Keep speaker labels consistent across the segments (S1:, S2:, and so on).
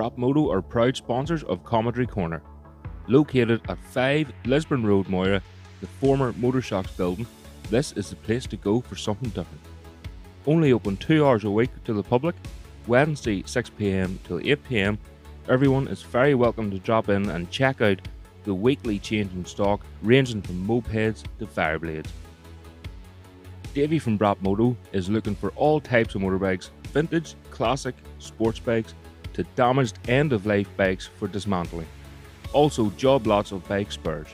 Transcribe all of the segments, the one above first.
S1: Brapmoto are proud sponsors of Commentary Corner. Located at 5 Lisburn Road, Moira, the former Motor Shocks building, this is the place to go for something different. Only open two hours a week to the public, Wednesday 6pm till 8pm. Everyone is very welcome to drop in and check out the weekly change in stock ranging from mopeds to fireblades. Davey from Brapmoto is looking for all types of motorbikes vintage, classic, sports bikes to damaged end of life bikes for dismantling. Also, job lots of bike spares.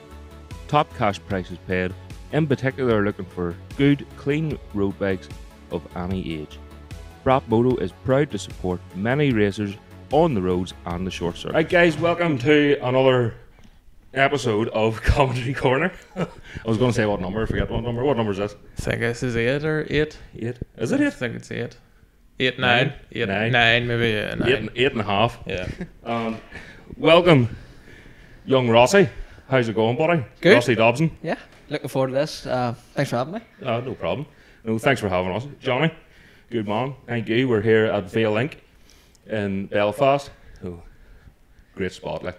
S1: Top cash prices paid, in particular, looking for good, clean road bikes of any age. Brapmoto is proud to support many racers on the roads and the short circuit. Right, guys, welcome to another episode of Commentary Corner. I was going to say what number, I forget what number. What number is this?
S2: I think this is eight or eight.
S1: Eight. Is it
S2: 8?
S1: I
S2: think it's eight. Eight, nine.
S1: Nine?
S2: Eight,
S1: Nine.
S2: nine, maybe yeah, nine.
S1: Eight, eight and a half.
S2: Yeah.
S1: Um, welcome, young Rossi. How's it going, buddy?
S3: Good.
S1: Rossi Dobson.
S3: Yeah, looking forward to this. Uh, thanks for having me.
S1: Uh, no problem. No, thanks for having us. Johnny, good man. Thank you. We're here at Vale Link in Belfast. Oh, great spot, like,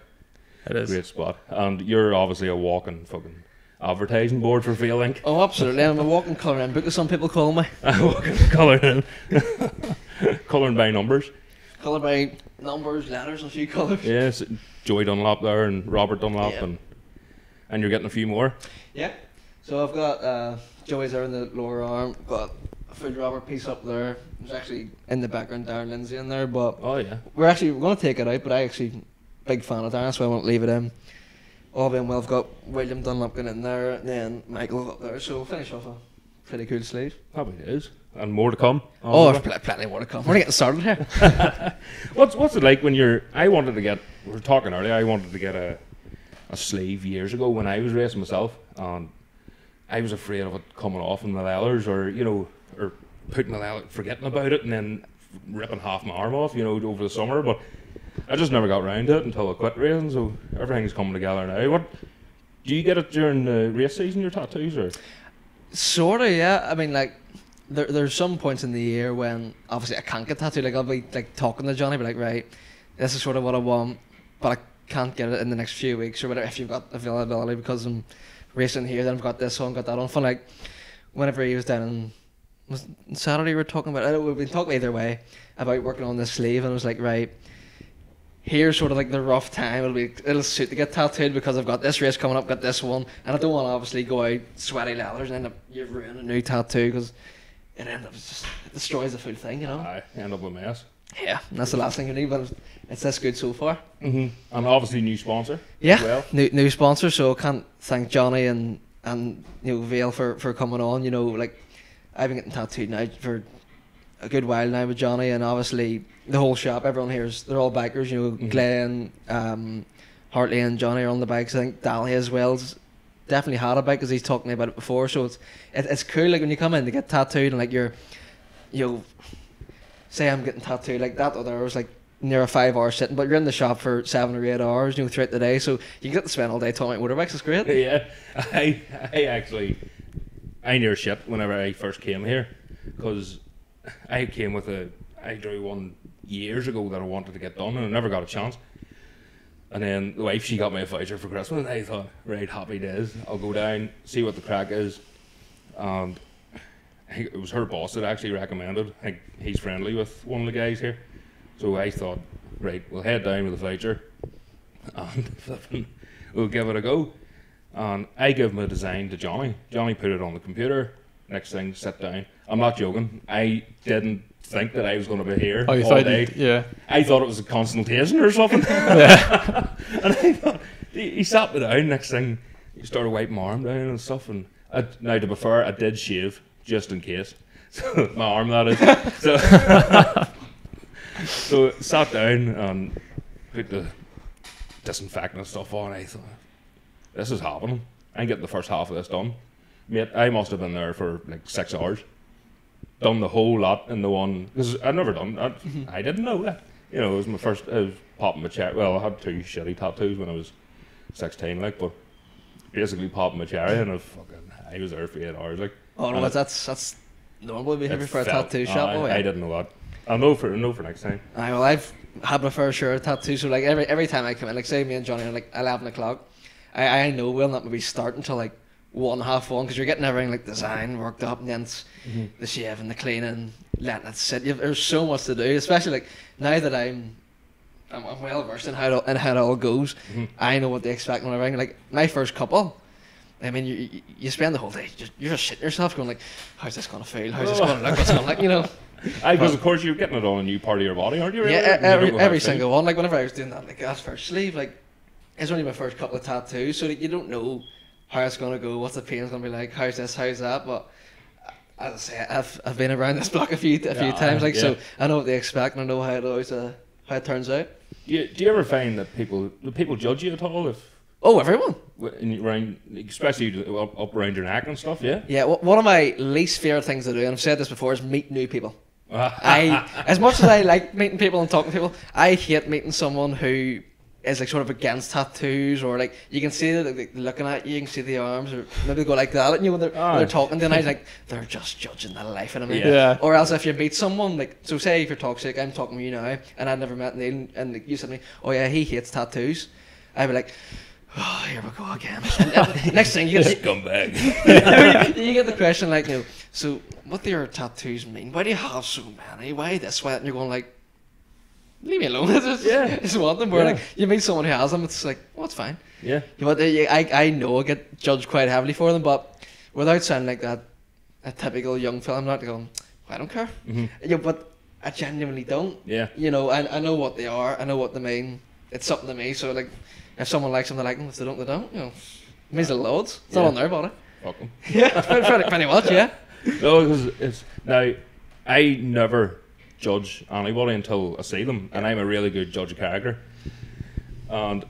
S2: It is.
S1: great spot. And you're obviously a walking fucking advertising board for Link.
S3: Oh, absolutely. I'm a walking colouring book, as some people call me.
S1: walking colouring, colouring by numbers.
S3: Coloured by numbers, letters, a few colours.
S1: Yes, Joey Dunlop there and Robert Dunlop,
S3: Yeah.
S1: and and you're getting a few more.
S3: Yeah. So I've got uh, Joey's there in the lower arm. Got a food Robert piece up there. There's actually in the background Darren Lindsay in there, but
S1: Oh yeah.
S3: we're actually we're going to take it out. But I actually big fan of Darren, so I won't leave it in. Oh, All being well, I've got William Dunlop going in there, and then Michael up there. So we'll finish off a pretty cool sleeve.
S1: Probably is, and more to come.
S3: Oh, there's pl- plenty more to come. We're getting started here.
S1: What's what's it like when you're? I wanted to get. We were talking earlier. I wanted to get a a sleeve years ago when I was racing myself, and I was afraid of it coming off in the leathers, or you know, or putting the leather, forgetting about it, and then ripping half my arm off, you know, over the summer. But I just never got around to it until I quit racing. So everything's coming together now. What do you get it during the race season? Your tattoos, or
S3: Sort of, yeah. I mean, like, there, there's some points in the year when obviously I can't get tattooed. Like, I'll be like talking to Johnny, be like, right, this is sort of what I want, but I can't get it in the next few weeks or whatever. If you've got availability because I'm racing here, then I've got this on, got that on. Fun like, whenever he was down in was Saturday, we were talking about. I we've been talking either way about working on this sleeve, and I was like, right. Here's sort of like the rough time. It'll be it'll suit to get tattooed because I've got this race coming up, got this one, and I don't want to obviously go out sweaty leathers and end up you ruin a new tattoo because it ends up just it destroys the full thing, you know.
S1: I end up a mess.
S3: Yeah, that's the last thing you need, but it's, this good so far.
S1: Mm-hmm. And obviously new sponsor.
S3: Yeah,
S1: As well.
S3: new new sponsor, so I can't thank Johnny and and you know Vale for for coming on. You know, like I've been getting tattooed now for a good while now with Johnny, and obviously the whole shop, everyone here is they're all bikers. You know,
S1: Mhm.
S3: Glenn, um, Hartley, and Johnny are on the bikes. I think Dally as well's definitely had a bike because he's talked to me about it before. So it's it, it's cool. Like when you come in to get tattooed and like you're, you know, say I'm getting tattooed like that. Other was like near a five hour sitting, but you're in the shop for seven or eight hours, you know, throughout the day. So you get to spend all day talking about motorbikes. It's great.
S1: yeah, I I actually I knew shit whenever I first came here because I came with a I drew one years ago that I wanted to get done and I never got a chance. And then the wife she got me a voucher for Christmas and I thought, right, happy days. I'll go down, see what the crack is. And it was her boss that actually recommended. I think he's friendly with one of the guys here. So I thought, right, we'll head down with the voucher and we'll give it a go. And I give my design to Johnny. Johnny put it on the computer. Next thing, sit down. I'm not joking. I didn't think that I was going to be here
S2: Oh, you
S1: all
S2: thought
S1: day.
S2: yeah.
S1: I thought it was a consultation or something. and I thought, he, he sat me down. Next thing, he started wiping my arm down and stuff. And I, now, to be fair, I did shave just in case. So my arm, that is. So, so sat down and put the disinfectant stuff on. I thought, this is happening. I'm getting the first half of this done. Mate, I must have been there for like six hours. Done the whole lot in the one because I'd never done that. Mm-hmm. I didn't know that. You know, it was my first. I was popping my cherry. Well, I had two shitty tattoos when I was sixteen, like, but basically popping my cherry, and I fucking I was there for eight hours, like.
S3: Oh no,
S1: And
S3: that's that's normal behavior for a tattoo shop.
S1: I, I didn't know that. I'll know for know for next time.
S3: I well, I've had my fair share of tattoos. So like every every time I come in, like say me and Johnny are like eleven o'clock, I I know we'll not maybe start until like one half one because you're getting everything like design worked up and then it's the shaving, the cleaning, letting it sit. You've, there's so much to do, especially like now that I'm. I'm, I'm well versed in how it, in how it all goes.
S1: Mhm.
S3: I know what they expect when I ring. Like my first couple, I mean, you, you, spend the whole day just you're just shitting yourself, going like, "How's this gonna feel? How's this gonna look? What's gonna look?" You know.
S1: I because of course you're getting it on a new part of your body, aren't you? really?
S3: Yeah, every, every single one. Like whenever I was doing that, like that's first sleeve, like it's only my first couple of tattoos, so like, you don't know how it's gonna go, what's the pain's gonna be like, how's this, how's that. But as I say, I've I've been around this block a few a few
S1: Yeah,
S3: times, like
S1: yeah.
S3: so I know what they expect and I know how it always uh, how it turns out.
S1: Do you, do you ever find that people do people judge you at all if
S3: Oh, everyone.
S1: in, around, especially up, up around your neck and stuff? Yeah.
S3: Yeah, one of my least favorite things to do, and I've said this before, is meet new people.
S1: I
S3: I, as much as I like meeting people and talking to people, I hate meeting someone who is like sort of against tattoos or like you can see that like, looking at you, you can see the arms or maybe they go like that, and you know when they're, when they're talking, then I was like they're just judging the life out of me.
S1: Yeah.
S2: Yeah.
S3: Or else if you meet someone like so, say if you're toxic, I'm talking to you now, and I've never met Neil, and like, you said to me, oh yeah, he hates tattoos. I'd be like. Oh, here we go again. And, next thing you get,
S1: scumbag.
S3: you get the question like, you know, so what do your tattoos mean? Why do you have so many? Why this, why? And you're going like, leave me alone. It's just,
S1: Yeah.
S3: it's one thing where
S1: Yeah.
S3: like you meet someone who has them, it's like, well, it's fine.
S1: yeah.
S3: You know, I, I know I get judged quite heavily for them, but without sounding like that, a typical young fella, I'm not going, I don't care.
S1: hmm
S3: You but I genuinely don't.
S1: Yeah.
S3: You know, I, I know what they are. I know what they mean. It's something to me. So like, if someone likes them, they like them. If they don't, they don't. You know, it means the loads. It's
S1: Yeah.
S3: not on their body.
S1: Fuck 'em.
S3: Yeah, pretty, pretty much. Yeah.
S1: No, because it's now I never judge anybody until I see them, and I'm a really good judge of character. And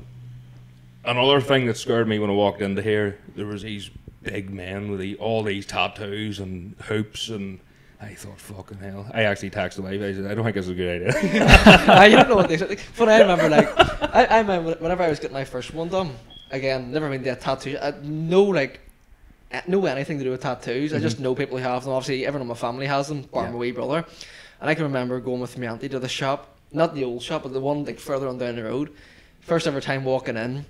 S1: another thing that scared me when I walked into here, there was these big men with the, all these tattoos and hoops, and I thought, fucking hell. I actually texted my wife. I said, I don't think this is a good idea.
S3: I don't know what they said. Like, but I remember, like, I, I remember whenever I was getting my first one done. Again, never been to a tattoo. I no like, eh, no anything to do with tattoos. I just know people who have them. Obviously, everyone in my family has them. Bar
S1: Yeah.
S3: my wee brother. And I can remember going with my auntie to the shop, not the old shop, but the one like further on down the road. First ever time walking in.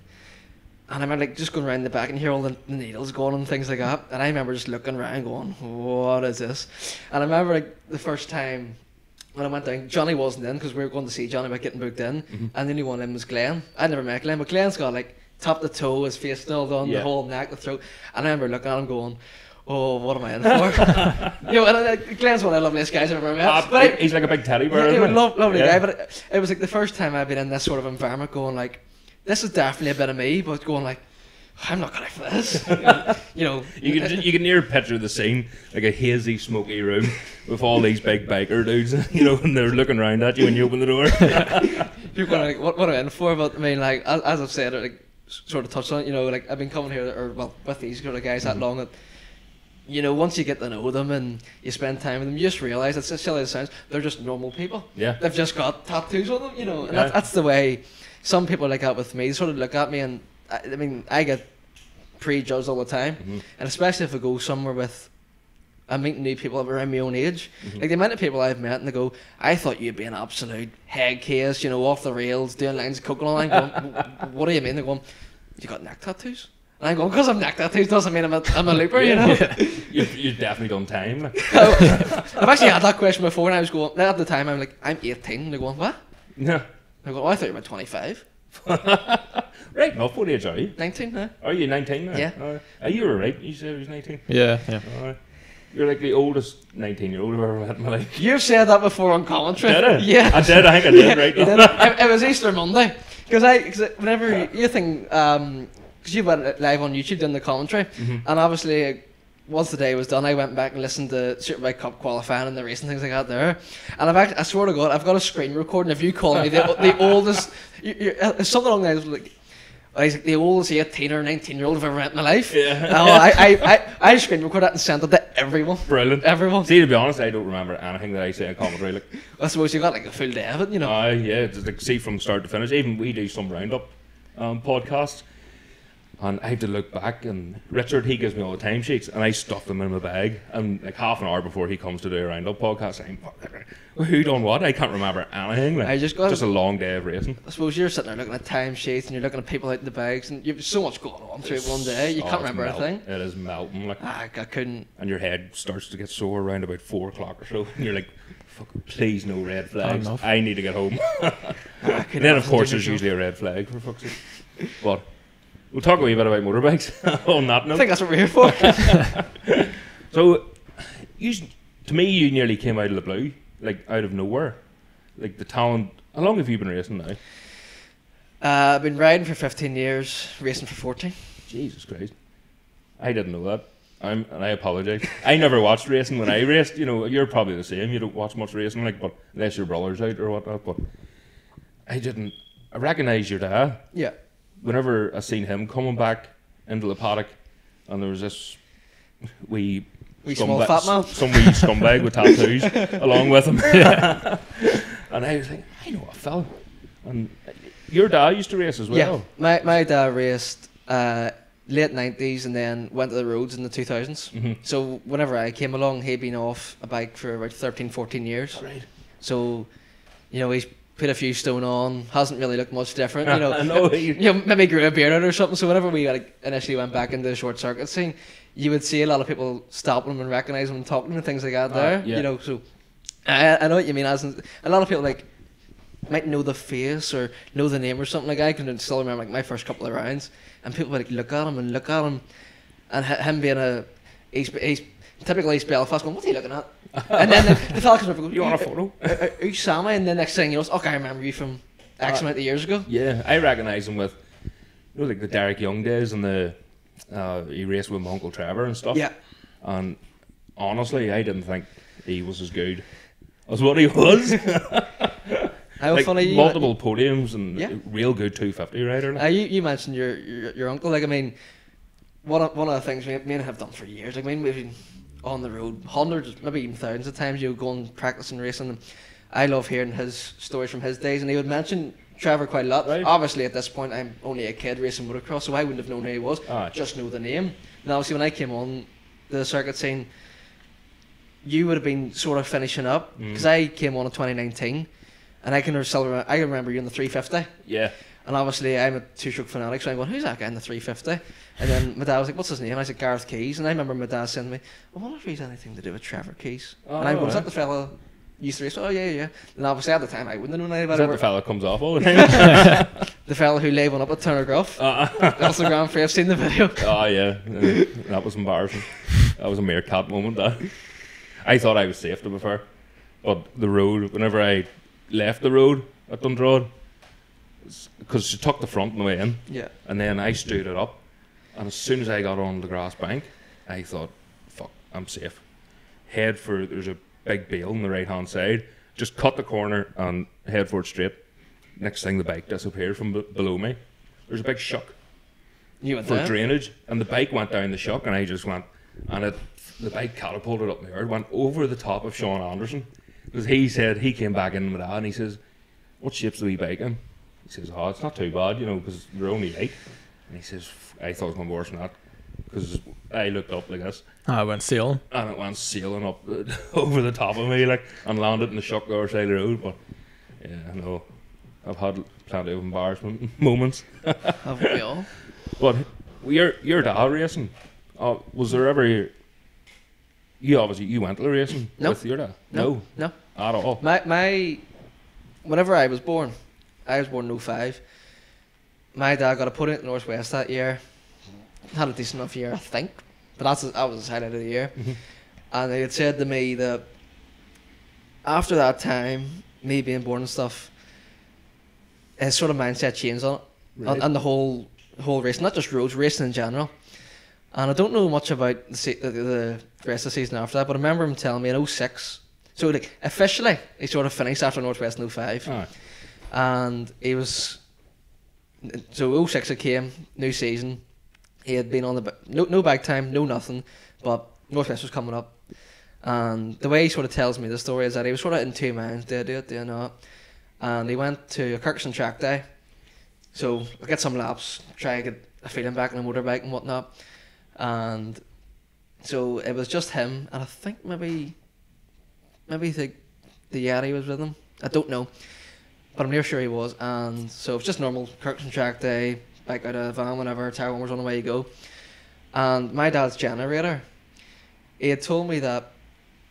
S3: And I remember like just going around the back and hear all the needles going and things like that. And I remember just looking around going, what is this? And I remember like the first time when I went down, Johnny wasn't in because we were going to see Johnny about getting booked in.
S1: Mhm.
S3: And the only one in was Glenn. I never met Glenn, but Glenn's got like top to toe, his face still done,
S1: Yeah.
S3: the whole neck, the throat. And I remember looking at him going, oh, what am I in for? you know, and uh, Glenn's one of the loveliest guys I've ever met.
S1: Ah,
S3: but I,
S1: he's like a big teddy bear.
S3: yeah, lo- lovely
S1: Yeah.
S3: guy, but it, it was like the first time I've been in this sort of environment going like, this is definitely a bit of me, but going like, I'm not going for this. you know,
S1: You can you can near picture the scene like a hazy, smoky room with all these big biker dudes, you know, and they're looking around at you when you open the door.
S3: You're going like, what, what am I in for? But I mean, like, as, as I've said, like, sort of touched on it, you know, like, I've been coming here, or, well, with these sort of guys that long that, you know, once you get to know them and you spend time with them, you just realise, it's as silly as it sounds, they're just normal people.
S1: yeah,
S3: They've just got tattoos on them, you know, and
S1: Yeah.
S3: that's, that's the way some people like that with me. They sort of look at me, and I, I mean, I get prejudged all the time,
S1: Mhm.
S3: and especially if I go somewhere with. I'm meeting new people around my own age.
S1: Mhm.
S3: Like the amount of people I've met, and they go, "I thought you'd be an absolute head case, you know, off the rails, doing lines coconut line." Going, what do you mean? They're going, "You got neck tattoos?" And I go, "Because I'm neck tattoos doesn't mean I'm a, I'm a looper, you know."
S1: you've, you've definitely done time.
S3: I've actually had that question before, and I was going at the time. I'm like, "I'm 18." And they're going, "What?"
S1: Yeah.
S3: I go, "Oh, I thought you were 25,
S1: right not What age are you?
S3: 19 now."
S1: Are you 19 now?
S3: Yeah.
S1: Uh, are you were right. You said he was 19.
S2: Yeah, yeah.
S1: Uh, you're like the oldest 19 year old I've ever met in my life.
S3: You've said that before on commentary.
S1: Did I?
S3: Yeah.
S1: I did. I think I did.
S3: Yeah,
S1: right.
S3: did. it, it was Easter Monday because I cause whenever you think um because you went live on YouTube doing the commentary
S1: Mhm.
S3: and obviously once the day was done I went back and listened to Superbike Cup qualifying and the race and things like that there and I've actually, I swear to God I've got a screen recording of you calling me the, the oldest you, uh, something along those like I was like the oldest 18 or 19 year old I've ever met in my life
S1: Yeah.
S3: oh, I, I, I, I screen recorded that and sent it to everyone
S1: Brilliant.
S3: everyone
S1: See, to be honest, I don't remember anything that I say in commentary. Like,
S3: I suppose you got like a full day of it you know
S1: uh, yeah, just like see from start to finish. Even we do some roundup um, podcasts. And I have to look back, and Richard, he gives me all the timesheets, and I stuff them in my bag. And like half an hour before he comes to do a roundup podcast, I'm who done what? I can't remember anything. Like,
S3: I just got-
S1: just a long day of racing.
S3: I suppose you're sitting there looking at timesheets and you're looking at people out in the bags and you've so much going on through it one day. You
S1: Oh,
S3: can't remember
S1: melting.
S3: anything.
S1: It is melting, like,
S3: Ah, I couldn't.
S1: and your head starts to get sore around about four o'clock or so. And you're like, "Fuck, please no red flags. I need to get home." And then, of course, there's usually a red flag for fuck's sake. But we'll talk a wee bit about motorbikes on that note.
S3: I think that's what we're here for.
S1: So, you, to me, you nearly came out of the blue, like out of nowhere. Like the talent. How long have you been racing now?
S3: uh, I've been riding for 15 years, racing for 14.
S1: Jesus Christ. I didn't know that. I'm, and I apologize. I never watched racing when I raced. You know, you're probably the same. You don't watch much racing, like, but unless your brother's out or whatnot. But I didn't. I recognise your dad.
S3: Yeah.
S1: Whenever I seen him coming back into the paddock, and there was this wee.
S3: Wee small fat man.
S1: Some wee scumbag with tattoos along with him. and I was like, I know a fella. And your dad used to race as well.
S3: Yeah. My, my dad raced uh, late 90s and then went to the roads in the 2000s.
S1: Mhm.
S3: So whenever I came along, he'd been off a bike for about 13, 14 years.
S1: Right.
S3: So, you know, he's put a few stone on, hasn't really looked much different. You know,
S1: I know.
S3: you know, maybe grew a beard out or something. So whenever we like initially went back into the short circuit scene, you would see a lot of people stopping him and recognizing him and talking to him and things like that.
S1: Ah,
S3: There,
S1: yeah.
S3: you know, so I, I know what you mean. As in, a lot of people like might know the face or know the name or something. Like I can still remember like my first couple of rounds, and people would like look at him and look at him, and him being a he's, he's typical East Belfast going, "What are you looking at?" and then the, the fella comes up and goes,
S1: You want a photo?
S3: you Sammy? And the next thing you know, it's, okay, I remember you from X
S1: Uh,
S3: amount of years ago.
S1: Yeah, I recognise him with, you know, like the Derek Young days and the, uh, he raced with my uncle Trevor and stuff.
S3: Yeah.
S1: And honestly, I didn't think he was as good as what he was.
S3: How
S1: like
S3: funny you,
S1: multiple podiums and
S3: Yeah.
S1: real good 250 rider.
S3: Uh, you, you mentioned your, your your uncle. Like I mean, one of, one of the things me, me and him have done for years. Like, I mean, we've been on the road hundreds, maybe even thousands of times. You know, going and racing. And I love hearing his stories from his days, and he would mention Trevor quite a lot.
S1: Right.
S3: Obviously, at this point, I'm only a kid racing motocross, so I wouldn't have known who he was.
S1: Aye.
S3: Just know the name. And obviously, when I came on the circuit scene, you would have been sort of finishing up
S1: Mm.
S3: because I came on in 2019, and I can still remember, I remember you in the 350.
S1: Yeah.
S3: And obviously, I'm a two stroke fanatic, so I'm going, who's that guy in the 350? And then my dad was like, what's his name? And I said, Gareth Keys. And I remember my dad saying to me, I wonder if he's anything to do with Trevor Keys. and I
S1: Oh,
S3: go, is
S1: right.
S3: that the fella you used to race? Oh, yeah, yeah, yeah. And obviously, at the time, I wouldn't have known anything
S1: Is
S3: about
S1: that
S3: it.
S1: the fella that comes off all the time?
S3: The fella who lay one up at Tornagrough.
S1: uh,
S3: That's the Grand Prix. I've seen the video.
S1: oh, yeah. That was embarrassing. That was a mere cat moment, that. I thought I was safe, to be fair. But the road, whenever I left the road at Dundrod, because she took the front on the way in,
S3: Yeah.
S1: And then I stood it up, and as soon as I got on the grass bank, I thought, "Fuck, I'm safe." Head for there's a big bale on the right hand side. Just cut the corner and head for it straight. Next thing, the bike disappeared from b- below me. There's a big shock for
S3: there.
S1: drainage, and the bike went down the shock, and I just went, and it, the bike catapulted up there, went over the top of Sean Anderson, because he said he came back in with that, and he says, "What shape's the wee bike in?" He says, "Oh, it's not too bad, you know, because you're only light." And he says, "I thought it was going to be worse than that." Because I looked up like this,
S2: I went sailing.
S1: and it went sailing up over the top of me, like, and landed in the shock the other side of the road. But yeah, no, I've had plenty of embarrassment moments.
S3: Have we all?
S1: But your your dad racing, uh, was there ever? You obviously you went to the racing
S3: No.
S1: with your dad.
S3: No. No.
S1: at all.
S3: My, my, whenever I was born, I was born in 05. My dad got a put in Northwest that year. Had a decent enough year, I think. But that's that was his highlight of the year. And they had said to me that after that time, me being born and stuff, his sort of mindset changed on it. And the whole whole race, not just roads, racing in general. And I don't know much about the, se- the, the rest of the season after that, but I remember him telling me in 06. So like officially, he sort of finished after Northwest in 05
S1: Aye.
S3: And he was so 06 it came new season. He had been on the no no bag time no nothing but Northwest was coming up. And the way he sort of tells me the story is that he was sort of in two minds do I do it do I not and he went to a Kirkistown track day. So I get some laps, try to get a feeling back on the motorbike and whatnot. And so it was just him, and I think maybe, maybe the the Yeti was with him. I don't know, but I'm near sure he was. And so it's just normal Kirkistown track day, back out of the van whenever tire warmers on the way you go. And my dad's generator, he had told me that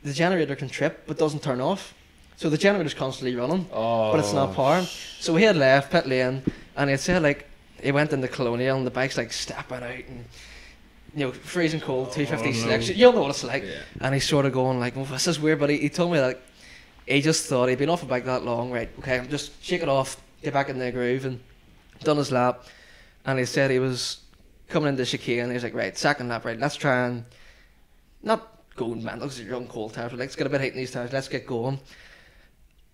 S3: the generator can trip but doesn't turn off. So the generator's constantly running
S1: Oh,
S3: but it's not oh, powering. So he had left pit lane, and he said like he went into Colonial, and the bike's like stepping out, and you know freezing cold, two fifty
S1: Oh, no.
S3: slicks. You'll know what it's like.
S1: Yeah.
S3: And he's sort of going like, well, "This is weird," but he, he told me that he just thought he'd been off a bike that long, right? Okay, I'm just shake it off, get back in the groove, and done his lap. And he said he was coming into the chicane, and he was like, right, second lap, right, let's try and not go mental because you're on cold tires, but let's get a bit of heat in these tires, let's get going.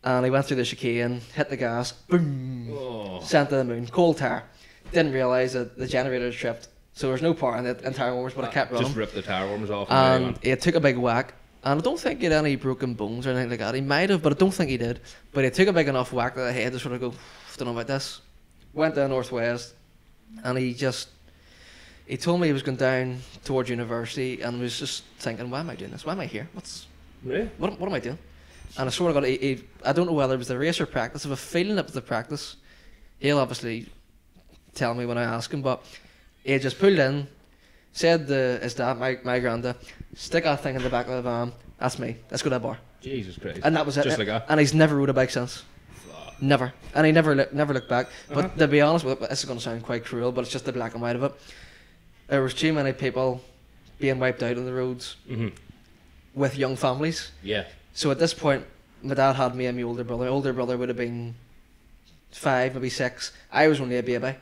S3: And he went through the chicane, hit the gas, boom,
S1: Oh.
S3: sent to the moon, cold tire. Didn't realise that the generator had tripped, so there was no power in the entire warmers, but it ah, kept running.
S1: Just ripped the tire warmers off. And,
S3: And he took a big whack. And I don't think he had any broken bones or anything like that. He might have, but I don't think he did. But he took a big enough whack that I had to sort of go, don't know about this. Went down Northwest, and he just, he told me he was going down towards university and was just thinking, why am I doing this? Why am I here? What's,
S1: really?
S3: what, what am I doing? And I sort of got, he, he, I don't know whether it was the race or practice. I have a feeling it was the practice. He'll obviously tell me when I ask him, but he just pulled in, said to his dad, my, my granddad, stick that thing in the back of the van. That's me. Let's go to the bar.
S1: Jesus Christ.
S3: And that was it.
S1: Just like that.
S3: And he's never rode a bike since. Never. And he never look, never looked back. But
S1: Uh-huh.
S3: to be honest with this is going to sound quite cruel, but it's just the black and white of it. There was too many people being wiped out on the roads
S1: hmm
S3: with young families.
S1: Yeah.
S3: So at this point, my dad had me and my older brother. My older brother would have been five, maybe six. I was only a baby.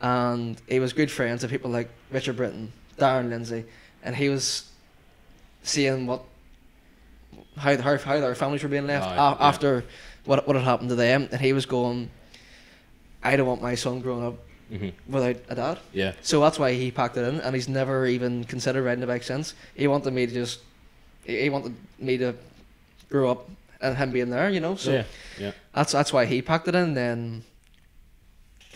S3: And he was good friends of people like Richard Britton, Darren Lindsay, and he was seeing what how how, how their families were being left
S1: Oh,
S3: a-
S1: yeah.
S3: after what what had happened to them, and he was going, I don't want my son growing up
S1: hmm
S3: without a dad.
S1: Yeah.
S3: So that's why he packed it in, and he's never even considered riding a bike since. He wanted me to just, he wanted me to grow up and him being there, you know. So
S1: yeah. Yeah.
S3: that's that's why he packed it in. Then,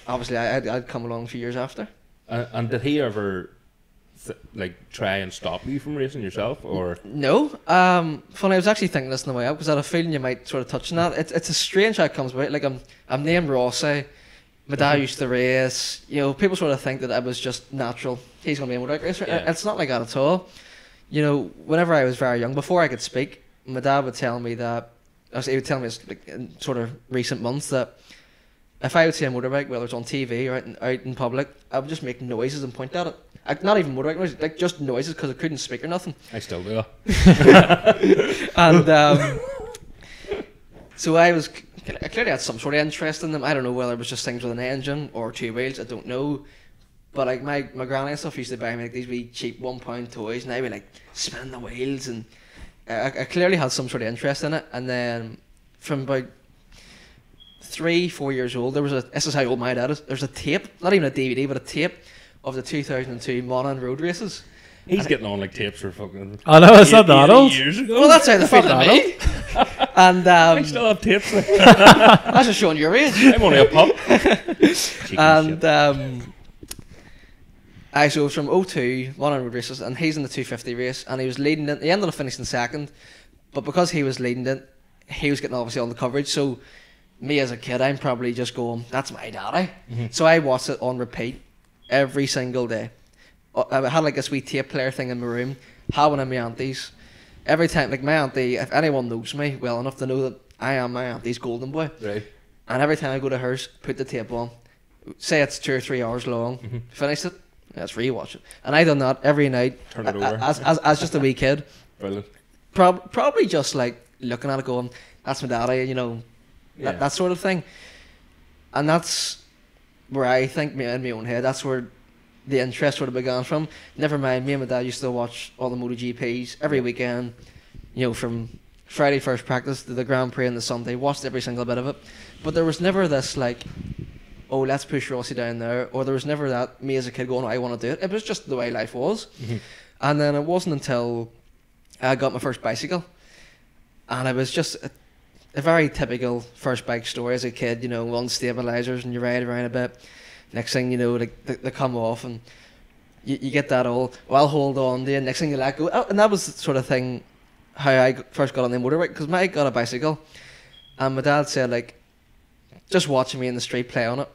S3: obviously, I, I'd, I'd come along a few years after.
S1: And, and did he ever, like, try and stop you from racing yourself, or?
S3: No, um, funny. I was actually thinking this on the way up because I had a feeling you might sort of touch on that. It's it's a strange how it comes about. Like I'm I'm named Rossi. My dad
S1: Mhm.
S3: used to race. You know, people sort of think that I was just natural. He's gonna be a motorbike racer.
S1: Yeah.
S3: It's not like that at all. You know, whenever I was very young, before I could speak, my dad would tell me that. He would tell me like in sort of recent months that if I would see a motorbike, whether it's on TV or out in, out in public, I would just make noises and point at it. Not even motorbike noises, like just noises because I couldn't speak or nothing.
S1: I still do
S3: and um, so I was I clearly had some sort of interest in them. I don't know whether it was just things with an engine or two wheels. I don't know. But like my my granny and stuff used to buy me like these wee cheap one pound toys, and I would like spinning the wheels, and I, I clearly had some sort of interest in it. And then from about three four years old, there was a this is how old my dad is. There's a tape, not even a DVD, but a tape of the 2002 Monaghan road races.
S1: He's getting on like tapes for fucking.
S2: I know it's not that
S1: 80
S2: old.
S1: years ago.
S3: Well, that's how they feel
S2: Fucking
S3: about
S2: me.
S3: it. And
S1: I
S3: um,
S1: still have tapes. like-
S3: that's just showing your age.
S1: I'm only a pup.
S3: And
S1: shit.
S3: um, I so it was from 02, one hundred races, and he's in the 250 race, and he was leading it. He ended up finishing second, but because he was leading it, he was getting obviously all the coverage. So me as a kid, I'm probably just going, "That's my daddy."
S1: Mhm.
S3: So I watched it on repeat every single day. Uh, I had like a sweet tape player thing in my room, had one of my aunties. Every time, like my auntie, if anyone knows me well enough to know that I am my auntie's golden boy,
S1: Right.
S3: and every time I go to hers, put the tape on. Say it's two or three hours long.
S1: Mhm.
S3: Finished it. Let's rewatch it. And I done that every night.
S1: Turn it over.
S3: As, as, as just a wee kid.
S1: Brilliant.
S3: Prob- probably just like looking at it going, that's my daddy, you know,
S1: Yeah.
S3: that, that sort of thing. And that's where I think, me in my own head, that's where the interest sort of began from. Never mind, me and my dad used to watch all the MotoGPs every weekend, you know, from Friday first practice to the Grand Prix on the Sunday, watched every single bit of it. But there was never this like, oh, let's push Rossi down there, or there was never that me as a kid going, I want to do it. It was just the way life was.
S1: Mhm.
S3: And then it wasn't until I got my first bicycle, and I was just, a very typical first bike story as a kid. You know, on stabilizers and you ride around a bit. Next thing you know, they, they, they come off and you, you get that all. Well, I'll hold on to you. Next thing you let go. Oh, and that was the sort of thing how I first got on the motorbike because I got a bicycle, and my dad said like, just watching me in the street play on it.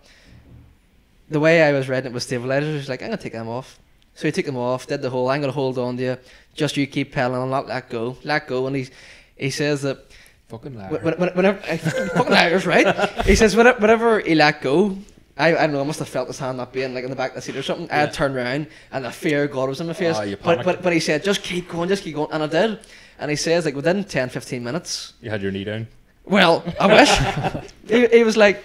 S3: The way I was riding it with stabilizers, he's like, I'm gonna take them off. So he took them off, did the whole, I'm gonna hold on to you, just you keep pedaling, not let go, let go. And he he says that
S1: Fucking liar.
S3: Wh- when- when- Whenever, I fucking liars, right? He says whenever, whenever he let go, I, I don't know, I must have felt his hand not being like in the back of the seat or something. I
S1: Yeah.
S3: had turned around and the fear of God was in my face.
S1: Ah,
S3: but, but but he said, just keep going, just keep going. And I did. And he says, like, within 10, 15 minutes,
S1: you had your knee down.
S3: well, I wish. he, he was like,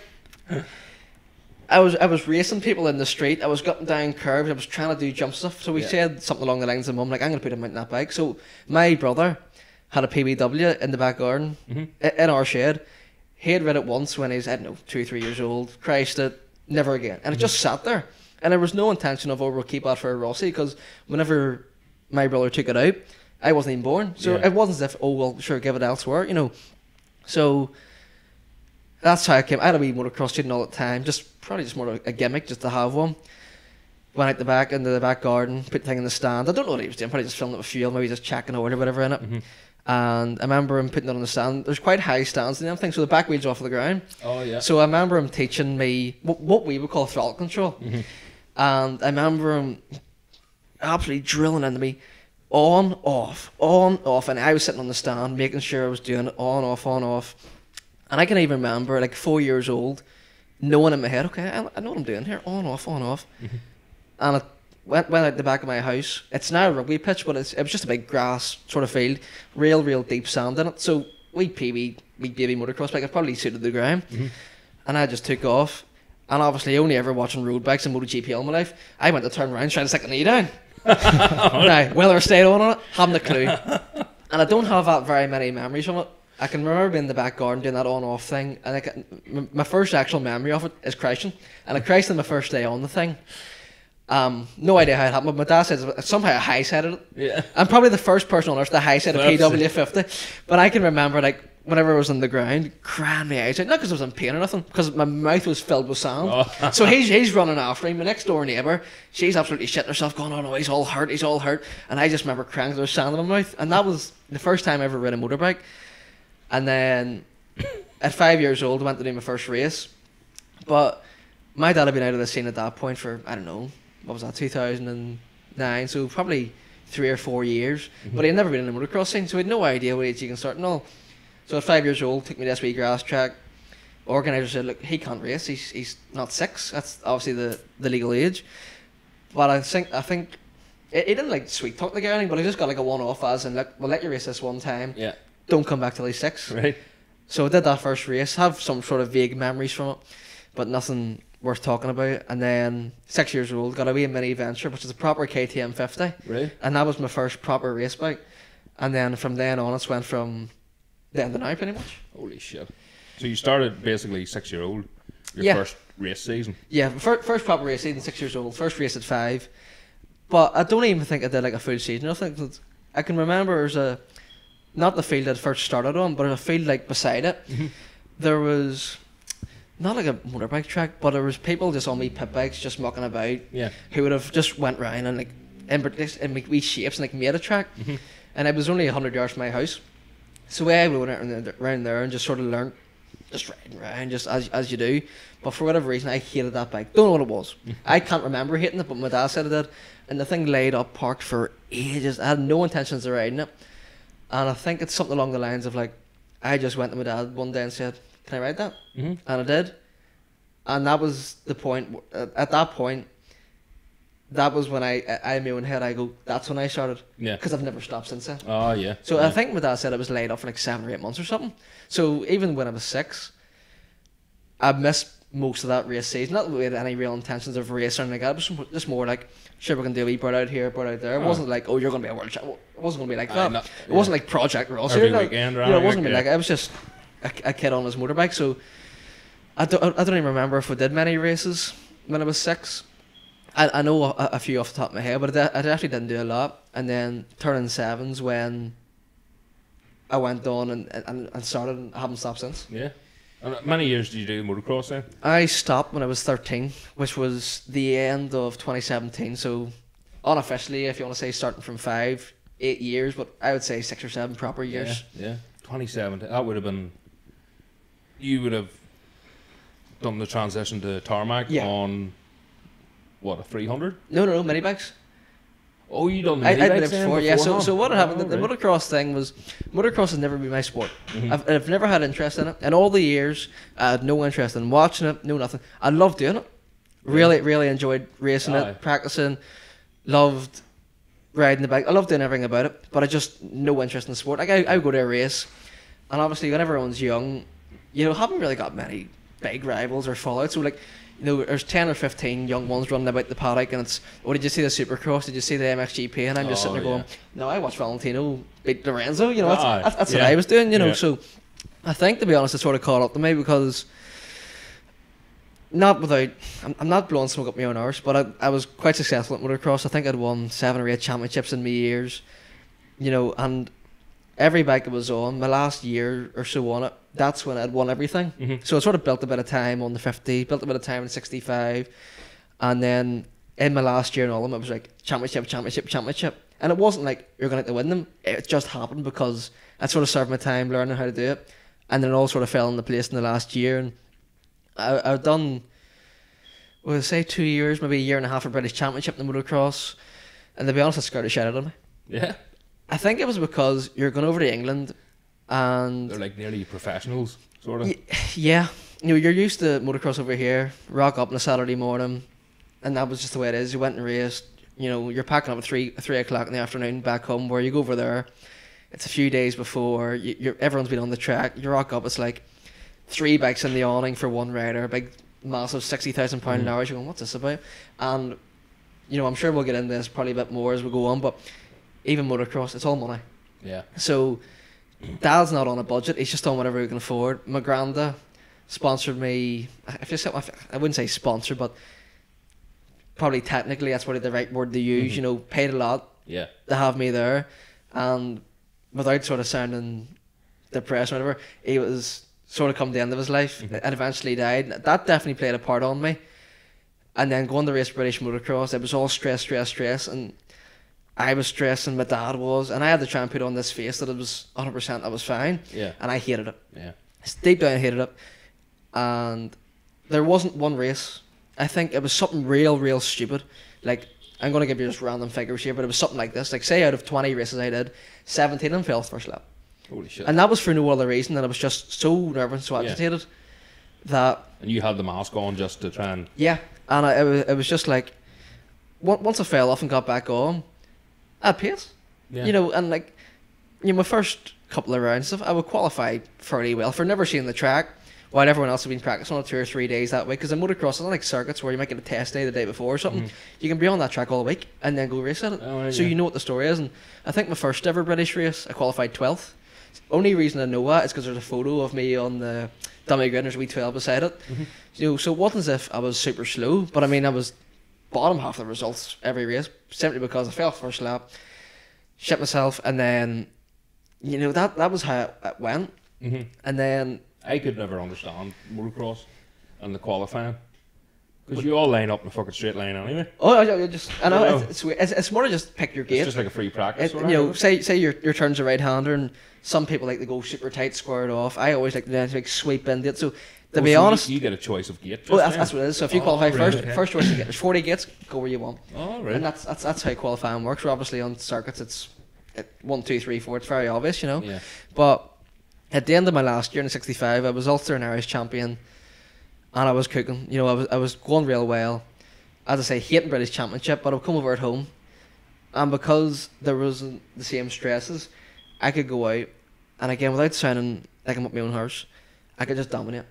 S3: I was I was racing people in the street. I was getting down curves. I was trying to do jump stuff. So we
S1: Yeah.
S3: said something along the lines of, "Mum, like I'm going to put him out on that bike." So my brother had a PBW in the back garden
S1: Mhm.
S3: in our shed. He had read it once when he was I don't know two three years old. Christ it, never again. And it just sat there. And there was no intention of oh we'll keep that for Rossi because whenever my brother took it out, I wasn't even born. So
S1: Yeah.
S3: it wasn't as if oh well sure give it elsewhere, you know. So that's how I came. I had a wee motocross student all the time, just probably just more of a gimmick, just to have one. Went out the back into the back garden, put the thing in the stand. I don't know what he was doing, probably just filling it with fuel, maybe just checking oil or whatever in it.
S1: Mhm.
S3: And I remember him putting it on the stand. There's quite high stands and everything, so the back wheels off the ground.
S1: Oh yeah.
S3: So I remember him teaching me what, what we would call throttle control.
S1: Mhm.
S3: And I remember him absolutely drilling into me on, off, on, off. And I was sitting on the stand making sure I was doing it on, off, on, off. And I can even remember, like four years old, knowing in my head, okay, I, I know what I'm doing here, on, off, on, off. And it went, went out the back of my house. It's now a rugby pitch, but it's, it was just a big grass sort of field, real, real deep sand in it. So we PB, we baby motocross bike, it probably suited the ground.
S1: Mhm.
S3: And I just took off. And obviously, only ever watching road bikes and MotoGP all my life, I went to turn around trying to stick the knee down. now, whether I stayed on it, haven't a clue. And I don't have that very many memories from it. I can remember being in the back garden doing that on off thing. And I can, m- my first actual memory of it is crashing. And I crashed on my first day on the thing. Um, no idea how it happened, but my dad said somehow I high sided it.
S1: Yeah.
S3: I'm probably the first person on earth to high side a PW50. But I can remember, like, whenever I was on the ground, crying my eyes out. Not because I was in pain or nothing, because my mouth was filled with sand.
S1: Oh.
S3: so he's, he's running after me. My next door neighbour, she's absolutely shitting herself, going, oh no, he's all hurt, he's all hurt. And I just remember crying 'cause there was sand in my mouth. And that was the first time I ever rid a motorbike. And then at five years old, I went to do my first race. But my dad had been out of the scene at that point for, I don't know, what was that, 2009? So probably three or four years. Mm-hmm. But he'd never been in the motocross scene, so he had no idea what age he can start and all. So at five years old, took me to wee grass track. Organizer said, look, he can't race. He's, he's not six. That's obviously the, the legal age. But I think I think he he didn't like sweet talk the guy or anything, but he just got like a one off as and look, we'll let you race this one time.
S1: Yeah.
S3: Don't come back till he's six.
S1: Right.
S3: So I did that first race, have some sort of vague memories from it, but nothing worth talking about. And then six years old, got a wee mini venture, which is a proper KTM 50,
S1: Right.
S3: and that was my first proper race bike. And then from then on, it's went from then to now, pretty much.
S1: Holy shit. So you started basically six year old, your
S3: Yeah.
S1: first race season.
S3: Yeah, first, first proper race season, six years old. First race at five, but I don't even think I did like a full season. I think that I can remember there's a not the field I first started on, but a field like beside it. Mm-hmm. There was not like a motorbike track, but there was people just on me pit bikes just mucking about
S1: Yeah.
S3: who would have just went round and like in in wee- wee shapes and like made a track, mm-hmm. and it was only hundred yards from my house. So eh, I went around there- around there and just sort of learned, just riding around, just as as you do. But for whatever reason, I hated that bike. Don't know what it was. Mm-hmm. I can't remember hating it, but my dad said it did. And the thing laid up parked for ages. I had no intentions of riding it, and I think it's something along the lines of like, I just went to my dad one day and said, "Can I ride that?"
S1: Mm-hmm.
S3: and I did. And that was the point. At at that point, that was when I, I, I in my own head, I go, that's when I started.
S1: Yeah.
S3: Because I've never stopped since then.
S1: Oh yeah.
S3: So
S1: yeah.
S3: I think my dad said it was laid off for like seven or eight months or something. So even when I was six, I missed most of that race season. Not with any real intentions of racing or anything like that. It was just more like, sure, we're going to do a wee bird out here, bird out there. It
S1: Oh.
S3: wasn't like, oh, you're going to be a world champ. It wasn't going to be like that.
S1: not-
S3: It wasn't like Project Ross.
S1: Every
S3: know,
S1: weekend or
S3: you know, it wasn't gonna
S1: yeah.
S3: like, it was just a, a kid on his motorbike. So I don't, I don't even remember if we did many races when I was six. I, I know a, a few off the top of my head, but I, I actually didn't do a lot. And then turning sevens when I went on and, and, and started and haven't stopped since.
S1: Yeah. And how many years did you do motocross then?
S3: I stopped when I was 13, which was the end of 2017. So, unofficially, if you want to say starting from five, eight years, but I would say six or seven proper years.
S1: Yeah. yeah. 27. That would have been. You would have done the transition to tarmac
S3: Yeah.
S1: on. What, a 300?
S3: No, no, no, mini bikes.
S1: Oh, you done the
S3: I, I did it before, yeah. So, so what happened?
S1: Oh,
S3: the, the
S1: right.
S3: motocross thing was, motocross has never been my sport.
S1: Mhm.
S3: I've, I've never had interest in it. In all the years, I had no interest in watching it, no nothing. I loved doing it. Really, really enjoyed racing
S1: Aye.
S3: it, practicing. Loved riding the bike. I loved doing everything about it, but I just no interest in the sport. Like I, I would go to a race, and obviously when everyone's young, you know, haven't really got many big rivals or fallout. So like, you know, there's ten or fifteen young ones running about the paddock, and it's, oh, did you see the Supercross? Did you see the MXGP? And I'm just
S1: Oh,
S3: sitting there going,
S1: yeah.
S3: no, I watched Valentino beat Lorenzo. You know, that's, that's, that's what I was doing. You know,
S1: yeah.
S3: so I think to be honest, it sort of caught up to me because not without I'm, I'm not blowing smoke up my own arse, but I, I was quite successful at motocross. I think I'd won seven or eight championships in my years, you know, and every bike I was on, my last year or so on it, that's when I'd won everything.
S1: Mhm.
S3: So I sort of built a bit of time on the 50, built a bit of time in 65, and then in my last year in all of them, it was like championship, championship, championship. And it wasn't like you're going to win them. It just happened because I sort of served my time learning how to do it. And then it all sort of fell into place in the last year. And I, I've done, well, say two years, maybe a year and a half of British Championship in the motocross. And to be honest, it scared the shit out of me.
S1: Yeah.
S3: I think it was because you're going over to England and
S1: They're like nearly professionals, sort of.
S3: Y- yeah, you know, you're used to motocross over here. Rock up on a Saturday morning, and that was just the way it is. You went and raced. You know, you're packing up at three three o'clock in the afternoon back home. Where you go over there, it's a few days before. You, you're everyone's been on the track. You rock up. It's like three bikes in the awning for one rider. A big, massive sixty thousand pound
S1: mm-hmm.
S3: hours. You're going, what's this about? And you know, I'm sure we'll get into this probably a bit more as we go on. But even motocross, it's all money.
S1: Yeah.
S3: So Dad's not on a budget. He's just on whatever he can afford. My granda sponsored me. If you say, I wouldn't say sponsor, but probably technically that's probably the right word to use.
S1: Mhm.
S3: You know, paid a lot
S1: Yeah.
S3: to have me there, and without sort of sounding depressed or whatever, he was sort of come to the end of his life
S1: Mhm.
S3: and eventually died. That definitely played a part on me. And then going to race British motocross, it was all stress, stress, stress, and I was stressed, and my dad was, and I had to try and put on this face that it was 100%, I was fine,
S1: Yeah.
S3: and I hated it.
S1: Yeah.
S3: Deep down, I hated it. And there wasn't one race. I think it was something real, real stupid. Like, I'm going to give you just random figures here, but it was something like this. Like, say out of 20 races I did, 17 of them fell first lap.
S1: Holy shit.
S3: And that was for no other reason than I was just so nervous, so
S1: Yeah.
S3: agitated that
S1: And you had the mask on just to try and.
S3: yeah, and I, it, was, it was just like once I fell off and got back on, Had pace.
S1: Yeah.
S3: You know, and like you know, my first couple of rounds, I would qualify fairly well for never seeing the track. While everyone else had been practicing on it two or three days that way, because in motocross, it's not like circuits where you might get a test day the day before or something.
S1: Mhm.
S3: You can be on that track all week and then go race at it.
S1: Oh, right,
S3: so
S1: yeah.
S3: you know what the story is. And I think my first ever British race, I qualified 12th. Only reason I know that is because there's a photo of me on the dummy grid and there's a wee 12 beside it.
S1: Mhm.
S3: You know, so it wasn't as if I was super slow, but I mean, I was bottom half of the results every race simply because I fell first lap, shit myself, and then, you know, that, that was how it went.
S1: hmm
S3: And then,
S1: I could never understand motocross and the qualifying. Because you all line up in a fucking straight line anyway.
S3: oh, I just, I know,
S1: No.
S3: it's, it's, it's, it's more to just pick your
S1: game.
S3: It's
S1: just like a free practice.
S3: It, you know, say say your your turn's a right hander, and some people like to go super tight, squared off. I always like to do like sweep into it. So to
S1: Oh,
S3: be
S1: so
S3: honest,
S1: you, get a choice of gate.
S3: oh, that's, that's what it is. So if you
S1: Oh,
S3: qualify
S1: right,
S3: first,
S1: okay.
S3: first choice you get there's forty gates, go where you want,
S1: Oh, right.
S3: and that's that's that's how qualifying works. We're obviously on circuits, it's it, one, two, three, four. It's very obvious, you know.
S1: yeah.
S3: But at the end of my last year in '65, I was Ulster and Irish champion, and I was cooking. You know, I was I was going real well. As I say, hating British Championship, but I've come over at home, and because there wasn't the same stresses, I could go out, and again without sounding like I'm up my own horse, I could just dominate.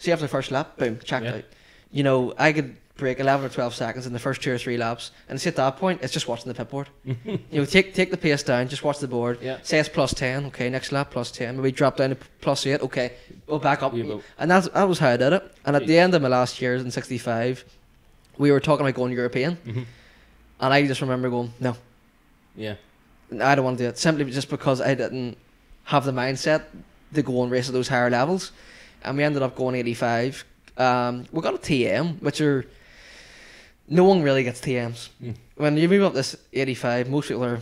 S3: See after the first lap, boom, checked
S1: Yeah.
S3: out. You know, I could break 11 or 12 seconds in the first two or three laps, and see at that point, it's just watching the pit board. you know, take take the pace down, just watch the board.
S1: Yeah.
S3: Say it's plus 10, okay, next lap plus 10. Maybe drop down to plus 8, okay, go back up.
S1: Yeah,
S3: and that's, that was how I did it. And at the end of my last year in 65, we were talking about going European.
S1: Mhm.
S3: And I just remember going, no,
S1: Yeah.
S3: I don't want to do it. Simply just because I didn't have the mindset to go and race at those higher levels. And we ended up going 85. Um, we got a TM, which are no one really gets TMs.
S1: Mm.
S3: When you move up this 85, most people are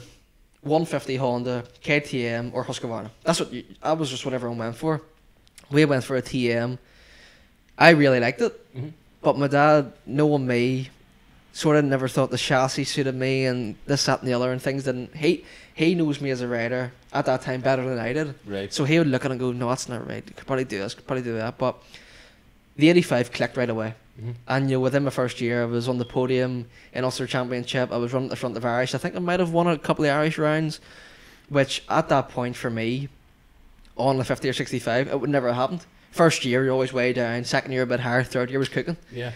S3: 150 Honda, KTM, or Husqvarna. That's what you, that was just what everyone went for. We went for a TM. I really liked it,
S1: Mhm.
S3: but my dad, knowing me, sort of never thought the chassis suited me and this, that, and the other, and things didn't. He he knows me as a rider at that time better than I did.
S1: Right.
S3: So he would look at it and go, "No, that's not right. You could probably do this. Could probably do that." But the 85 clicked right away.
S1: Mhm.
S3: And you know, within my first year, I was on the podium in Ulster Championship. I was running at the front of Irish. I think I might have won a couple of Irish rounds, which at that point for me, on the 50 or 65, it would never have happened. First year, you're always way down. Second year, a bit higher. Third year was cooking.
S1: Yeah.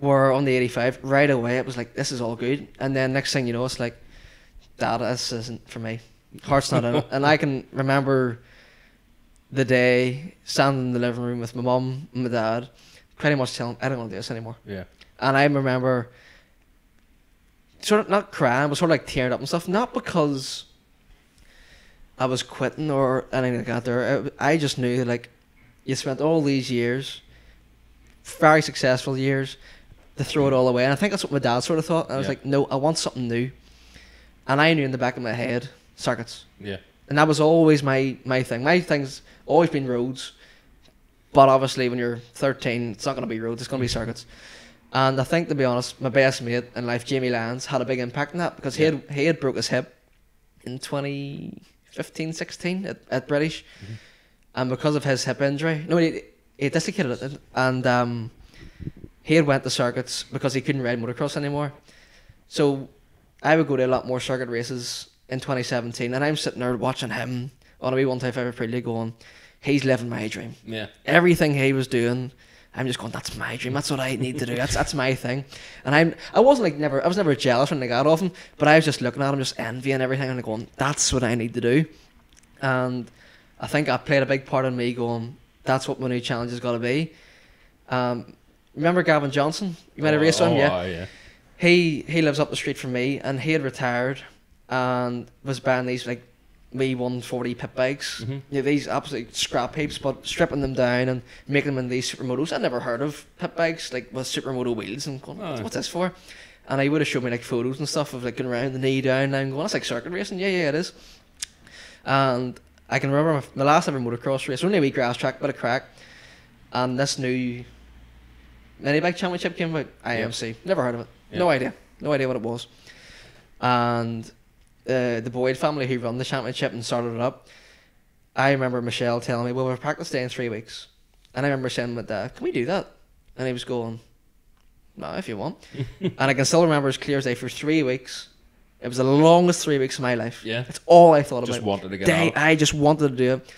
S3: Where on the 85, right away, it was like, this is all good. And then next thing you know, it's like, Dad, this isn't for me. Heart's not in it. And I can remember the day standing in the living room with my mum and my dad, pretty much telling, I don't want to do this anymore.
S1: Yeah.
S3: And I remember sort of not crying, but sort of like tearing up and stuff. Not because I was quitting or anything like that. There, I I just knew like you spent all these years, very successful years, to throw it all away. And I think that's what my dad sort of thought. I was
S1: Yeah.
S3: like, no, I want something new. And I knew in the back of my head circuits,
S1: Yeah.
S3: and that was always my my thing. My thing's always been roads. But obviously, when you're 13, it's not going to be roads, it's going to be circuits. And I think, to be honest, my best mate in life, Jamie Lands, had a big impact on that because he had he had broke his hip in 2015, 16 at, at British, and because of his hip injury, no, he, he dislocated it, and um, he had went to circuits because he couldn't ride motocross anymore. So I would go to a lot more circuit races in 2017, and I'm sitting there watching him on a wee one type five Aprilia going, he's living my dream
S1: Yeah.
S3: everything he was doing, I'm just going, that's my dream. That's what I need to do. That's that's my thing. And I'm I wasn't like never I was never jealous when I got off him, but I was just looking at him, just envying everything and going, that's what I need to do. And I think I played a big part in me going, that's what my new challenge has got to be. Um, remember Gavin Johnson? You might have raced on,
S1: oh,
S3: yeah.
S1: yeah.
S3: He he lives up the street from me, and he had retired and was buying these like wee 140 pit bikes.
S1: Mhm.
S3: You know, these absolute scrap heaps, but stripping them down and making them in these supermotos. I'd never heard of pit bikes like with supermoto wheels and going,
S1: Aye.
S3: what's this for? And he would have shown me like photos and stuff of like going around the knee down and I'm going, that's like circuit racing. Yeah, yeah, it is. And I can remember my, my last ever motocross race, only a wee grass track, but a crack. And this new mini bike championship came out, IMC. Never heard of it. No idea. No idea what it was. And uh, the Boyd family who run the championship and started it up, I remember Michelle telling me, well, we've practiced day in three weeks. And I remember saying to my dad, can we do that? And he was going, no, if you want. and I can still remember as clear as day for three weeks. It was the longest three weeks of my life.
S1: Yeah.
S3: That's all I thought
S1: Just
S3: about.
S1: wanted to get
S3: Day,
S1: out.
S3: I just wanted to do it.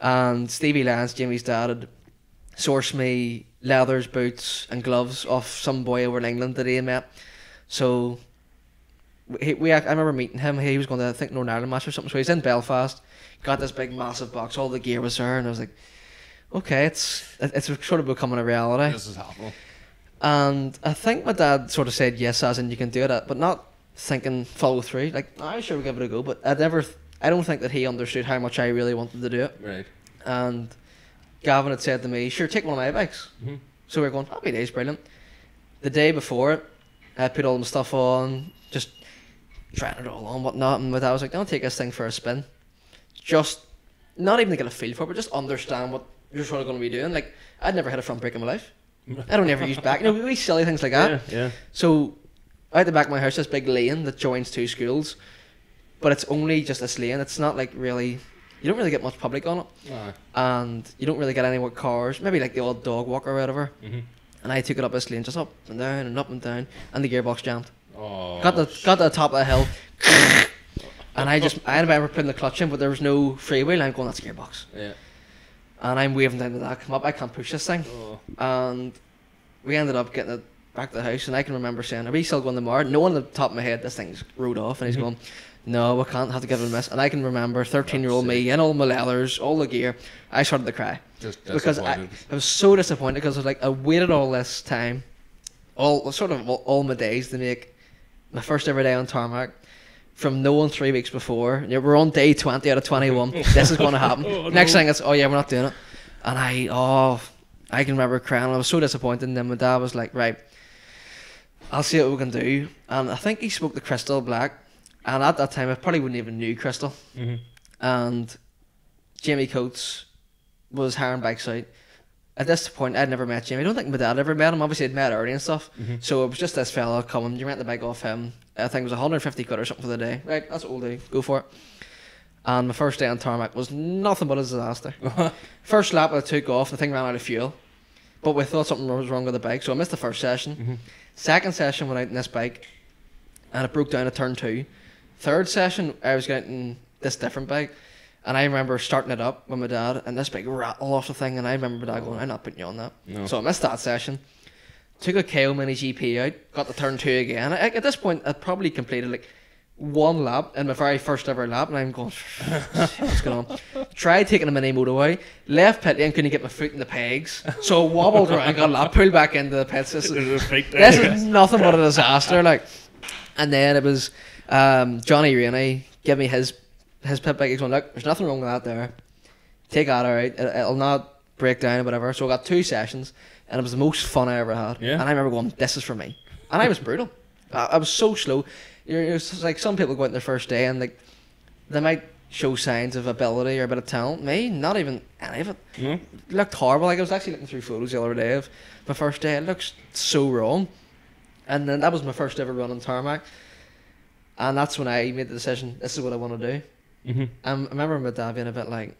S3: And Stevie Lance, Jimmy's dad, had sourced me leathers, boots, and gloves off some boy over in England that he had met. So we, we I remember meeting him. He was going to I think Northern Ireland match or something. So he's in Belfast. Got this big massive box. All the gear was there, and I was like, okay, it's it's sort of becoming a reality.
S1: This is happening.
S3: And I think my dad sort of said yes, as in you can do it, but not thinking follow through. Like, I sure we'll give it a go, but I never, I don't think that he understood how much I really wanted to do it.
S1: Right.
S3: And Gavin had said to me, sure, take one of my bikes.
S1: Mhm.
S3: So we were going, happy days, brilliant. The day before it, I put all my stuff on, just trying it all on, whatnot, and my dad was like, don't take this thing for a spin. Just, not even to get a feel for it, but just understand what you're sort of going to be doing. Like, I'd never had a front brake in my life. I don't ever use back. You know, we silly things like that.
S1: Yeah. Yeah.
S3: So, out the back of my house, this big lane that joins two schools, but it's only just this lane. It's not like really, you don't really get much public on it, and you don't really get any more cars. Maybe like the old dog walk or whatever.
S1: Mhm.
S3: And I took it up this lane, just up and down and up and down, and the gearbox jammed.
S1: Oh.
S3: got the got to the top of the hill, and I just I remember putting the clutch in, but there was no freeway. I'm going, that's gearbox,
S1: Yeah.
S3: and I'm waving down the that come up. I can't push this thing.
S1: Oh.
S3: and we ended up getting it back to the house. And I can remember saying, "Are we still going tomorrow?" No one at the top of my head, this thing's rode off, and he's
S1: Mhm.
S3: going, "No, we can't. Have to give it a miss." And I can remember thirteen-year-old me in all my leathers, all the gear. I started to cry
S1: Just
S3: because I. I was so disappointed because I was like, I waited all this time, all sort of all, all my days to make my first ever day on tarmac. from knowing three weeks before, we're on day 20 out of 21, this is going to happen.
S1: Oh,
S3: Next thing is, oh yeah, we're not doing it. And I, oh, I can remember crying. I was so disappointed. And then my dad was like, right, I'll see what we can do. And I think he spoke to Crystal Black. And at that time, I probably wouldn't even knew Crystal.
S1: Mhm.
S3: And Jamie Coates was hiring bikes out. At this point, I'd never met Jamie. I don't think my dad ever met him. Obviously, I'd met Ernie and stuff.
S1: Mhm.
S3: So it was just this fella coming. You rent the bike off him. I think it was 150 quid or something for the day. Right, that's what we'll do. Go for it. And my first day on tarmac was nothing but a disaster. first lap, I took off. The thing ran out of fuel. But we thought something was wrong with the bike, so I missed the first session.
S1: Mhm.
S3: Second session went out in this bike, and it broke down at turn two. Third session, I was getting this different bike, and I remember starting it up with my dad, and this big rattle off the thing, and I remember my dad going, "I'm not putting you on that."
S1: No.
S3: So I missed that session. Took a KO Mini GP out, got to turn two again. I, at this point, I'd probably completed like one lap in my very first ever lap, and I'm going, what's going on? Tried taking a mini motorway, left pit lane, couldn't get my foot in the pegs, so I wobbled around, got a lap, pulled back into the pits. This is,
S1: There's a freak there.
S3: this is nothing but a disaster. Like, and then it was um, Johnny Rainey give me his his pit bike. He's going, look, there's nothing wrong with that there. Take that out. It, it'll not break down or whatever. So I got two sessions, and it was the most fun I ever had.
S1: Yeah.
S3: And I remember going, this is for me. And I was brutal. I, I was so slow. You're, you're like some people go out their first day and like they might show signs of ability or a bit of talent. Me, not even any of it
S1: No?
S3: looked horrible. Like I was actually looking through photos the other day of my first day. It looks so wrong. And then that was my first ever run on tarmac. And that's when I made the decision. This is what I want to do.
S1: Mm-hmm.
S3: Um, I remember my dad being a bit like,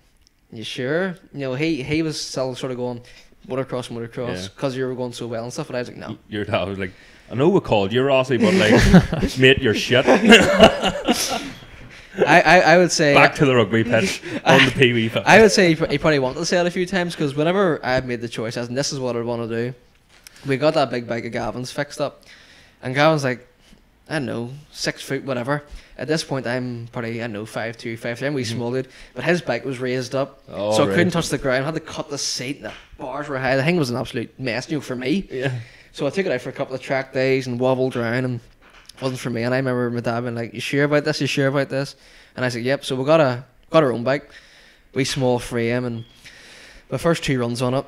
S3: "You sure?" You know, he he was still sort of going motocross, motocross,
S1: Yeah.
S3: because you were going so well and stuff. And I was like, "No."
S1: Your dad was like, I know we called you Rossi, but like, mate, you're shit.
S3: I, I I would say
S1: Back to the rugby pitch on the Pee Wee pitch.
S3: I would say he, probably wanted to say it a few times because whenever I made the choice, as this is what I want to do, we got that big bike of Gavin's fixed up, and Gavin's like, I don't know, six foot, whatever. At this point, I'm probably I don't know five two, five three. I'm wee small dude, but his bike was raised up,
S1: Oh,
S3: so I
S1: right.
S3: couldn't touch the ground. I had to cut the seat. And the bars were high. The thing was an absolute mess, you know, for me.
S1: yeah.
S3: So I took it out for a couple of track days and wobbled around and it wasn't for me. And I remember my dad being like, "You sure about this? You sure about this?" And I said, "Yep." So we got a got our own bike, we small frame, and the first two runs on it,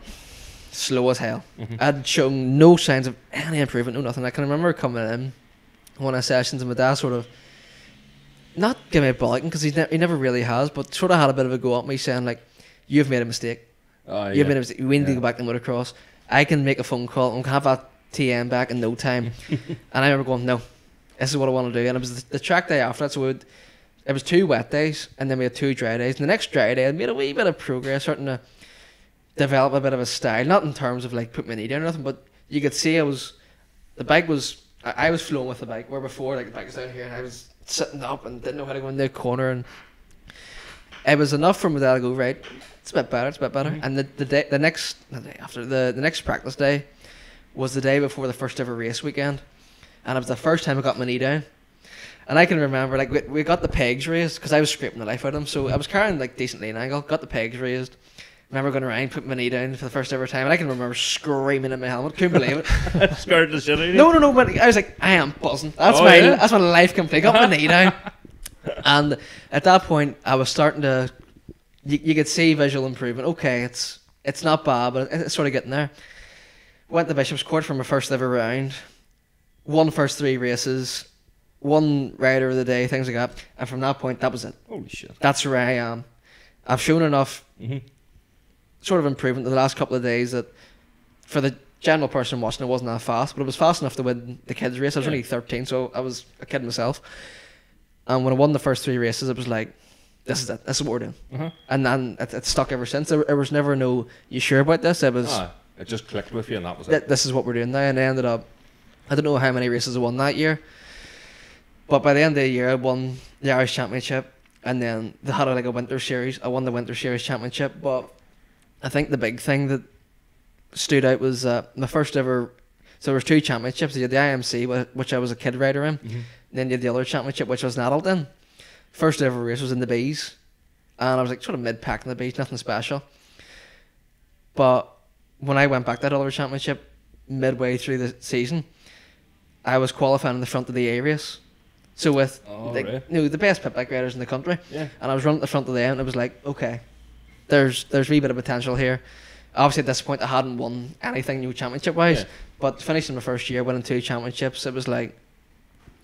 S3: slow as hell.
S1: Mhm.
S3: I'd shown no signs of any improvement, no nothing. I can remember coming in one of the sessions and my dad sort of not give me a bollocking because he, ne- he never really has, but sort of had a bit of a go at me saying like, "You've made a mistake."
S1: Oh,
S3: You've
S1: yeah.
S3: made a mistake. We need to go back to motocross. I can make a phone call and have that TM back in no time. and I remember going, no, this is what I want to do. And it was the, the track day after that. So would, it was two wet days and then we had two dry days. And the next dry day, I made a wee bit of progress, starting to develop a bit of a style. Not in terms of like putting my knee down or nothing, but you could see I was, the bike was, I, I was flowing with the bike. Where before, like the bike was down here and I was sitting up and didn't know how to go in the corner. And it was enough for me I go, right, it's a bit better, it's a bit better.
S1: Mhm.
S3: And the, the day, the next, the day after, the, the next practice day was the day before the first ever race weekend. And it was the first time I got my knee down. And I can remember, like, we, we got the pegs raised because I was scraping the life out of them. So I was carrying, like, decent lean angle, got the pegs raised. Remember going around, putting my knee down for the first ever time. And I can remember screaming in my helmet. Couldn't believe it.
S1: Scared the shit out of you?
S3: No, no, no. But I was like, I am buzzing. That's
S1: Oh,
S3: my
S1: yeah?
S3: that's my life complete. Got my knee down. And at that point, I was starting to. You, you could see visual improvement. Okay, it's it's not bad, but it's sort of getting there. Went to Bishopscourt for my first ever round. Won first three races. One rider of the day, things like that. And from that point, that was it.
S1: Holy shit.
S3: That's where I am. I've shown enough
S1: Mm-hmm.
S3: Sort of improvement in the last couple of days that for the general person watching it wasn't that fast, but it was fast enough to win the kids race. I was
S1: Yeah.
S3: only 13, so I was a kid myself. And when I won the first three races, it was like, this is it. This is what we're doing.
S1: Uh-huh.
S3: And then it, it stuck ever since. There, there was never no, you sure about this? It was,
S1: Ah, it just clicked with you, and that was it.
S3: this is what we're doing now. And I ended up, I don't know how many races I won that year, but by the end of the year, I won the Irish Championship. And then they had like a winter series. I won the winter series championship, but I think the big thing that stood out was uh, my first ever. So there was two championships. You had the IMC, which I was a kid rider in.
S1: Mhm.
S3: Then you had the other championship, which I was an adult in. First ever race was in the bees, and I was like sort of mid pack in the bees, nothing special. But when I went back that other championship midway through the season, I was qualifying in the front of the A race. So with
S1: Oh, right.
S3: you know, the best pit bike riders in the country,
S1: Yeah.
S3: and I was running at the front of them, and it was like, okay, there's there's a wee bit of potential here. Obviously, at this point, I hadn't won anything new championship wise,
S1: Yeah.
S3: but finishing my first year, winning two championships, it was like,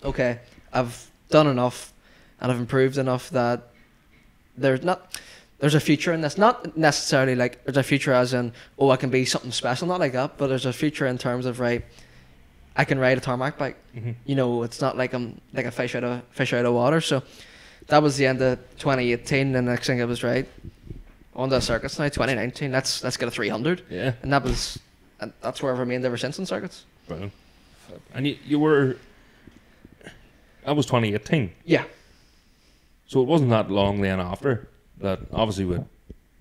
S3: okay, I've done enough, and I've improved enough that there's not. There's a future in this, not necessarily like there's a future as in oh I can be something special, not like that, but there's a future in terms of right, I can ride a tarmac bike,
S1: hmm
S3: you know, it's not like I'm like a fish out of fish out of water. So that was the end of 2018. And the next thing I was right on the circuits now. 2019. Let's let's get a 300,
S1: Yeah.
S3: and that was and that's where I've remained ever since in circuits.
S1: Brilliant. And you, you were. That was 2018.
S3: Yeah,
S1: So it wasn't that long then after that, obviously with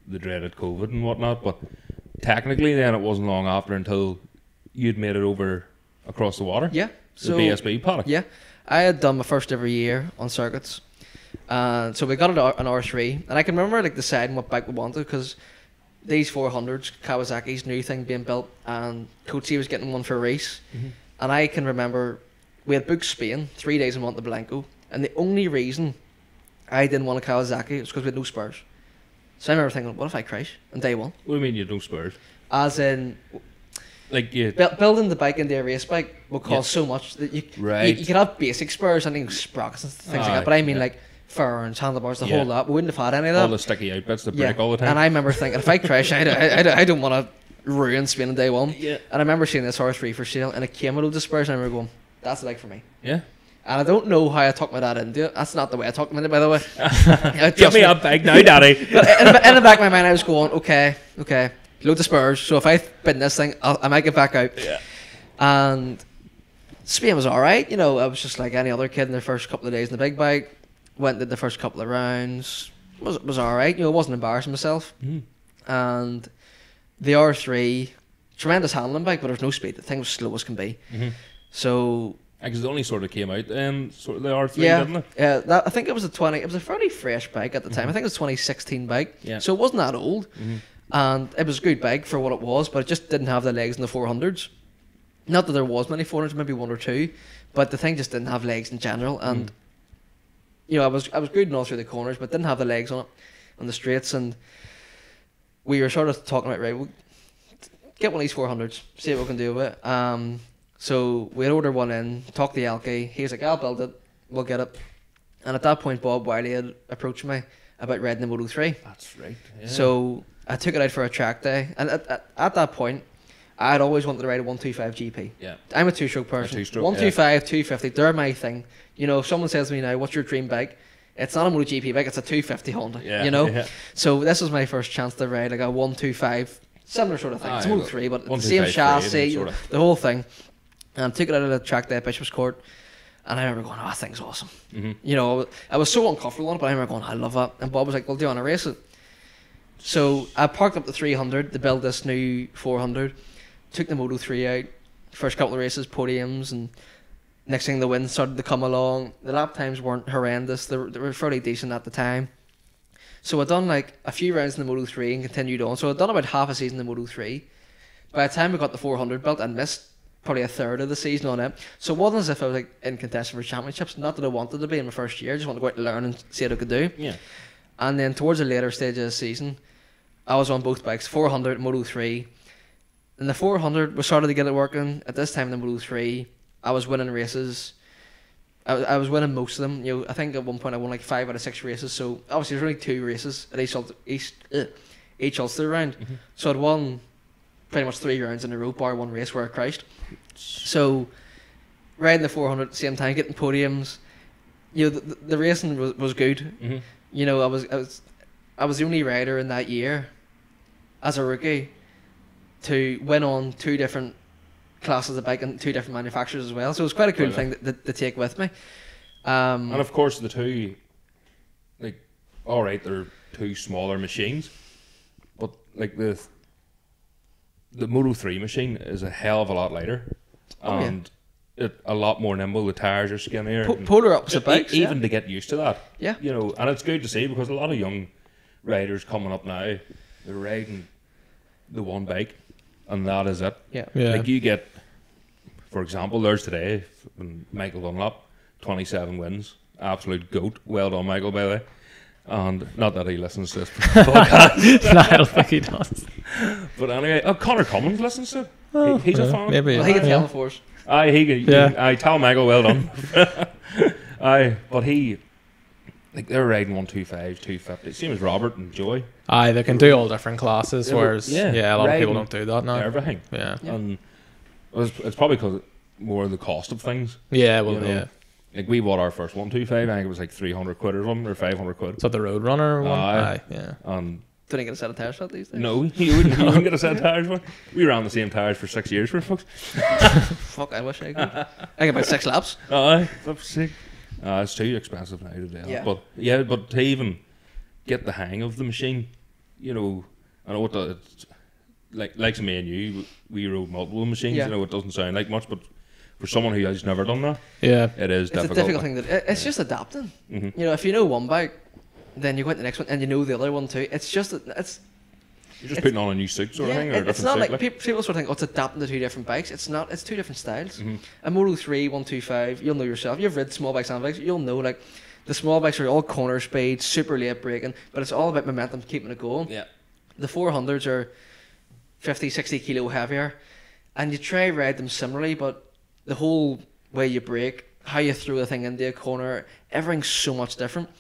S1: the dreaded COVID and whatnot, but technically then it wasn't long after until you'd made it over across the water.
S3: yeah.
S1: The
S3: So
S1: BSB paddock.
S3: yeah, I had done my first ever year on circuits. Uh, so we got it an R3, and I can remember like deciding what bike we wanted because these 400s, Kawasaki's new thing being built, and Coetzee was getting one for a race.
S1: Mhm.
S3: And I can remember we had booked Spain three days in Monteblanco, and the only reason I didn't want a Kawasaki was because we had no spurs. So I remember thinking, what if I crash on day one?
S1: What do you mean you don't spurs?
S3: As in,
S1: Like you.
S3: bu- building the bike into a race bike will cost
S1: Yeah.
S3: so much that you,
S1: Right.
S3: you, you could have basic spurs and things, sprockets and things like that. But I mean,
S1: yeah.
S3: like ferns, handlebars, the
S1: Yeah.
S3: whole lot. We wouldn't have had any of that.
S1: all the sticky out bits that
S3: yeah.
S1: break all the time.
S3: And I remember thinking, if I crash, I, I, I, I don't want to ruin Spain on day one.
S1: yeah.
S3: And I remember seeing this R3 for sale, and it came with spurs, and I remember going, that's the bike for me.
S1: Yeah.
S3: And I don't know how I talked my dad into it. That's not the way I talked him into it, by the way.
S1: Give me a bag now, daddy.
S3: In the, in the back of my mind, I was going, okay, okay, loads of spurs. So if I spin this thing, I'll, I might get back out.
S1: yeah.
S3: And Spain was all right. You know, I was just like any other kid in the first couple of days in the big bike. Went the first couple of rounds. Was was all right. You know, I wasn't embarrassing myself.
S1: Mhm.
S3: And the R3, tremendous handling bike, but there's no speed. The thing was slow as can be.
S1: Mhm.
S3: So
S1: Because it only sort of came out then, sort of the R3,
S3: yeah,
S1: didn't it?
S3: yeah. That, I think it was a twenty. It was a fairly fresh bike at the time.
S1: Mhm.
S3: I think it was 2016 bike.
S1: Yeah.
S3: So it wasn't that old,
S1: Mhm.
S3: and it was a good bike for what it was, but it just didn't have the legs in the 400s. Not that there was many 400s, maybe one or two, but the thing just didn't have legs in general. And
S1: Mm.
S3: You know, I was I was good all through the corners, but didn't have the legs on it on the straights. And we were sort of talking about right, we'll get one of these 400s, see what we can do with it. Um, so we'd order one in, talk to Elke. He was like, "I'll build it, we'll get it." And at that point, Bob Wiley had approached me about riding the Moto 3.
S1: That's right. Yeah.
S3: So I took it out for a track day, and at, at, at that point, I'd always wanted to ride a 125 GP.
S1: yeah.
S3: I'm a two stroke person.
S1: two-stroke,
S3: 125, 250, they're my thing. You know, if someone says to me now, What's your dream bike? It's not a MotoGP bike, it's a 250 Honda.
S1: Yeah.
S3: You know?
S1: Yeah.
S3: So this was my first chance to ride like a 125, similar sort of thing. it's a
S1: Aye,
S3: Moto 3, but the
S1: 125
S3: same chassis,
S1: sort of.
S3: the whole thing. And I took it out of the track day at Bishopscourt, and I remember going, Oh, that thing's awesome.
S1: hmm
S3: You know, I was so uncomfortable on it, but I remember going, I love that. And Bob was like, Well, do you want to race it? So I parked up the 300 to build this new 400. Took the Moto 3 out. First couple of races, podiums, and next thing the wind started to come along. The lap times weren't horrendous, they were, they were fairly decent at the time. So I'd done like a few rounds in the Moto 3 and continued on. So I'd done about half a season in the Moto 3. By the time we got the 400 built, I'd missed probably a third of the season on it. So it wasn't as if I was like in contention for championships. Not that I wanted to be in my first year. I just wanted to go out and learn and see what I could do.
S1: Yeah.
S3: And then towards the later stage of the season, I was on both bikes, 400, Moto 3. And the 400, was started to get it working. At this time, the Moto 3, I was winning races. I, was- I was winning most of them. You know, I think at one point I won like five out of six races. So obviously, there's only two races at each Ulster, each, uh, each Ulster round.
S1: Mhm.
S3: So I'd won pretty much three rounds in a row, bar one race where I crashed. So riding the 400 at the same time, getting podiums. You know, the, the racing was, was good
S1: hmm
S3: you know, I was I was I was the only rider in that year as a rookie to win on two different classes of bike and two different manufacturers as well. So it was quite a cool
S1: Brilliant.
S3: thing to, to, to take with me. Um,
S1: And of course, the two, like, all right, they're two smaller machines, but like the the Moto Three machine is a hell of a lot lighter,
S3: Oh, yeah.
S1: and it a lot more nimble. The tires are skinnier.
S3: po-
S1: and
S3: polar opposite
S1: e-
S3: bikes.
S1: even
S3: yeah.
S1: to get used to that.
S3: Yeah.
S1: you know, and it's good to see because a lot of young riders coming up now, they're riding the one bike, and that is it.
S3: yeah.
S2: Yeah.
S1: Like you get, for example, there's today Michael Dunlop 27 wins. Absolute goat. Well done, Michael, by the way. And not that he listens to this podcast.
S2: no, I don't think he does.
S1: But anyway, oh, Conor Cummins listens to it.
S2: Oh,
S1: He- he's a
S2: yeah,
S1: fan.
S2: Maybe.
S3: Well, he can
S2: yeah.
S3: tell for us.
S1: Aye, he can.
S2: Yeah.
S1: Yeah. I tell Michael, well done. Aye, but he, like they're riding one two five, two fifty. Same as Robert and Joey.
S2: Aye, they can do all different classes,
S1: Yeah,
S2: whereas
S1: yeah,
S2: yeah, a lot of people don't do that now.
S1: Everything.
S2: Yeah.
S3: Yeah.
S1: And it's, it's probably because more of the cost of things.
S2: Yeah, well,
S1: You know,
S2: yeah.
S1: Like we bought our first one two five. I think it was like three hundred quid or something, or five hundred quid.
S2: Is that the Roadrunner one?
S1: Aye.
S2: Aye, yeah.
S1: And
S3: Don't even get a set of tires shot these days.
S1: no, you wouldn't, you wouldn't get a set of tires for. it. We ran the same tires for six years for it, folks.
S3: Fuck, I wish I could. I got about six laps.
S1: Aye, that's sick. Uh, it's too expensive now to do that.
S3: Yeah.
S1: But yeah, but to even get the hang of the machine, you know, I know what the it's, like like me and you, we rode multiple machines.
S3: Yeah.
S1: You know, it doesn't sound like much, but for someone who has never done that,
S2: Yeah.
S1: it is
S3: It's a
S1: difficult.
S3: difficult thing. That it- it's just adapting.
S1: Mhm.
S3: You know, if you know one bike, then you go to the next one and you know the other one too. It's just that- it's
S1: You're just
S3: it's-
S1: putting on a new suit sort
S3: yeah,
S1: of thing, or a
S3: it's not
S1: suit.
S3: like people, people sort of think, oh, it's adapting to two different bikes. It's not. It's two different styles.
S1: Mhm.
S3: A Moto 3, 125, you'll know yourself. You've rid small bikes and bikes. You'll know like the small bikes are all corner speed, super late braking, but it's all about momentum, keeping it going.
S1: yeah,
S3: The 400s are 50, 60 kilo heavier, and you try ride them similarly, but the whole way you brake, how you throw the thing into a corner, everything's so much different.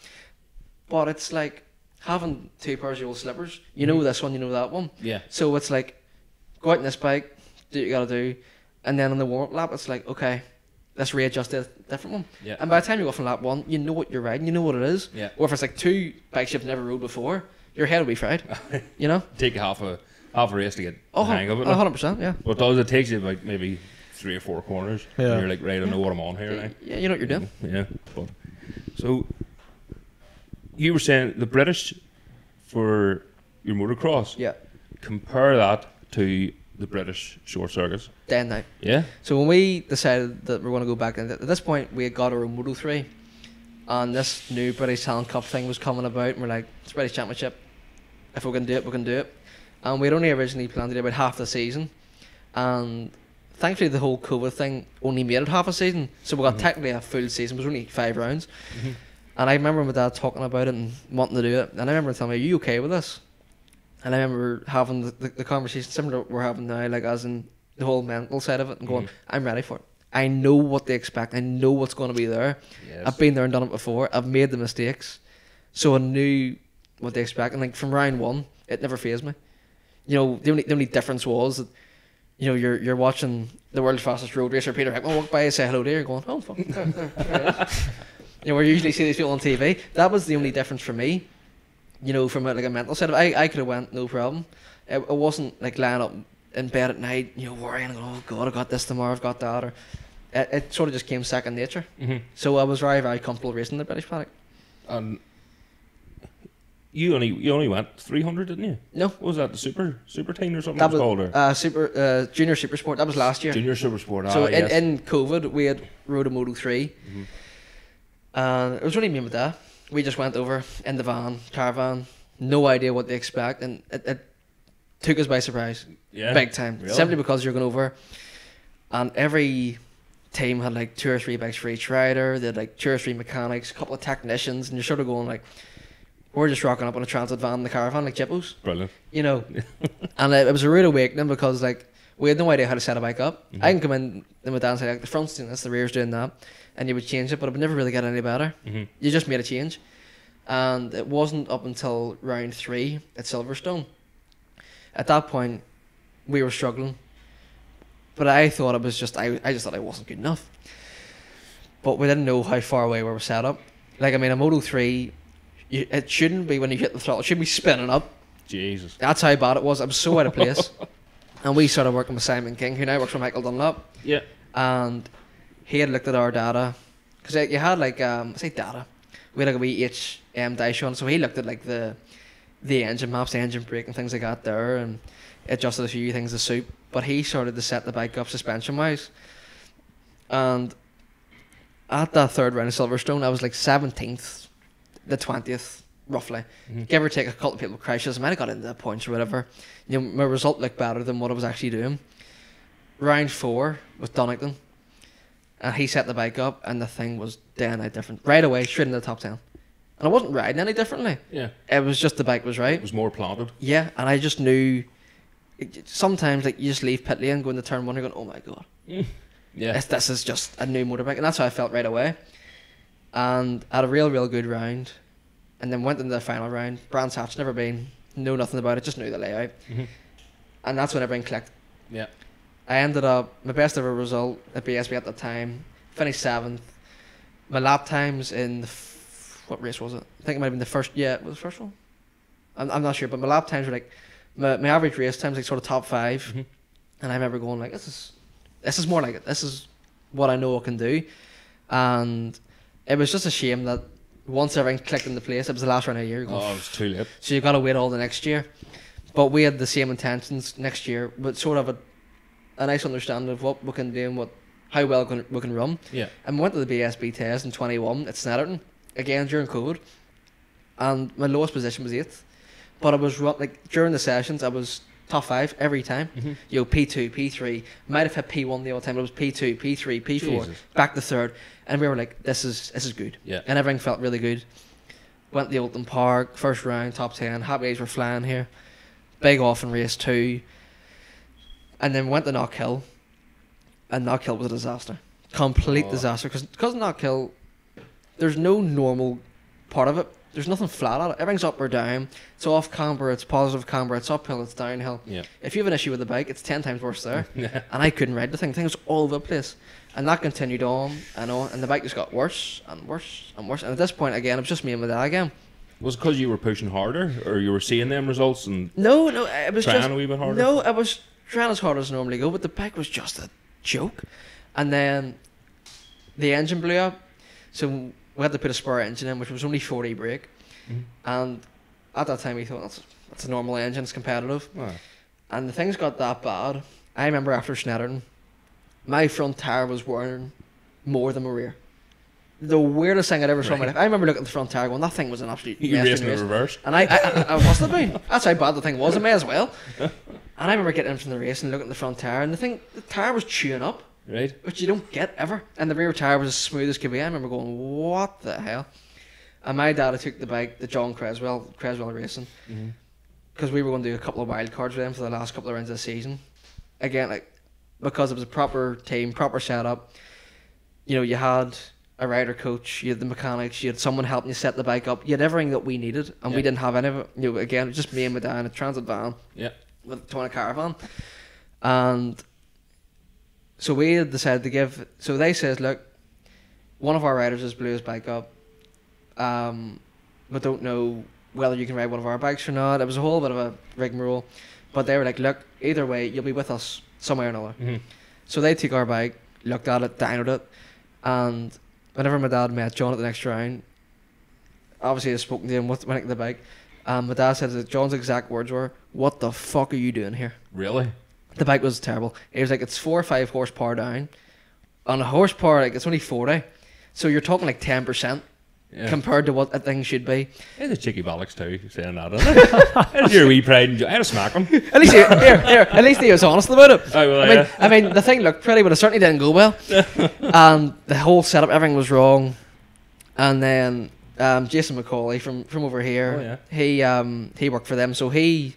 S3: But it's like having two pairs of old slippers. You know mm-hmm. this one, you know that one.
S1: yeah,
S3: So it's like, go out in this bike, do what you gotta do, and then on the warm up lap, it's like, okay, let's readjust a different one.
S1: yeah.
S3: And by the time you go from lap one, you know what you're riding, you know what it is.
S1: Yeah.
S3: Or if it's like two bikes you've never rode before, your head will be fried. you know?
S1: Take half a half a race to get
S3: Oh,
S1: the hang of it.
S3: a
S1: like.
S3: hundred percent, yeah.
S1: But it does it takes you about maybe three or four corners.
S2: Yeah.
S1: And you're like, right, I know what I'm on here now.
S3: Yeah, you know what you're doing.
S1: Yeah, but so you were saying the British for your motocross.
S3: Yeah.
S1: Compare that to the British short circuits.
S3: Day and night.
S1: Yeah.
S3: So when we decided that we are going to go back, and at this point we had got our own Moto 3, and this new British Talent Cup thing was coming about, and we're like, it's British Championship. If we can do it, we can do it. And we'd only originally planned to do about half the season, and thankfully the whole COVID thing only made it half a season, so we got
S1: Mhm.
S3: technically a full season. It was only five rounds,
S1: Mhm.
S3: and I remember my dad talking about it and wanting to do it, and I remember him telling me, "Are you okay with this?" And I remember having the, the, the conversation similar to what we're having now, like as in the whole mental side of it, and going,
S1: Mhm.
S3: "I'm ready for it. I know what they expect. I know what's going to be there.
S1: Yes.
S3: I've been there and done it before. I've made the mistakes, so I knew what they expect. And like from round one, it never phased me. You know, the only the only difference was that, you know, you're you're watching the world's fastest road racer Peter Hickman walk by and say hello to you, you're going, oh fuck, there, there, there it is. You know, where you usually see these people on TV. That was the only difference for me. You know, from a, like a mental side, of. I I could have went no problem. It, it wasn't like lying up in bed at night, you know, worrying, oh god, I've got this tomorrow, I've got that, or it, it sort of just came second nature.
S1: Mhm.
S3: So I was very, very comfortable racing the British paddock.
S1: And you only you only went 300, didn't you?
S3: No,
S1: What was that the super super team or something?
S3: that
S1: was called or
S3: uh, super uh, junior super sport. That was last year.
S1: junior super sport.
S3: so
S1: ah,
S3: in,
S1: yes.
S3: in COVID, we had rode a Moto 3
S1: Mhm.
S3: and it was only me and my dad. We just went over in the van, caravan, no idea what they expect, and it, it took us by surprise,
S1: yeah.
S3: big time.
S1: Really?
S3: Simply because you're going over, and every team had like two or three bikes for each rider. They had like two or three mechanics, a couple of technicians, and you're sort of going like, we're just rocking up on a transit van in the caravan like jippos.
S1: Brilliant.
S3: you know. and it, it was a rude awakening because like we had no idea how to set a bike up.
S1: Mhm.
S3: I can come in and and say like the front's doing this, the rear's doing that, and you would change it, but it would never really get any better.
S1: hmm
S3: You just made a change, and it wasn't up until round three at Silverstone. At that point, we were struggling, but I thought it was just I I just thought I wasn't good enough. But we didn't know how far away we were set up. Like I mean, a Moto three, you, it shouldn't be when you hit the throttle. It should be spinning up.
S1: Jesus.
S3: That's how bad it was. I'm so out of place. and we started working with Simon King, who now works for Michael Dunlop.
S1: Yeah.
S3: And he had looked at our data. Because you had like, um, I say data. We had like a wee HM dash on. So he looked at like the the engine maps, the engine brake and things like that there. And adjusted a few things to suit. But he started to set the bike up suspension wise. And at that third round of Silverstone, I was like 17th, the 20th, roughly
S1: Mhm.
S3: give or take a couple of people crashes. I might have got into the points or whatever. You know, my result looked better than what I was actually doing. Round four with Donington. and he set the bike up, and the thing was damn out different right away, straight into the top ten. And I wasn't riding any differently.
S1: Yeah.
S3: It was just the bike was right.
S1: It was more planted.
S3: Yeah, and I just knew. it- Sometimes like you just leave pit lane, go into turn one, you're going, oh my god,
S1: Yeah.
S3: this, this is just a new motorbike, and that's how I felt right away. And had a real, real good round, and then went into the final round. Brands Hatch, never been, know nothing about it, just knew the layout,
S1: Mhm.
S3: and that's when everything clicked.
S1: Yeah.
S3: I ended up my best ever result at BSB at the time, finished seventh. My lap times in the f- what race was it? I think it might have been the first. Yeah, it was the first one? I'm, I'm not sure, but my lap times were like my, my average race times like sort of top 5
S1: Mhm.
S3: and I remember going like this is this is more like it. This is what I know I can do, and it was just a shame that once everything clicked into place, it was the last round of the year. going,
S1: Oh, it was too late.
S3: so you got to wait all the next year. But we had the same intentions next year, but sort of a, a nice understanding of what we can do and what how well we can, we can run.
S1: Yeah.
S3: And we went to the BSB test in 21 at Snetterton, again during COVID. And my lowest position was eighth. But I was run, like during the sessions, I was top five every time.
S1: Mhm.
S3: You know, P2, P3, might have hit P1 the odd time, but it was P2, P3, P4, back to third. And we were like, this is this is good
S1: Yeah.
S3: and everything felt really good. Went to the Oulton Park, first round, top 10. Happy days were flying here. Big off in race two. And then went to Knockhill. And Knockhill was a disaster. Complete
S1: Oh.
S3: disaster. Because Knockhill, there's no normal part of it. There's nothing flat at it. Everything's up or down. It's off camber, it's positive camber, it's uphill, it's downhill.
S1: Yeah.
S3: If you have an issue with the bike, it's 10 times worse there
S1: Yeah.
S3: and I couldn't ride the thing. The thing was all over the place. And that continued on and on, and the bike just got worse and worse and worse. And at this point, again, it was just me and my dad again.
S1: Was it because you were pushing harder, or you were seeing them results and
S3: No, no, it was
S1: trying
S3: just
S1: a wee bit harder?
S3: no. I was trying as hard as I normally go, but the bike was just a joke. And then the engine blew up, so we had to put a spare engine in, which was only forty brake.
S1: Mhm.
S3: And at that time, we thought that's that's a normal engine, it's competitive.
S1: Oh.
S3: And the things got that bad. I remember after Snetterton, my front tire was wearing more than my rear. The weirdest thing I'd ever saw in my life. I remember looking at the front tire going, that thing was an absolute
S1: You racing
S3: in
S1: in
S3: race.
S1: reverse.
S3: And I, I, I, I must have been. That's how bad the thing was. I may as well. And I remember getting in from the race and looking at the front tire, and the thing, the tire was chewing up,
S1: Right.
S3: which you don't get ever. And the rear tire was as smooth as could be. I remember going, what the hell? And my dad took the bike to John Creswell, Creswell Racing,
S1: Mm-hmm.
S3: because we were going to do a couple of wild cards with them for the last couple of rounds of the season. Again, like because it was a proper team, proper setup. You know, you had a rider coach, you had the mechanics, you had someone helping you set the bike up. You had everything that we needed, and
S1: Yeah.
S3: we didn't have any of it. You know, again, just me and my dad in a transit van
S1: Yeah.
S3: with a towing caravan, and so we decided to give. So they says, look, one of our riders has blew his bike up. Um, we don't know whether you can ride one of our bikes or not. It was a whole bit of a rigmarole, but they were like, look, either way, you'll be with us somewhere or another.
S1: Mm-hmm.
S3: So they took our bike, looked at it, dynoed it, and whenever my dad met John at the next round, obviously I spoken to him with when I the bike, and my dad said that John's exact words were, "What the fuck are you doing here?"
S1: Really?
S3: The bike was terrible. It was like it's four or five horsepower down, on a horsepower like it's only forty, so you're talking like ten percent
S1: Yeah.
S3: compared to what a thing should be.
S1: It's a cheeky bollocks too, saying that. Isn't it? Your wee pride and joy. I had a smack him.
S3: At least he, here, here, at least he was honest about it.
S1: Oh, well,
S3: I mean,
S1: yeah.
S3: I mean, the thing looked pretty, but it certainly didn't go well. and the whole setup, everything was wrong. And then um, Jason McCauley from from over here,
S1: Oh, yeah.
S3: he um, he worked for them, so he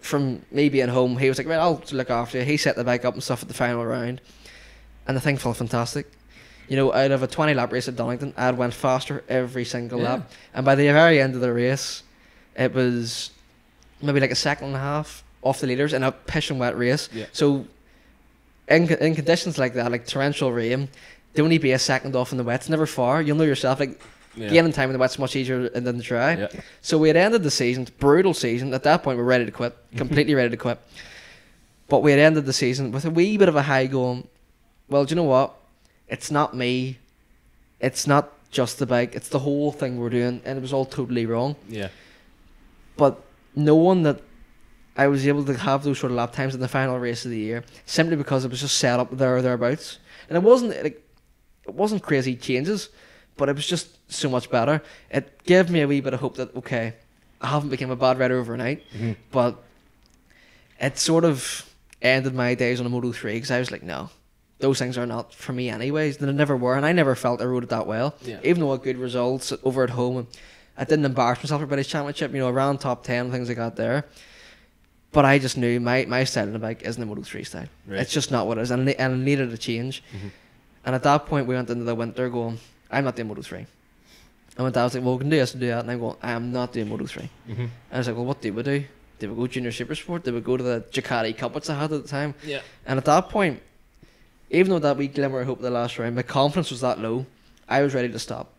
S3: from me being home, he was like, "Right, I'll look after you." He set the bike up and stuff at the final round, and the thing felt fantastic. You know, out of a 20 lap race at Donington, I went faster every single
S1: Yeah.
S3: lap. And by the very end of the race, it was maybe like a second and a half off the leaders in a pish and wet race.
S1: Yeah.
S3: So, in, in conditions like that, like torrential rain, they only be a second off in the wet. It's never far. You'll know yourself, like,
S1: Yeah.
S3: gaining time in the wet's much easier than the dry.
S1: Yeah.
S3: So we had ended the season, brutal season. At that point, we were ready to quit, completely ready to quit. But we had ended the season with a wee bit of a high going. Well, do you know what? It's not me. It's not just the bike. It's the whole thing we're doing, and it was all totally wrong.
S1: Yeah.
S3: But knowing that I was able to have those sort of lap times in the final race of the year, simply because it was just set up there or thereabouts, and it wasn't like it wasn't crazy changes, but it was just so much better. It gave me a wee bit of hope that okay, I haven't become a bad rider overnight,
S1: Mhm.
S3: but it sort of ended my days on a Moto 3 because I was like, no, those things are not for me anyways. They never were, and I never felt I rode it that well.
S1: Yeah.
S3: Even though I had good results over at home, and I didn't embarrass myself for British Championship. You know, around top ten things I got there. But I just knew my, my style on the bike isn't a Moto 3 style.
S1: Right.
S3: It's just not what it is. And, I and I needed a change.
S1: Mhm.
S3: And at that point, we went into the winter going, I'm not doing Moto 3. And my dad was like, well, we can do this and do that. And I'm going, I am not doing Moto 3.
S1: Mm-hmm.
S3: And I was like, well, what do we do? Did we go junior super sport? Did we go to the Ducati Cup, which I had at the time?
S1: Yeah.
S3: And at that point, even though that wee glimmer of hope in the last round, my confidence was that low, I was ready to stop.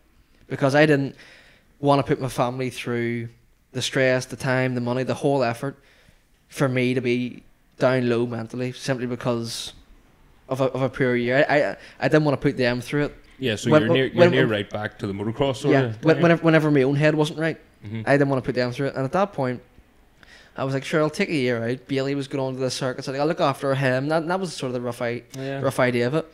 S3: Because I didn't want to put my family through the stress, the time, the money, the whole effort for me to be down low mentally simply because of a, of a poor year. I, I, I didn't want to put them through it.
S1: Yeah, so
S3: When-
S1: you're near, you're
S3: when-
S1: near right back to the motocross sort
S3: yeah,
S1: of.
S3: when, whenever, whenever my own head wasn't right.
S1: Mhm.
S3: I didn't want to put them through it. And at that point, I was like, sure, I'll take a year out. Bailey was going on to the circuit, so I'll look after him. That, that was sort of the rough, I,
S1: yeah.
S3: rough idea of it.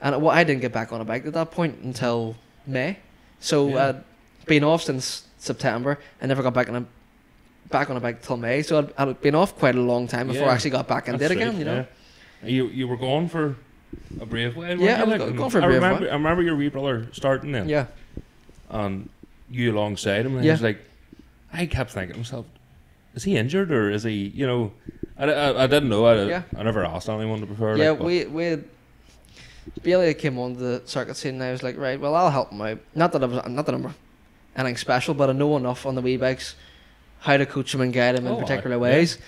S3: And well, I didn't get back on a bike at that point until May. So
S1: Yeah.
S3: I'd been off since September. I never got back on a back on a bike till May. So I'd, I'd been off quite a long time before
S1: Yeah.
S3: I actually got back and it
S1: That's
S3: again.
S1: right,
S3: You know.
S1: You you were going for a brave weren't
S3: Yeah, I was
S1: like?
S3: going for a
S1: I
S3: brave
S1: remember,
S3: while.
S1: I remember your wee brother starting then.
S3: Yeah.
S1: And you alongside him, and he
S3: Yeah.
S1: was like, I kept thinking to myself, is he injured or is he? You know, I, I, I didn't know. I,
S3: Yeah.
S1: I never asked anyone to prefer.
S3: yeah,
S1: like,
S3: we we had, Bailey came on the circuit scene and I was like, right, well I'll help him out. Not that I was not that I'm anything special, but I know enough on the wee bikes how to coach him and guide him
S1: Oh,
S3: in particular
S1: yeah.
S3: ways.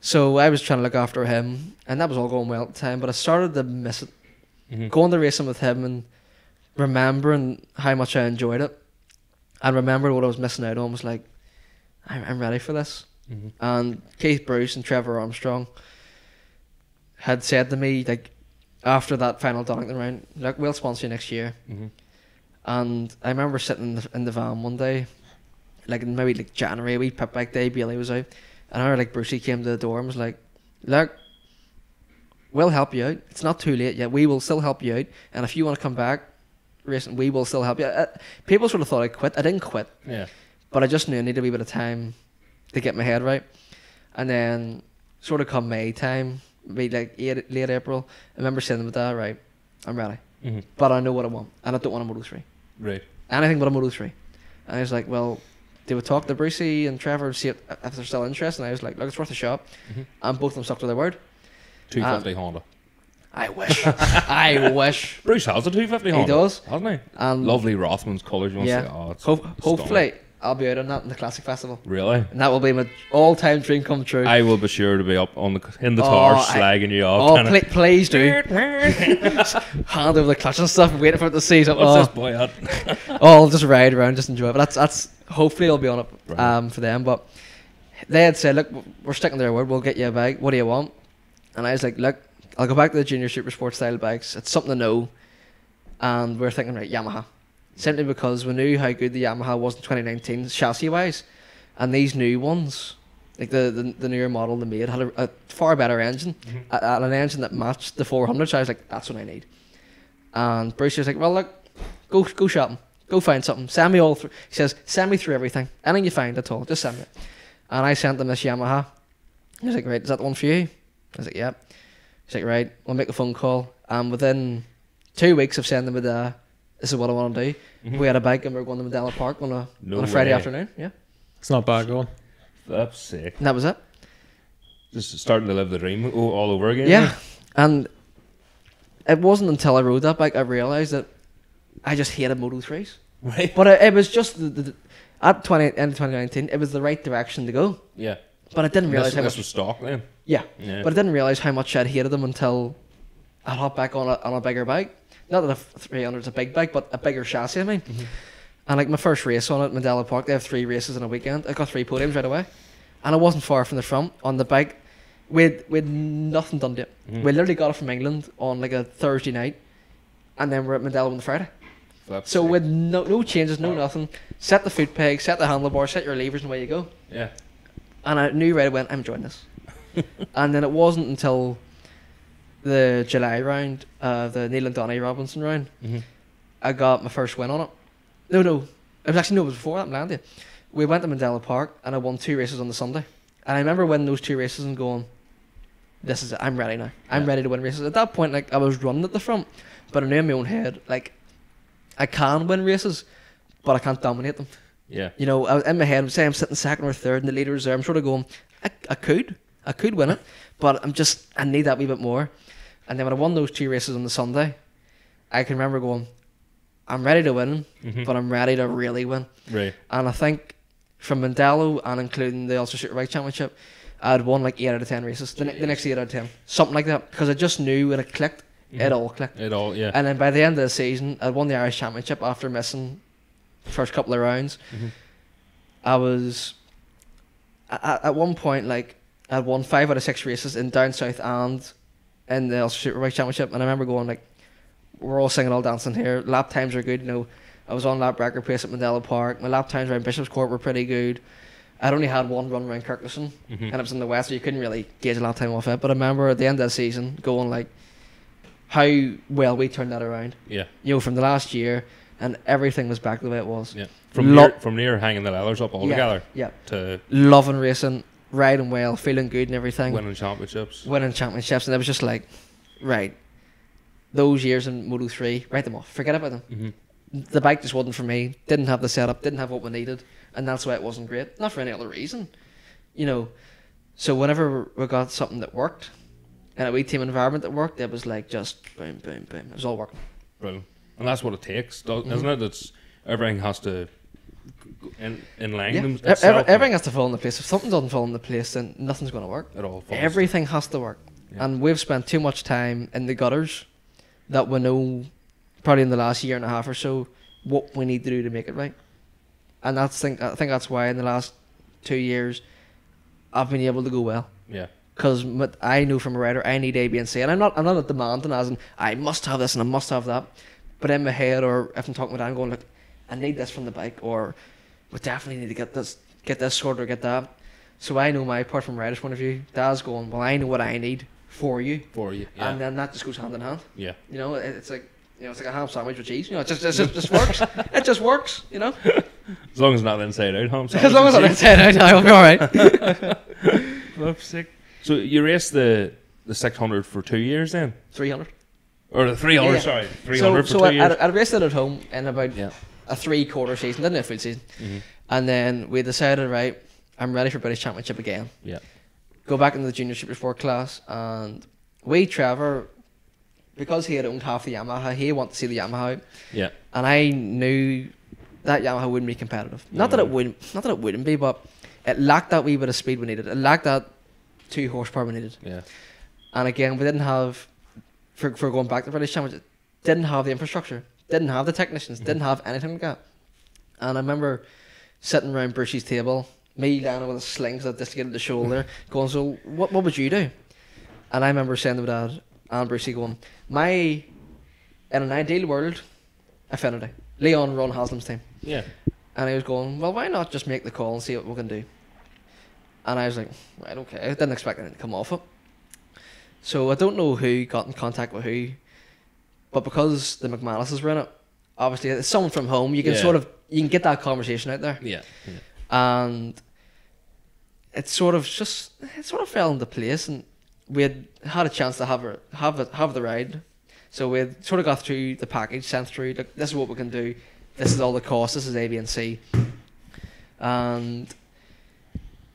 S3: So I was trying to look after him and that was all going well at the time, but I started to miss it.
S1: Mhm.
S3: Going to racing with him and remembering how much I enjoyed it and remembering what I was missing out on was like, I'm, I'm ready for this.
S1: Mhm.
S3: And Keith Bruce and Trevor Armstrong had said to me, like, after that final Donington round, look, we'll sponsor you next year.
S1: Mhm.
S3: And I remember sitting in the, in the van one day, like in maybe like January, we pit bike day, Bailey was out. And I heard like Brucey came to the door and was like, look, we'll help you out. It's not too late yet. We will still help you out. And if you want to come back racing, we will still help you. Uh, people sort of thought I quit. I didn't quit.
S1: Yeah.
S3: But I just knew I needed a wee bit of time to get my head right. And then, sort of come May time, maybe like eight, late April, I remember saying to my dad, right, I'm ready.
S1: Mhm.
S3: But I know what I want. And I don't want a Moto 3.
S1: Right.
S3: Anything but a Moto 3. And I was like, well, they would talk to Brucey and Trevor and see if, if they're still interested. And I was like, look, it's worth a shot.
S1: Mhm.
S3: And both of them stuck to their word.
S1: 250 Honda.
S3: I wish. I wish.
S1: Bruce has a 250 Honda.
S3: He does.
S1: Hasn't he?
S3: And
S1: Lovely Rothman's colours. You want
S3: Yeah.
S1: to say, oh, it's
S3: ho-
S1: stunning.
S3: hopefully, I'll be out on that in the Classic Festival.
S1: Really?
S3: And that will be my all time dream come true.
S1: I will be sure to be up on the in the
S3: Oh,
S1: tower
S3: I-
S1: slagging you off.
S3: Oh, pl- please do. Hand over the clutch and stuff, waiting for it to see something.
S1: What's
S3: Oh,
S1: this boy at?
S3: oh, I'll just ride around, just enjoy it. But that's that's hopefully I'll be on it
S1: Right.
S3: um, for them. But they had said, look, we're sticking to their word. We'll get you a bike. What do you want? And I was like, look, I'll go back to the junior super sport style bikes. It's something to know. And we are thinking, right, Yamaha. Simply because we knew how good the Yamaha was in 2019 chassis wise, and these new ones, like the the, the newer model they made, had a, a far better engine,
S1: Mhm.
S3: a, a- an engine that matched the 400. So I was like, that's what I need. And Bruce was like, well, look, go go shopping, go find something. Send me all through. He says, send me through everything, anything you find at all, just send me. it. And I sent him this Yamaha. He was like, right, is that the one for you? I was like, yep. He's like, right, we'll make a phone call. And within two weeks of sending him the, this is what I want to do.
S1: Mhm.
S3: We had a bike and we were going to Mondello Park on a
S1: No
S3: on a Friday
S1: way.
S3: afternoon. Yeah,
S2: It's not bad going.
S1: That's sick.
S3: and that was it.
S1: Just starting to live the dream all over again.
S3: Yeah, and it wasn't until I rode that bike I realised that I just hated Moto threes.
S1: Right.
S3: But it, it was just the, the, at twenty end of twenty nineteen, it was the right direction to go.
S1: Yeah.
S3: But I didn't
S1: This,
S3: realise how
S1: this
S3: much.
S1: was stock then.
S3: Yeah,
S1: Yeah.
S3: but I didn't realise how much I'd hated them until I hopped back on a on a bigger bike. Not that a three hundred is a big bike, but a bigger chassis. I mean,
S1: Mhm.
S3: and like my first race on it, Mondello Park, they have three races in a weekend. I got three podiums right away, and I wasn't far from the front on the bike. We'd we'd nothing done to it.
S1: Mhm.
S3: We literally got it from England on like a Thursday night, and then we're at Mondello on the Friday.
S1: That's
S3: So
S1: sick.
S3: with no no changes, no nothing. Set the foot peg, set the handlebar, set your levers, and away you go.
S1: yeah.
S3: And I knew right away, I'm enjoying this. and then it wasn't until the July round, uh, the Neil and Donny Robinson round,
S1: Mhm.
S3: I got my first win on it. No, no, it was actually no, it was before that. I'm you. We went to Mondello Park and I won two races on the Sunday. And I remember winning those two races and going, this is it. I'm ready now. I'm
S1: Yeah.
S3: ready to win races. At that point, like I was running at the front, but I knew in my own head, like I can win races, but I can't dominate them.
S1: Yeah.
S3: You know, I, in my head, say I'm sitting second or third, and the leader is there. I'm sort of going, I, I could, I could win it, but I'm just, I need that wee bit more. And then when I won those two races on the Sunday, I can remember going, I'm ready to win,
S1: Mhm.
S3: but I'm ready to really win.
S1: Right.
S3: And I think from Mondello and including the Ulster Superbike Championship, I'd won like 8 out of 10 races. The, the next 8 out of 10. Something like that. Because I just knew when it clicked, it
S1: Mhm.
S3: all clicked.
S1: It all. Yeah.
S3: And then by the end of the season, I won the Irish Championship after missing the first couple of rounds.
S1: Mhm.
S3: I was at, at one point like I'd won five out of six races in down south and in the Ulster Superbike Championship, and I remember going like, "We're all singing, all dancing here. Lap times are good." You know, I was on lap record pace at Mondello Park. My lap times around Bishopscourt were pretty good. I'd only had one run around Kirkistown,
S1: Mhm.
S3: and it was in the west, so you couldn't really gauge a lap time off it. But I remember at the end of the season going like, how well we turned that around.
S1: Yeah.
S3: You know, from the last year, and everything was back the way it was.
S1: Yeah. From
S3: Lo-
S1: near, from near hanging the leathers up all
S3: Yeah.
S1: together
S3: Yeah,
S1: to
S3: loving racing, riding well, feeling good and everything,
S1: winning championships.
S3: winning championships, and it was just like, right, those years in Moto three, write them off, forget about them.
S1: hmm
S3: The bike just wasn't for me. Didn't have the setup, didn't have what we needed, and that's why it wasn't great. Not for any other reason, you know. So whenever we got something that worked, and a wee team environment that worked, it was like just boom, boom, boom. It was all working.
S1: Brilliant. And that's what it takes,
S3: Mhm.
S1: isn't it? It's everything has to g- in
S3: Yeah,
S1: itself.
S3: everything has to fall into place. If something doesn't fall into place, then nothing's going to work.
S1: It all falls.
S3: Everything has to work.
S1: Yeah.
S3: And we've spent too much time in the gutters that we know, probably in the last year and a half or so, what we need to do to make it right. And that's think I think that's why in the last two years, I've been able to go well.
S1: Yeah.
S3: Because I know from a rider, I need A, B, and C, and I'm not I'm not demanding as in I must have this and I must have that, but in my head or if I'm talking with Dan, going look, I need this from the bike, or we definitely need to get this get this sorted or get that. So I know my part from a rider's point of view. Dad's going, well, I know what I need for you,
S1: For you. Yeah.
S3: and then that just goes hand in hand.
S1: yeah.
S3: You know, it, it's like you know, it's like a ham sandwich with cheese. You know, it just it just, just works. it just works. You know,
S1: As long as it's not inside out, Holmes.
S3: as long as I'm inside out, I'll be all right.
S1: sick. So you raced the the six hundred for two years then,
S3: Three hundred.
S1: or the three hundred?
S3: Yeah.
S1: Sorry, three
S3: So,
S1: for
S3: so
S1: two
S3: I,
S1: years.
S3: I, I raced it at home in about
S1: yeah.
S3: A three quarter season, didn't it, full season.
S1: Mhm.
S3: And then we decided, right, I'm ready for British Championship again.
S1: Yeah.
S3: Go back into the junior super sport class, and we Trevor, because he had owned half the Yamaha, he wanted to see the Yamaha, out,
S1: Yeah.
S3: and I knew that Yamaha wouldn't be competitive. Not that it wouldn't, not that it wouldn't be, but it lacked that wee bit of speed we needed. It lacked that two horsepower we needed.
S1: Yeah.
S3: And again, we didn't have, for, for going back to British Championship, didn't have the infrastructure, didn't have the technicians,
S1: Mhm.
S3: didn't have anything like that. And I remember sitting around Brucey's table, me lying with a slings that dislocated the shoulder, going, So, what, what would you do? And I remember saying to my dad and Brucey, going, My, in an ideal world, Affinity, Leon Ron Haslam's team.
S1: Yeah.
S3: And he was going, well, why not just make the call and see what we can do? And I was like, right, okay. I didn't expect anything to come off it. So I don't know who got in contact with who, but because the McManuses were in it, obviously it's someone from home. You can
S1: Yeah.
S3: sort of you can get that conversation out there,
S1: Yeah. yeah.
S3: and it sort of just it sort of fell into place, and we had had a chance to have a, have a, have the ride. So we had sort of got through the package, sent through. Like this is what we can do. This is all the cost. This is A, B, and C. And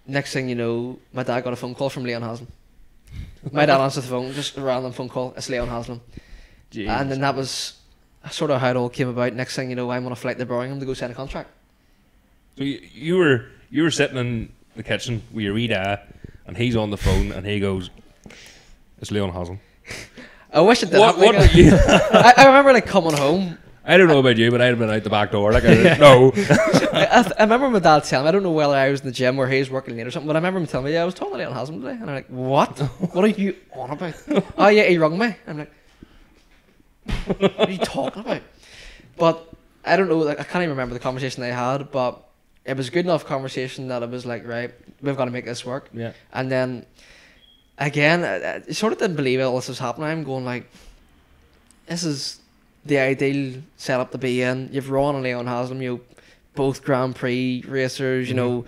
S3: next thing you know, my dad got a phone call from Leon Haslam. My dad answered the phone, just a random phone call. It's Leon Haslam.
S1: Jeez.
S3: And then that was sort of how it all came about. Next thing you know, I'm on a flight to Birmingham to go sign a contract.
S1: So you, you were you were sitting in the kitchen with your wee dad, and he's on the phone, and he goes, "It's Leon Haslam."
S3: I wish it did
S1: What? What? Were you?
S3: I, I remember like coming home.
S1: I don't know about you, but I'd have been out the back door. Like, I, no.
S3: I, I remember my dad telling me, I don't know whether I was in the gym or he was working late or something, but I remember him telling me, yeah, I was talking to Leon Haslam today. And I'm like, what? what are you on about? oh, yeah, he rung me. I'm like, what are you talking about? But I don't know, like, I can't even remember the conversation they had, but it was a good enough conversation that it was like, right, we've got to make this work.
S1: Yeah.
S3: And then again, I, I sort of didn't believe all this was happening. I'm going like, this is the ideal setup to be in. You've Ron and Leon Haslam, you know, both Grand Prix racers, you
S1: Mhm.
S3: know,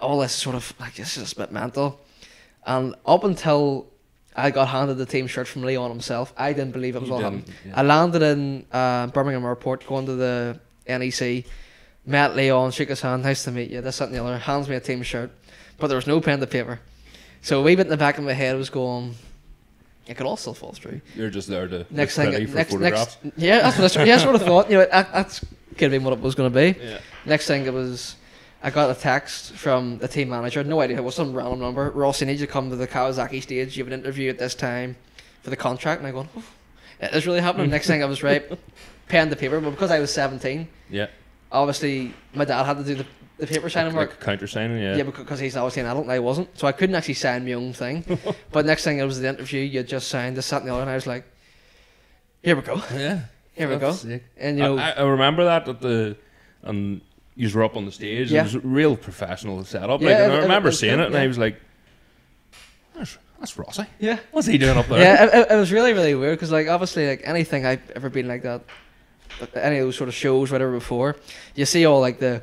S3: all this sort of like this is just a bit mental. And up until I got handed the team shirt from Leon himself, I didn't believe it was all happening.
S1: yeah.
S3: I landed in uh, Birmingham Airport, going to the NEC, met Leon, shook his hand, nice to meet you, this, that, and the other, hands me a team shirt, but there was no pen to paper. So a wee bit in the back of my head was going, it could all still fall through.
S1: You're just there to
S3: Next thing, next, next, yeah, that's what I, yeah, that's what I thought. You know, that, that's could have been what it was going to be.
S1: Yeah.
S3: Next thing it was, I got a text from the team manager. No idea, it was some random number. Ross, you need to come to the Kawasaki stage. You have an interview at this time for the contract. And I go, oh, it is really happening. Next thing I was right, pen the paper. But because I was 17,
S1: Yeah.
S3: obviously my dad had to do the, the paper signing work.
S1: Like counter signing, yeah.
S3: Yeah, because he's obviously an adult and I wasn't. So I couldn't actually sign my own thing. but next thing it was the interview, you just signed this, that, and the other. And I was like, here we go.
S1: Yeah.
S3: Here we go.
S1: Sick.
S3: And, you know,
S1: I, I remember that at the and you were up on the stage.
S3: Yeah.
S1: It was a real professional setup.
S3: Yeah,
S1: like, and
S3: it-
S1: I remember
S3: it
S1: seeing it, and
S3: yeah.
S1: I was like, "That's, that's Rossi.
S3: yeah.
S1: What's he doing up there?"
S3: yeah, it, was really really weird because like obviously like anything I've ever been like that, any of those sort of shows whatever before, you see all like the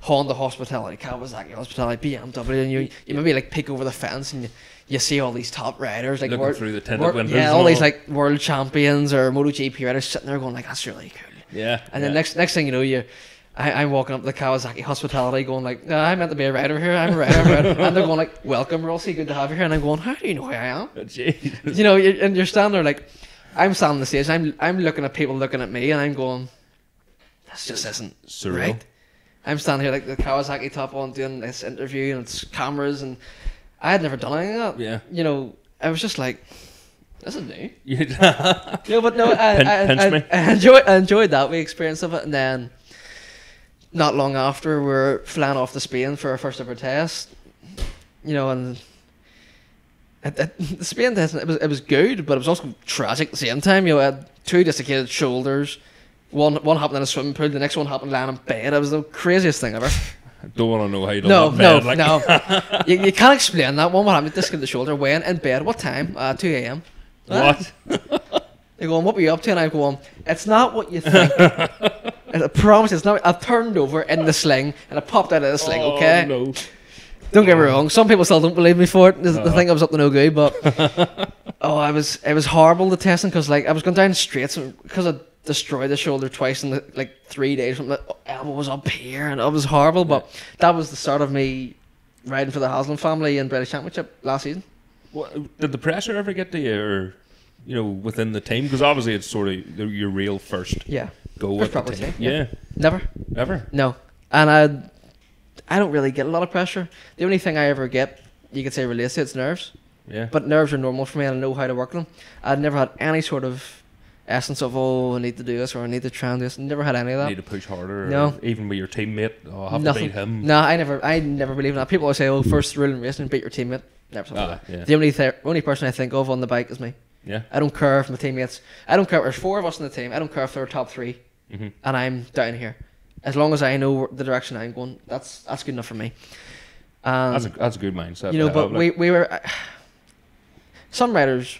S3: Honda hospitality, Kawasaki hospitality, BMW, and you you maybe like peek over the fence and you, you see all these top riders like
S1: Looking
S3: world,
S1: through the tinted
S3: world-
S1: windows.
S3: yeah,
S1: and
S3: all these like world champions or MotoGP riders sitting there going like that's really cool.
S1: yeah.
S3: And then next next thing you know, you, I, I'm walking up the Kawasaki hospitality, going like, I'm meant to be a rider here. I'm a rider, I'm a rider. and they're going like, welcome, Rossi, good to have you here. And I'm going, how do you know who I am?
S1: Oh, Jesus.
S3: You know, you're, and you're standing there like, I'm standing on the stage. I'm I'm looking at people looking at me, and I'm going, this just isn't
S1: Surreal.
S3: right. I'm standing here like the Kawasaki top on doing this interview, and it's cameras, and I had never done anything like that.
S1: Yeah.
S3: You know, I was just like, this is new.
S1: You-
S3: No, but no, I,
S1: Pin-
S3: I, I,
S1: me.
S3: I enjoyed I enjoyed that we experience of it, and then not long after we we're flying off to Spain for our first ever test. You know, and it, it, the Spain test it was it was good, but it was also tragic at the same time. You know, I had two dislocated shoulders. One one happened in a swimming pool. The next one happened lying in bed. It was the craziest thing ever.
S1: I don't want to know how you done
S3: No,
S1: that
S3: no,
S1: bad, like-
S3: no. you, you can't explain that. One what happened? Dislocated the shoulder. When in bed? What time? Uh, two a.m.
S1: What?
S3: They're going, what were you up to? And I'm going, it's not what you think. I promise it's not. I turned over in the sling and I popped out of the sling,
S1: Oh,
S3: okay?
S1: no.
S3: Don't get me wrong. Some people still don't believe me for it. They they
S1: Uh-huh.
S3: think I was up to no good, but oh, I was. It was horrible the testing because like I was going down straight because I destroyed the shoulder twice in the, like three days. From the elbow was up here and it was horrible. But that was the start of me riding for the Haslam family in British Championship last season.
S1: What, did the pressure ever get to you, or you know, within the team? Because obviously it's sort of the- your real first
S3: Yeah,
S1: go
S3: First
S1: with the team.
S3: team, yeah.
S1: Yeah.
S3: never.
S1: Ever.
S3: No, and I, I don't really get a lot of pressure. The only thing I ever get, you could say, relates to it's nerves.
S1: Yeah.
S3: But nerves are normal for me, and I know how to work them. I'd never had any sort of essence of oh, I need to do this or I need to try and do this. Never had any of that.
S1: need to push harder.
S3: No.
S1: Or even with your teammate, oh, I have
S3: Nothing.
S1: to beat him.
S3: No, I never, I never believe in that. People always say, "Oh, first rule in racing, beat your teammate." Never something
S1: Ah,
S3: like that.
S1: yeah.
S3: The only th- only person I think of on the bike is me.
S1: Yeah.
S3: I don't care if my teammates. I don't care. if There's four of us in the team. I don't care if they're top three,
S1: hmm
S3: and I'm down here. As long as I know the direction I'm going, that's that's good enough for me. Um,
S1: That's a that's a good mindset.
S3: you know, but we we were. some riders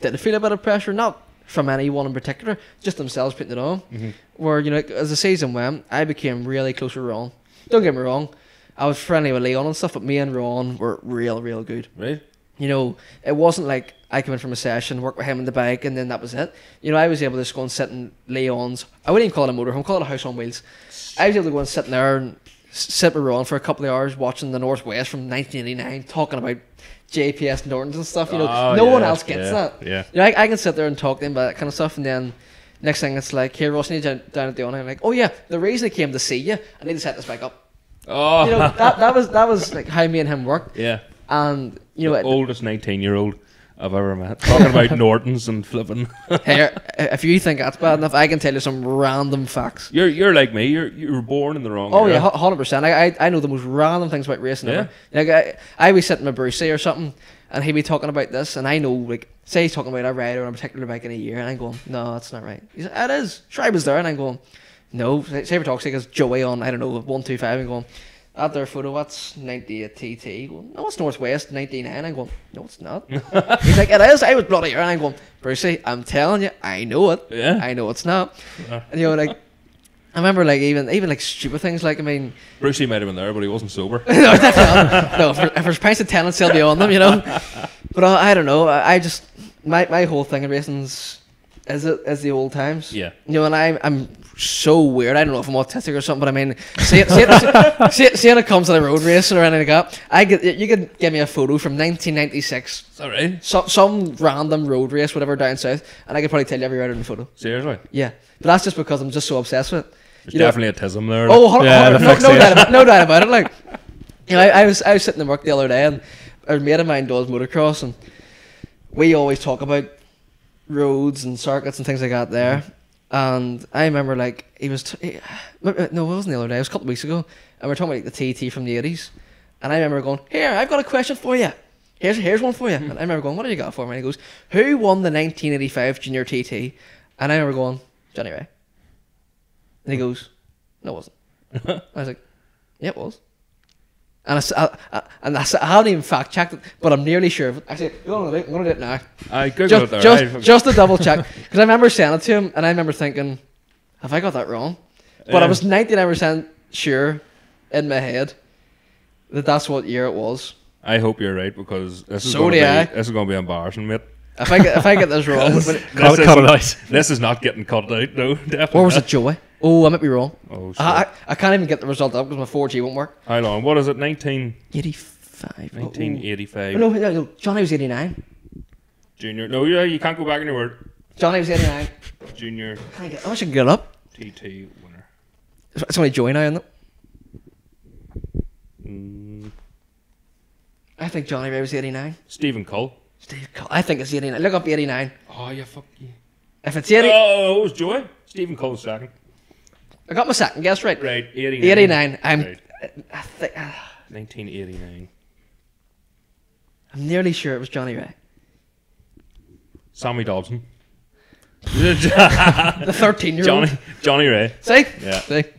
S3: didn't feel a bit of pressure, not from anyone in particular, just themselves putting it on.
S1: Mhm.
S3: Where you know, as the season went, I became really close with Ron. Don't get me wrong, I was friendly with Leon and stuff, but me and Ron were real, real good.
S1: right.
S3: You know, it wasn't like I came in from a session, work with him on the bike, and then that was it. You know, I was able to just go and sit in Leon's. I wouldn't even call it a motorhome, call it a house on wheels. I was able to go and sit in there and sit with Ron for a couple of hours watching the Northwest from 1989, talking about JPS Nortons and stuff. You know,
S1: Oh,
S3: no one else gets
S1: yeah,
S3: that.
S1: Yeah.
S3: You know, I, I can sit there and talk to him about that kind of stuff, and then next thing it's like, here, Ross, I need you down at the owner. I'm like, oh yeah, the reason I came to see you, I need to set this bike up.
S1: Oh.
S3: You know, that, that was that was like how me and him worked,
S1: yeah.
S3: and you know,
S1: the oldest nineteen-year-old I've ever met. Talking about Nortons and flipping.
S3: Here, uh, if you think that's bad enough, I can tell you some random facts.
S1: You're you're like me. You're you were born in the wrong.
S3: Oh
S1: era.
S3: yeah, hundred percent. I, I I know the most random things about racing
S1: Yeah.
S3: ever. Like I, I be sitting with Brucey or something, and he be talking about this, and I know like say he's talking about a rider on a particular bike in a year, and I'm going, no, that's not right. He's like, it is. Sure, I was there, and I'm going, no. Say say we're talking, because Joey on I don't know one two five, and going. At their photo, what's 98 TT? Well, no, it's Northwest 99. I'm going, no, it's not. He's like, it is. I was bloody here. And I'm going, Brucey, I'm telling you, I know it.
S1: Yeah.
S3: I know it's not.
S1: Uh.
S3: And you know, like, I remember like even even like stupid things like I mean
S1: Brucey might have been there, but he wasn't sober.
S3: no definitely no if, if there's pints of Tennent's they'll be on them you know but uh, I don't know I, I just my my whole thing of racing's is it is the old times
S1: Yeah.
S3: you know and I'm I'm so weird I don't know if I'm autistic or something but I mean see it, see it, see, it, it comes to the road racing or anything like that I get you could give me a photo from 1996
S1: All right. right?
S3: some some random road race whatever down south and I could probably tell you every rider in the photo
S1: Seriously?
S3: yeah but that's just because I'm just so obsessed with it
S1: There's
S3: You know-
S1: definitely a tism there.
S3: Oh,
S2: Yeah, the
S3: no, no, doubt about, no doubt about it. Like, you know, I, I was I was sitting in work the other day, and a mate of mine does motocross, and we always talk about roads and circuits and things like that there. Mm-hmm. And I remember like he was t- he, uh, no, it wasn't the other day. It was a couple of weeks ago, and we're talking about like, the TT from the eighties. And I remember going, "Here, I've got a question for you. Here's here's one for you." Mm-hmm. And I remember going, "What do you got for me?" And he goes, "Who won the 1985 Junior TT?" And I remember going, "Johnny Rea." And he goes, "No, it wasn't." I was like, "Yeah, it was." And I, I- and I, I haven't even fact checked it, but I'm nearly sure. Actually, you know what I'm gonna do? I'm gonna do it now,
S1: I googled
S3: just
S1: it
S3: just,
S1: I-
S3: just to double check, because I remember saying it to him, and I remember thinking, "Have I got that wrong?" But I was 99 percent sure in my head that that's what year it was.
S1: I hope you're right because this is
S3: So
S1: going to be this is going to be embarrassing, mate.
S3: If I get if I get this wrong, but it-
S2: Cut,
S1: This
S2: cut
S1: is-
S2: it out.
S1: This is not getting cut out, no, definitely.
S3: or was it Joey? Oh, I might be wrong.
S1: Oh, shit.
S3: I, I, I can't even get the result up because my 4G won't work.
S1: How long? What is it? 19,
S3: 85.
S1: 1985.
S3: Oh, no, no, no, Johnny was 89.
S1: Junior. No, yeah, you can't go back on your word.
S3: Johnny was 89.
S1: Junior
S3: I, get, I wish I could get up.
S1: TT winner.
S3: It's only Joey now, isn't it?
S1: Mm,
S3: I think Johnny Rea was 89.
S1: Stephen Cull.
S3: Steve, Cole- I think it's 89. Look up 89.
S1: Oh, yeah, fuck you.
S3: If it's 80,
S1: Oh, it was Joey. Stephen Cull's second.
S3: I got my second guess right.
S1: Right, 89.
S3: 89. I'm,
S1: Right,
S3: I think, uh,
S1: 1989.
S3: I'm nearly sure it was Johnny Rea.
S1: Sammy Dobson.
S3: The 13 year old.
S1: Johnny Johnny Rea.
S3: See?
S1: Yeah.
S3: See?
S1: It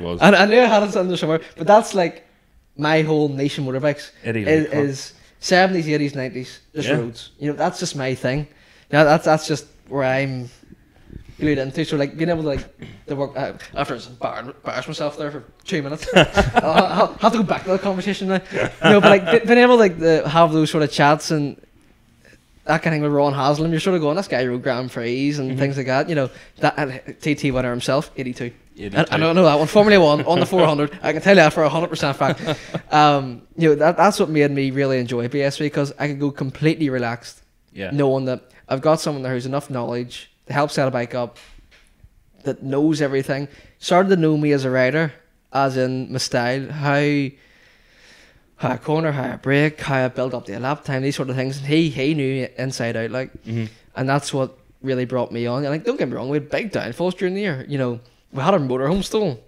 S1: was.
S3: I, I knew I had it under somewhere, but that's like my whole nation motorbikes is, 70s, 80s, 90s, just
S1: Yeah.
S3: roads. You know, that's just my thing. Yeah, that's that's just where I'm glued into. So like being able to like to work uh, after I embarrassed myself there for two minutes. I'll, I'll have to go back to the conversation now. No, but like being able like to have those sort of chats and that kind of thing with Ron Haslam, you're sort of going, this guy rode Grand Prix and things like that. You know, that and TT winner himself, 82. I, I don't know that one. Formula One on the 400. I can tell you that for a hundred percent fact. Um, you know that that's what made me really enjoy BSB because I could go completely relaxed,
S1: Yeah.
S3: knowing that I've got someone there who's enough knowledge to help set a bike up, that knows everything. Started to know me as a rider, as in my style, how how I corner, how I brake, how I build up the lap time, these sort of things. And he he knew inside out, like,
S1: Mhm.
S3: and that's what really brought me on. And like, don't get me wrong, we had big downfalls during the year. You know, we had our motorhome stolen.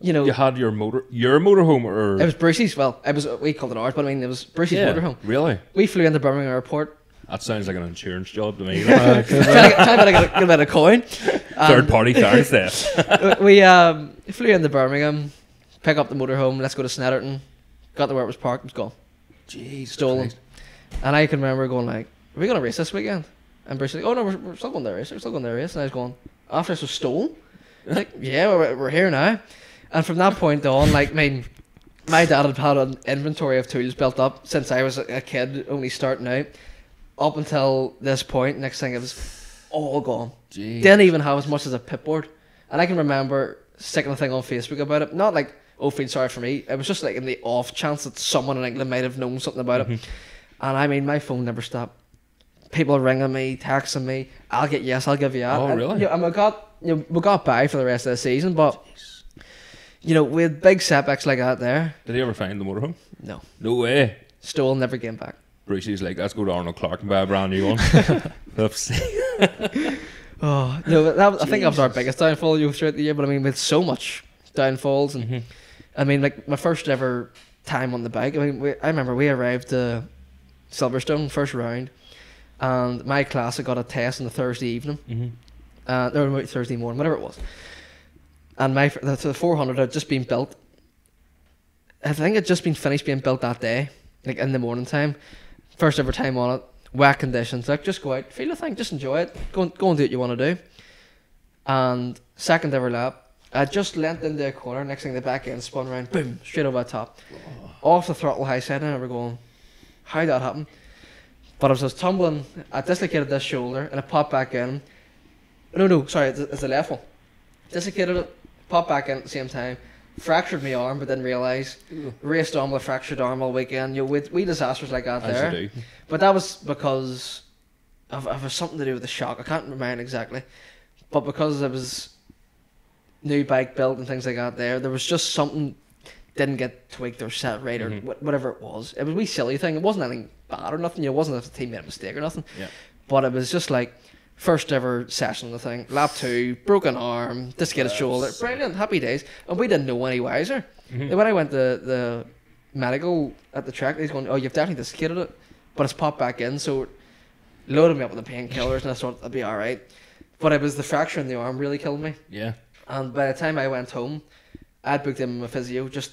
S3: You know,
S1: You had your motor, your motorhome, or
S3: it was Brucey's. Well, it was we called it ours, but I mean it was Brucey's
S1: yeah,
S3: motorhome.
S1: really?
S3: We flew into Birmingham Airport,
S1: That sounds like an insurance job to me.
S2: Uh,
S3: trying to get, to a, bit of coin.
S1: Third party tires there.
S3: we um flew into Birmingham, pick up the motorhome. Let's go to Snetterton. Got to where it was parked. It was gone.
S1: Jeez,
S3: Stolen.
S1: Christ.
S3: And I can remember going like, "Are we gonna race this weekend?" And Bruce was like, "Oh no, we're, we're still going to race. We're still going to race." And I was going, "After this was stolen." like, yeah, we're, we're here now. And from that point on, like, I mean, my dad had had an inventory of tools built up since I was a kid, only starting out, up until this point. Next thing, it was all gone.
S1: Jeez.
S3: Didn't even have as much as a pit board. And I can remember sticking a thing on Facebook about it. Not like, oh, feel sorry for me. It was just like in the off chance that someone in England might have known something about it. Mm-hmm. And I mean, my phone never stopped. People ringing me, texting me. I'll get yes, I'll give you that.
S1: Oh,
S3: And,
S1: really?
S3: you know, and we got you know, we got by for the rest of the season, but you know, with big setbacks like that there,
S1: Did he ever find the motorhome?
S3: no,
S1: No way.
S3: stole, never came back.
S1: Brucey's like, let's go to Arnold Clark and buy a brand new one. Oops.
S3: Oh no, but that, I think that was our biggest downfall you know, throughout the year. But I mean, with so much downfalls, and
S1: Mm-hmm.
S3: I mean, like my first ever time on the bike. I mean, we, I remember we arrived to Silverstone first round, and my class had got a test on the Thursday evening,
S1: hmm
S3: uh, no, Thursday morning, whatever it was. And my the, the 400 had just been built. I think it had just been finished being built that day, like in the morning time. First ever time on it, wet conditions. Like just go out, feel the thing, just enjoy it. Go and, go and do what you want to do. And second ever lap, I just leant into a corner. Next thing, the back end spun around, boom, straight over the top, off the throttle high side. And I remember going, how did that happen? But I was just tumbling. I dislocated this shoulder and it popped back in. No, no, sorry, it's, it's the left one. Dislocated it, popped back in at the same time. Fractured my arm, but then realised realise. Raced on with fractured arm all weekend. You know, we, we disasters like that
S1: As
S3: there. But that was because of, of something to do with the shock. I can't remember exactly. But because it was new bike built and things like that there, there was just something didn't get tweaked or set right or
S1: Mhm.
S3: wh- whatever it was. It was a wee silly thing. It wasn't anything bad or nothing. It wasn't if the team made a mistake or nothing.
S1: Yeah.
S3: But it was just like first ever session of the thing. Lap two, broken arm, dislocated shoulder. Brilliant, happy days. And we didn't know any wiser.
S1: Mhm.
S3: When I went to the medical at the track, he's going, "Oh, you've definitely dislocated it, but it's popped back in." So loaded me up with the painkillers, and I thought I'd be all right. But it was the fracture in the arm really killed me.
S1: Yeah.
S3: And by the time I went home, I'd booked in with a physio. Just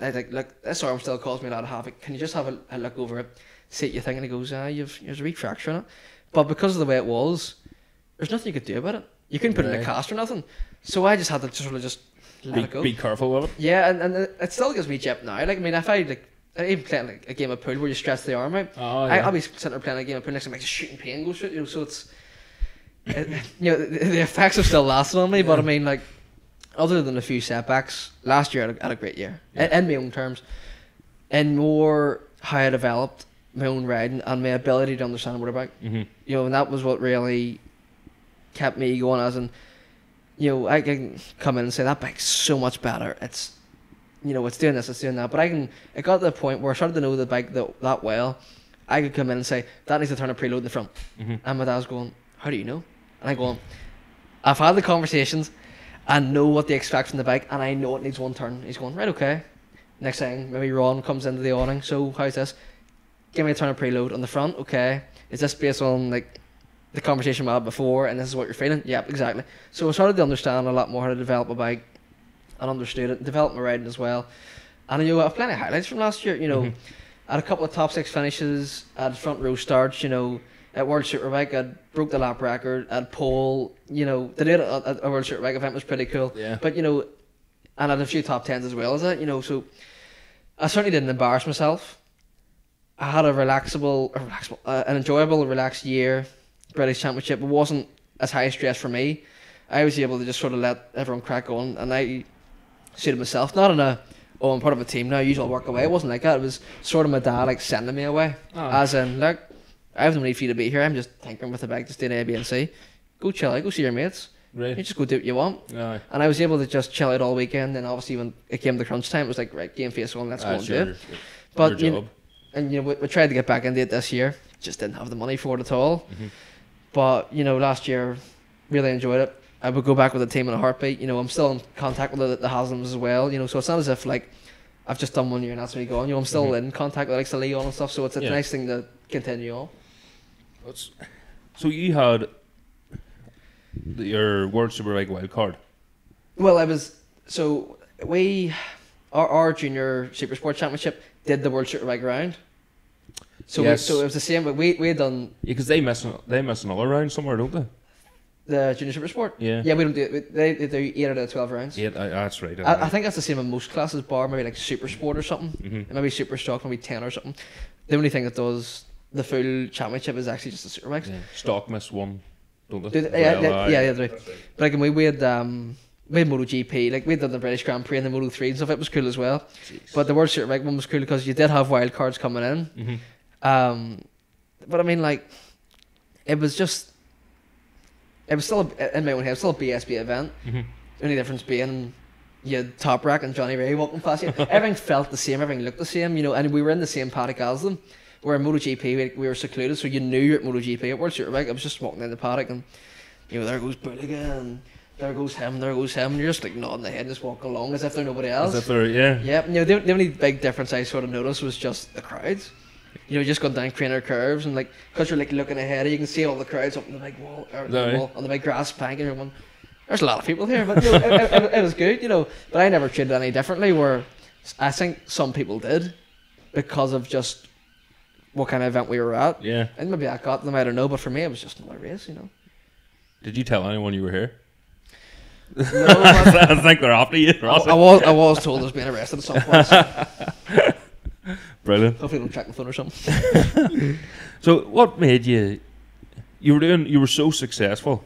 S3: I like, look, this arm still caused me a lot of havoc. Can you just have a, a look over it, see what you think? And he goes, ah, you've there's a wee fracture in it. But because of the way it was, there's nothing you could do about it. You couldn't put it in a
S1: Right.
S3: cast or nothing. So I just had to just sort of just let
S1: Be,
S3: it go.
S1: be careful with it.
S3: Yeah, and, and it- still gives me jip now. Like I mean, if I like even playing like a game of pool where you stretch the arm out,
S1: Oh,
S3: I, I'll be sitting there playing a game of pool next to me, like shooting pain goes through it, you know. So it's it, you know the, the effects are still lasting on me, but I mean like other than a few setbacks, last year I had a, had a great year in,
S1: Yeah.
S3: in my own terms, and more how I developed my own riding and my ability to understand motorbike
S1: hmm
S3: you know, and that was what really kept me going. As in, you know, I can come in and say that bike's so much better. It's, you know, it's doing this, it's doing that. But I can. It got to the point where I started to know the bike that, that well. I could come in and say that needs to turn a preload in the front,
S1: hmm
S3: and my dad's going, "How do you know?" And I go, "I've had the conversations, and know what they expect from the bike, and I know it needs one turn." He's going, "Right, okay." Next thing, maybe Ron comes into the awning. So how's this? Give me a turn of preload on the front. Okay. Is this based on like the conversation we had before, and this is what you're feeling? Yep, exactly. So I started to understand a lot more how to develop a bike, and understood it, develop my riding as well. And you know, I've plenty of highlights from last year. You know,
S1: Mhm.
S3: I had a couple of top six finishes, I had front row starts. You know, at World Superbike, I broke the lap record. I had pole. You know, the at at a World Superbike event was pretty cool.
S1: Yeah.
S3: But you know, and I had a few top tens as well as that. You know, so I certainly didn't embarrass myself. I had a relaxable, a relaxable, uh, an enjoyable, relaxed year. British Championship. It wasn't as high stress for me. I was able to just sort of let everyone crack on, and I suited myself. Not in a oh I'm part of a team now. Usually I'll work away. It wasn't like that. It was sort of my dad like sending me away,
S1: Oh.
S3: as in look, I have no need for you to be here. I'm just tinkering with the bike, just doing A, B, and C. Go chill out. Go see your mates.
S1: Right.
S3: You just go do what you want.
S1: Aye.
S3: And I was able to just chill out all weekend. And obviously, when it came to crunch time, it was like, right, game face on, let's go and
S1: That's
S3: do it.
S1: your,
S3: But, you. And you know, we, we tried to get back into it this year, just didn't have the money for it at all.
S1: Mhm.
S3: But you know, last year, really enjoyed it. I would go back with the team in a heartbeat. You know, I'm still in contact with the, the Haslams as well. You know, so it's not as if like I've just done one year and that's me gone. You know, I'm still
S1: Mhm.
S3: in contact with like the Leon and stuff. So it's a
S1: Yeah.
S3: nice thing to continue on.
S1: That's- So you had the, your World Superbike wild card.
S3: Well, I was so we our, our junior super sport championship did the world superbike round. So
S1: Yes.
S3: we, so it was the same. But we we had done
S1: Yeah, they miss an- they miss another round somewhere, don't they?
S3: the junior super sport.
S1: Yeah.
S3: Yeah, we don't do it. They, they do eight out of twelve rounds.
S1: Yeah, that's right.
S3: I, I think that's the same in most classes, bar maybe like super sport or something.
S1: hmm
S3: Maybe super stock, maybe ten or something. The only thing that does the full championship is actually just the superbikes.
S1: Yeah. Stock miss one, don't they?
S3: They- yeah, yeah, yeah, yeah, do. But like we, we had um we had MotoGP, like we had done the British Grand Prix and the Moto three and stuff. It was cool as well.
S1: Jeez.
S3: But the World Superbike one was cool because you did have wild cards coming in.
S1: Mhm.
S3: Um, but I mean, like, it was just, it was still a, in my own head, it was still a BSB event.
S1: Mhm.
S3: Only difference being you had Toprak and Johnny Rea walking past you. everything felt the same, everything looked the same, you know. And we were in the same paddock as them. Where in MotoGP we, we were secluded, so you knew you're at MotoGP. At World Superbike, I was just walking in the paddock, and you know there goes Bulligan, there goes him, there goes him, and you're just like nodding the head, and just walking along as if there's nobody else.
S1: As if they're yeah.
S3: Yeah, you know, the, the only big difference I sort of noticed was just the crowds. You know, just going down Craner curves and like, because you're like looking ahead, you can see all the crowds up on the big wall, or the wall on the big grass bank, and everyone. There's a lot of people here, but you know, it, it, it, it was good, you know. But I never treated any differently. Where I think some people did, because of just what kind of event we were at.
S1: Yeah.
S3: And maybe I got them, I don't know. But for me, it was just another race, you know.
S1: Did you tell anyone you were here?
S3: No.
S1: I think they're after you.
S3: I,
S1: Ross.
S3: I was I was told I was being arrested at some point. So
S1: Brilliant.
S3: hopefully, don't check my phone or something.
S1: So, what made you? You were doing. You were so successful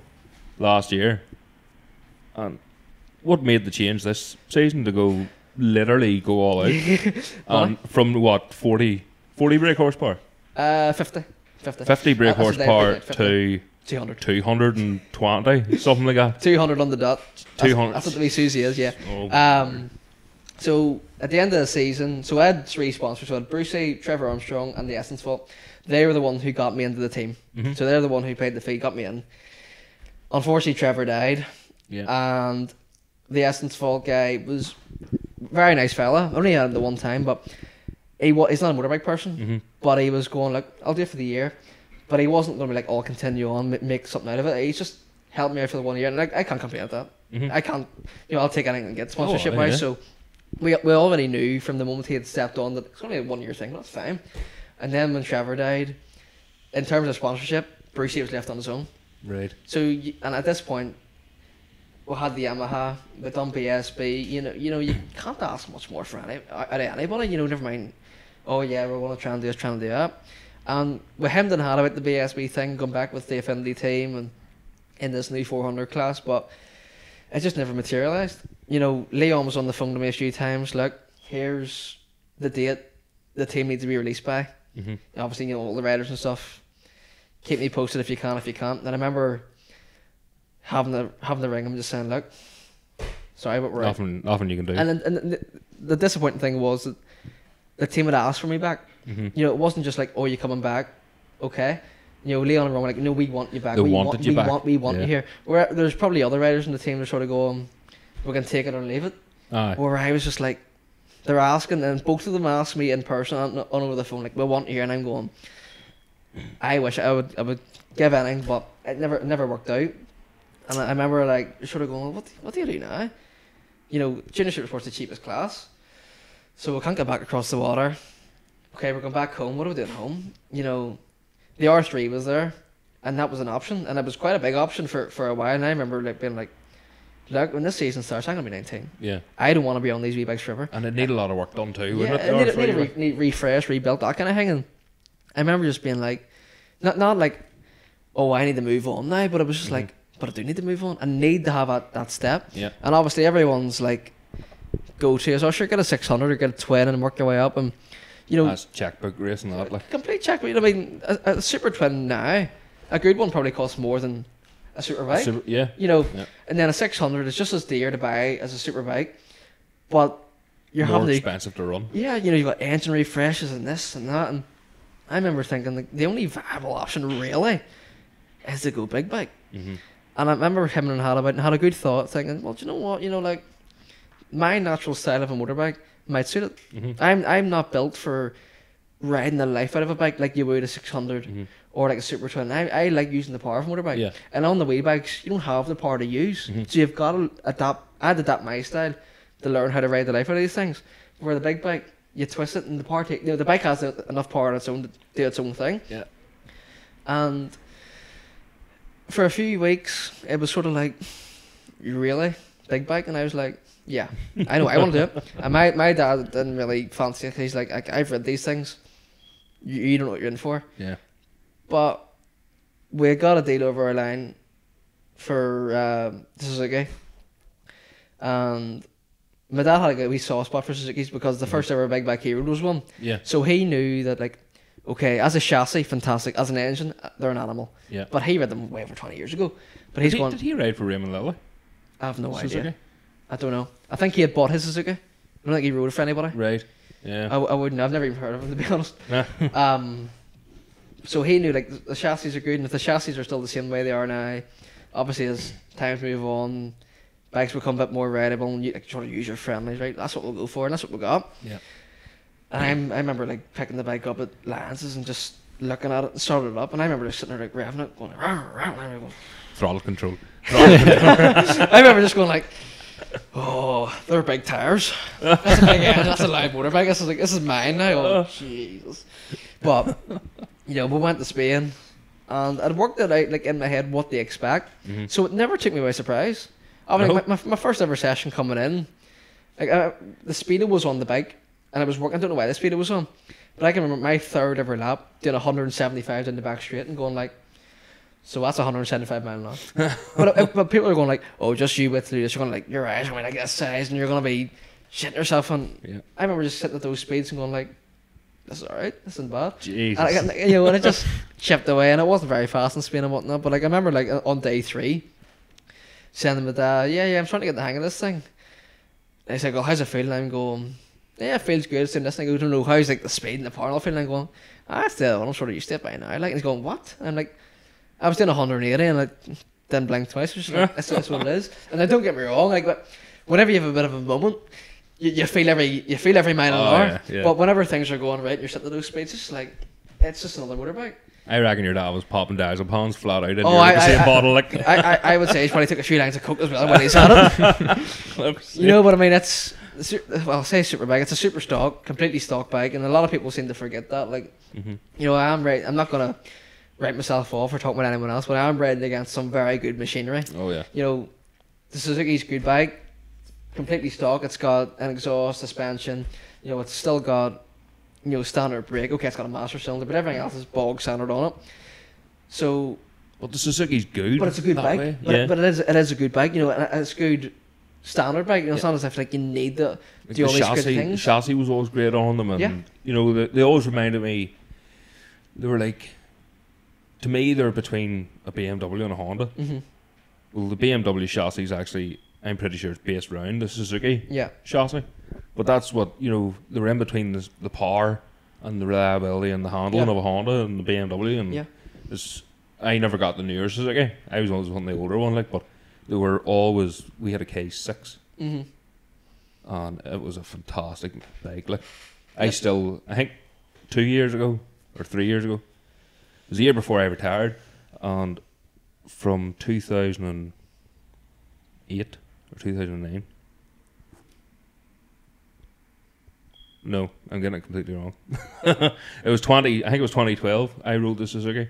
S1: last year, and what made the change this season to go literally go all out? um, from what 40, 40 brake horsepower,
S3: Uh, 50. 50.
S1: fifty brake
S3: That's the
S1: horsepower
S3: 50.
S1: to
S3: 200.
S1: two hundred and twenty, something like that.
S3: 200 on the dot. That's-
S1: 200.
S3: That's what the wee Susie is, yeah.
S1: Oh,
S3: Um, so at the end of the season, so I had three sponsors. So I had Brucey, Trevor Armstrong, and the Essence Vault. They were the ones who got me into the team.
S1: Mhm.
S3: So they're the one who paid the fee, got me in. Unfortunately, Trevor died,
S1: yeah.
S3: and the Essence Vault guy was very nice fella. Only had him the one time, but he wa- he's not a motorbike person.
S1: hmm
S3: But he was going like, I'll do it for the year. But he wasn't going to be like, I'll continue on, make something out of it. He's just helped me out for the one year, and like, I can't complain at that.
S1: hmm
S3: I can't, you know, I'll take anything and get sponsorship
S1: yeah.
S3: wise. So we we already knew from the moment he had stepped on that it's only a one year thing. That's fine. And then when Trevor died, in terms of sponsorship, Brucey was left on his own.
S1: Right.
S3: So and at this point, we had the Yamaha, we done BSB. You know, you know, you can't ask much more for any anybody. You know, never mind. Oh yeah, we want to try and do this, trying to do that. And we hemmed and had about the BSB thing, going back with the Affinity team and in this new 400 class, but it just never materialised. You know, Leon was on the phone to me a few times. Look, here's the date the team needs to be released by.
S1: hmm
S3: Obviously, you know all the riders and stuff. Keep me posted if you can, if you can't. And I remember having the having to ring him, just saying, "Look, sorry, but we're out."
S1: Nothing. Nothing you can do.
S3: And, then- and the, the disappointing thing was that the team had asked for me back.
S1: hmm
S3: You know, it wasn't just like, "Oh, you're coming back?" Okay. You know, Leon and Ron were like, "No, we want you back.
S1: They
S3: we
S1: wanted
S3: want,
S1: you
S3: we
S1: back.
S3: Want, we want
S1: Yeah.
S3: you here." Where there's probably other riders in the team that sort of go, um, "We can take it or leave it."
S1: Aye.
S3: Where I was just like, they're asking, and both of them asked me in person and on over the phone, like, we want you here, and I'm going, I wish I would, I would give anything, but it never, it never worked out. And I I remember like sort of going, what, what do you do now? You know, junior super sports the cheapest class, so we can't get back across the water. Okay, we're going back home. What are we doing at home? You know, the R three was there, and that was an option, and it was quite a big option for for a while. And I remember like being like, look, when this season starts, I'm gonna be 19.
S1: Yeah.
S3: I don't want to be on these wee bikes forever.
S1: And it needed a lot of work done too,
S3: Yeah, it
S1: it?
S3: needed,
S1: The
S3: needed
S1: R3,
S3: re- need refresh, rebuilt, that kind of thing. And I remember just being like, not not like, oh, I need to move on now, but it was just
S1: Mhm.
S3: like, but I do need to move on. I need to have that, that step.
S1: Yeah.
S3: And obviously, everyone's like, go to is, oh, sure, get a 600 or get a twin and work your way up. And, you know,
S1: That's checkbook race and that. Like.
S3: complete check. I mean, a, a super twin now, a good one probably costs more than a super bike.
S1: Super- yeah.
S3: you know,
S1: Yeah.
S3: and then a 600 is just as dear to buy as a super bike, but you're
S1: More
S3: having to
S1: expensive to run.
S3: yeah, you know, you've got engine refreshes and this and that, and I remember thinking like, the only viable option really is to go big bike.
S1: hmm
S3: And I remember him and had about and had a good thought, thinking, well, do you know what, you know, like my natural style of a motorbike might suit it.
S1: hmm
S3: I'm I'm not built for riding the life out of a bike like you would a 600
S1: hmm
S3: or like a super twin. I, I like using the power of a motorbike.
S1: Yeah.
S3: And on the wheel bikes, you don't have the power to use.
S1: Mhm.
S3: So you've got to adapt. I had to adapt my style to learn how to ride the life out of these things. Where the big bike, you twist it and the power take. You know, the bike has enough power on its own to do its own thing.
S1: Yeah.
S3: And for a few weeks, it was sort of like, "You really big bike, and I was like, yeah, I know, I want to do it. And my my dad didn't really fancy it. He's like, I, I've read these things. You, you don't know what you're in for.
S1: Yeah.
S3: But we got a deal over our line for um Suzuki. And my dad had like a wee soft spot for Suzuki's because the first ever big bike he rode was one.
S1: Yeah.
S3: So he knew that, like, okay, as a chassis, fantastic. As an engine, uh, they're an animal.
S1: Yeah.
S3: But he read them way over 20 years ago. But he's
S1: did, he,
S3: going,
S1: did he ride for Raymond Lilly?
S3: I have no
S1: Suzuki?
S3: idea. I don't know. I think he had bought his Suzuki. I don't think he rode it for anybody.
S1: Right. Yeah.
S3: I, I wouldn't. I've never even heard of him, to be honest.
S1: Nah.
S3: Um, so he knew like the chassis are good, and if the chassis are still the same way they are now, obviously as times move on, bikes become a bit more rideable and you like, sort of user friendly, right? That's what we'll go for, and that's what we got.
S1: Yeah.
S3: And I'm, I remember like picking the bike up at Lance's and just looking at it and started it up, and I remember just sitting there like revving it, going, "Rah, rah, rah," and I'm going-
S1: Throttle control.
S3: I remember just going like, oh, they're big tires. That's a big. That's a loud motorbike. This is like this is mine now. Oh Jesus! But you know, we went to Spain, and I'd worked it out like in my head what they expect.
S1: Mhm.
S3: So it never took me by surprise. I
S1: No.
S3: my, my, my first ever session coming in, like uh, the speedo was on the bike, and I was working. I don't know why the speedo was on, but I can remember my third ever lap doing 175 in the back straight and going like, so that's 175 mile an hour. but, uh, but people are going like, oh, just you with this. You're going like, your eyes are going to be like this size, and you're going to be shitting yourself. And
S1: Yeah.
S3: I remember just sitting at those speeds and going like, this is alright. This isn't bad.
S1: Jesus.
S3: And I got, you know, and it just chipped away, and it wasn't very fast in Spain and whatnot. But like I remember, like on day three, to my dad, "Yeah, yeah, I'm trying to get the hang of this thing." And he's like, "Oh, how's it feel?" And I'm going, "Yeah, it feels good." So this thing, I don't know how's like the speed and the power. and all feeling. I'm going, "Ah, still, I'm sort of used to it by now." Like, and he's going, "What?" And I'm like, "I was doing 180 and I didn't blink twice." Which is like, that's, that's what it is. And then don't get me wrong, like, but whenever you have a bit of a moment. You, you feel every you feel every mile an
S1: Oh,
S3: hour,
S1: yeah, yeah.
S3: but whenever things are going right, you're sitting at those speeds. It's just like it's just another motorbike.
S1: I reckon your dad was popping diazepams flat out in
S3: Oh, I-
S1: the same
S3: I- I-
S1: bottle. Like,
S3: I, I, I would say he's probably took a few lines of coke as well when he's had it. You know what I mean? It's well, I'll say super bike. It's a super stock, completely stock bike, and a lot of people seem to forget that. Like,
S1: Mhm.
S3: you know, I am right. I'm not gonna write myself off or talk about anyone else, but I am riding against some very good machinery.
S1: Oh yeah.
S3: You know, the Suzuki's good bike, completely stock. It's got an exhaust, suspension. You know, it's still got you know standard brake. Okay, it's got a master cylinder, but everything else is bog standard on it. So
S1: But the Suzuki's good.
S3: but it's a good
S1: that
S3: bike.
S1: way.
S3: But,
S1: yeah.
S3: but it is it is a good bike. You know, and it's a good standard bike. You know, it's not as if like you need the
S1: Like
S3: do all
S1: the
S3: these good
S1: chassis, the chassis was always great on them, and
S3: Yeah.
S1: you know they, they always reminded me. They were like, to me, they're between a BMW and a Honda.
S3: hmm
S1: Well, the BMW chassis is actually, I'm pretty sure, it's based around the Suzuki
S3: Yeah,
S1: chassis, but that's what you know. They're in between the, the power and the reliability and the handling
S3: Yeah.
S1: of a Honda and the BMW, and
S3: yeah,
S1: it's, I never got the newer Suzuki. I was always on the older one, like, but they were always. We had a K6
S3: hmm
S1: and it was a fantastic bike. Like I still, I think, two years ago or three years ago, was the year before I retired, and from two thousand and eight or two thousand and nine. No, I'm getting it completely wrong. it was twenty. I think it was twenty twelve. I rode the Suzuki,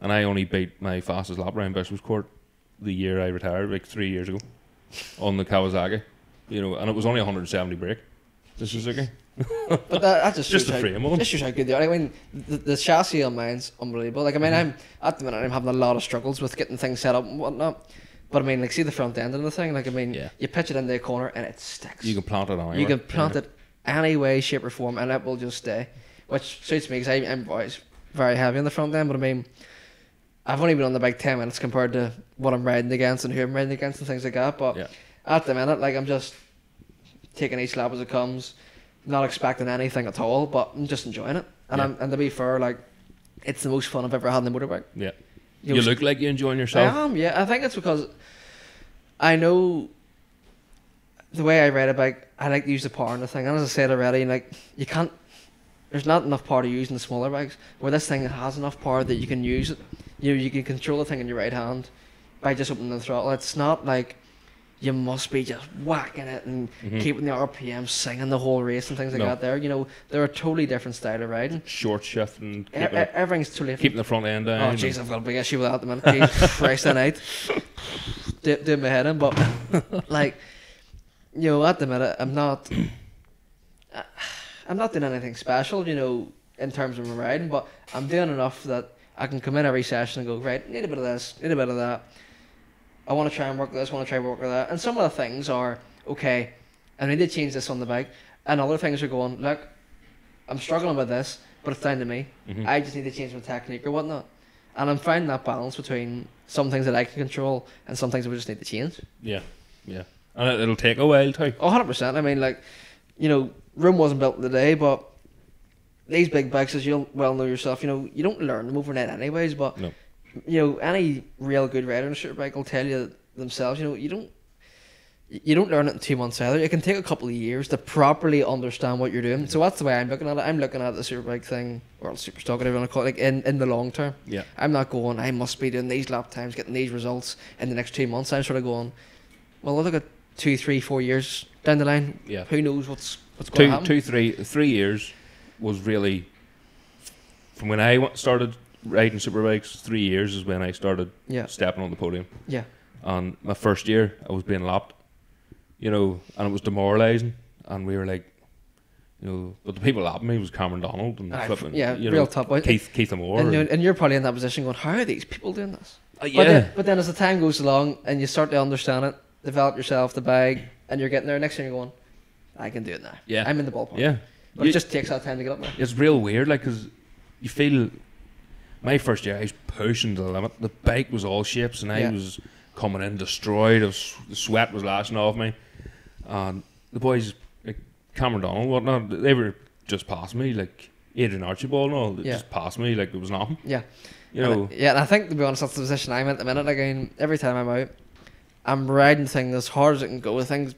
S1: and I only beat my fastest lap around Bishopscourt the year I retired, like three years ago, on the Kawasaki. You know, and it was only 170 brake. The Suzuki,
S3: but that, that just
S1: just
S3: shows
S1: the
S3: how,
S1: frame on
S3: just shows how good they are. I mean, the, the chassis on mine's unbelievable. Like, I mean,
S1: Mm-hmm.
S3: I'm at the minute I'm having a lot of struggles with getting things set up and whatnot. But I mean, like, see the front end of the thing. Like, I mean,
S1: Yeah.
S3: you pitch it into a corner and it sticks.
S1: You can plant it on.
S3: You can plant it any way, shape, or form, and it will just stay, which suits me because I'm always very heavy on the front end. But I mean, I've only been on the bike ten minutes compared to what I'm riding against and who I'm riding against and things like that. But
S1: Yeah.
S3: at the minute, like I'm just taking each lap as it comes, not expecting anything at all, but I'm just enjoying it. And
S1: Yeah.
S3: I'm, and to be fair, like it's the most fun I've ever had in the motorbike.
S1: Yeah.
S3: You
S1: You, look like you're enjoying
S3: I
S1: yourself.
S3: am, yeah. I think it's because I know the way I ride a bike, I like to use the power in the thing. And as I said already, like you can't there's not enough power to use in the smaller bikes. Where this thing has enough power that you can use it. You know, you can control the thing in your right hand by just opening the throttle. It's not like you must be just whacking it and
S1: Mhm.
S3: keeping the RPM singing the whole race and things like
S1: No.
S3: that there. You know, they're a totally different style of riding.
S1: Short shift and
S3: E- e- everything's too different.
S1: keeping the front end down.
S3: Oh jeez, I've got a big issue with that at the minute. Jeez, Christ, that night. Do, do my head in, but like, you know, at the minute, I'm not, I'm not doing anything special, you know, in terms of my riding, but I'm doing enough that I can come in every session and go, right, need a bit of this, need a bit of that. I want to try and work with this, I want to try and work with that. And some of the things are, okay, I need to change this on the bike. And other things are going, look, I'm struggling with this, but it's down to me.
S1: Mhm.
S3: I just need to change my technique or whatnot. And I'm finding that balance between some things that I can control and some things that we just need to change.
S1: Yeah, yeah. And it, it'll take a while too.
S3: Oh, 100%. I mean, like, you know, Rome wasn't built in the day, but these big bikes, as you'll well know yourself, you know, you don't learn them overnight anyways, but,
S1: No.
S3: You know, any real good rider on a super bike will tell you themselves, you know, you don't you don't learn it in two months either. It can take a couple of years to properly understand what you're doing. So that's the way I'm looking at it. I'm looking at the super bike thing, or super stock, whatever you want to call it, like in, in the long term.
S1: Yeah.
S3: I'm not going, I must be doing these lap times, getting these results in the next two months. I'm sort of going, well, look at two, three, four years down the line.
S1: Yeah.
S3: Who knows what's what's going to
S1: Two,
S3: happen?
S1: two, three, three years was really from when I started riding superbikes. Three years is when I started
S3: Yeah,
S1: stepping on the podium,
S3: yeah,
S1: And my first year, I was being lapped, you know, and it was demoralising. And we were like, you know, but the people lapping me was Cameron Donald and
S3: Aye,
S1: flipping,
S3: yeah,
S1: you
S3: real
S1: know,
S3: top. But,
S1: Keith Keith Amor.
S3: and, you're, and you're probably in that position going, how are these people doing this?
S1: Uh,
S3: But,
S1: yeah,
S3: then, but then as the time goes along and you start to understand it, develop yourself, the bag, and you're getting there, next thing you're going, I can do it now.
S1: Yeah.
S3: I'm in the ballpark.
S1: yeah.
S3: But
S1: You-
S3: it just takes that time to get up there.
S1: it's real weird, like, cause you feel. My first year, I was pushing to the limit. The bike was all shapes, and I
S3: Yeah.
S1: was coming in destroyed. Was, the sweat was lashing off me, and the boys, like Cameron Donald, whatnot, they were just past me, like Adrian Archibald and all, they
S3: Yeah.
S1: just passed me like it was nothing.
S3: Yeah.
S1: You
S3: And
S1: know,
S3: I- yeah, and I think to be honest, that's the position I'm in at the minute. Again, every time I'm out, I'm riding things as hard as it can go. The things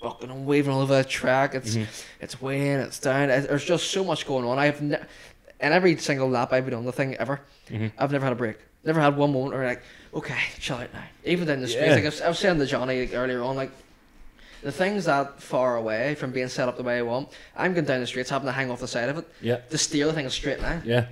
S3: bucking and waving all over the track. It's
S1: Mhm.
S3: it's weighing, it's down. There's just so much going on. I've ne- in every single lap I've been on the thing ever,
S1: Mhm.
S3: I've never had a break. Never had one moment where like, okay, chill out now. Even in the streets,
S1: Yeah.
S3: like I was, I was saying to Johnny like, earlier on, like the things that far away from being set up the way I want, I'm going down the streets, having to hang off the side of it
S1: yeah,
S3: to steer the thing straight now.
S1: yeah.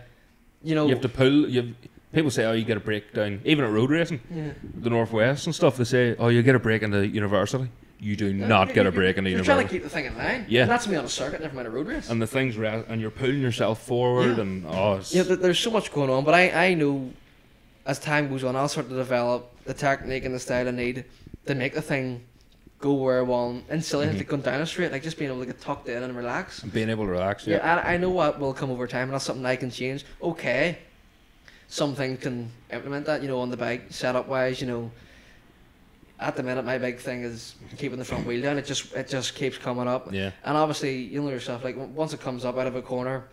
S3: You know,
S1: You have to pull. You have, people say, "Oh, you get a break down." Even at road racing,
S3: yeah.
S1: the northwest and stuff, they say, "Oh, you get a break in the university." You do not get a break in the
S3: You're trying to keep the thing in line.
S1: Yeah.
S3: And that's me on a circuit, never mind a road race.
S1: And the things, re- and you're pulling yourself forward,
S3: Yeah.
S1: and oh, it's,
S3: yeah, there's so much going on, but I, I know as time goes on, I'll start to develop the technique and the style I need to make the thing go where I want. And silly,
S1: Mhm.
S3: like going down a straight, like just being able to get tucked in and relax.
S1: and being able to relax.
S3: Yeah,
S1: Yeah,
S3: I, I know what will come over time, and that's something I can change. Okay, something can implement that, you know, on the bike, setup wise, you know. At the minute, my big thing is keeping the front wheel down. It just it just keeps coming up.
S1: yeah,
S3: And obviously, you know yourself, like once it comes up out of a corner,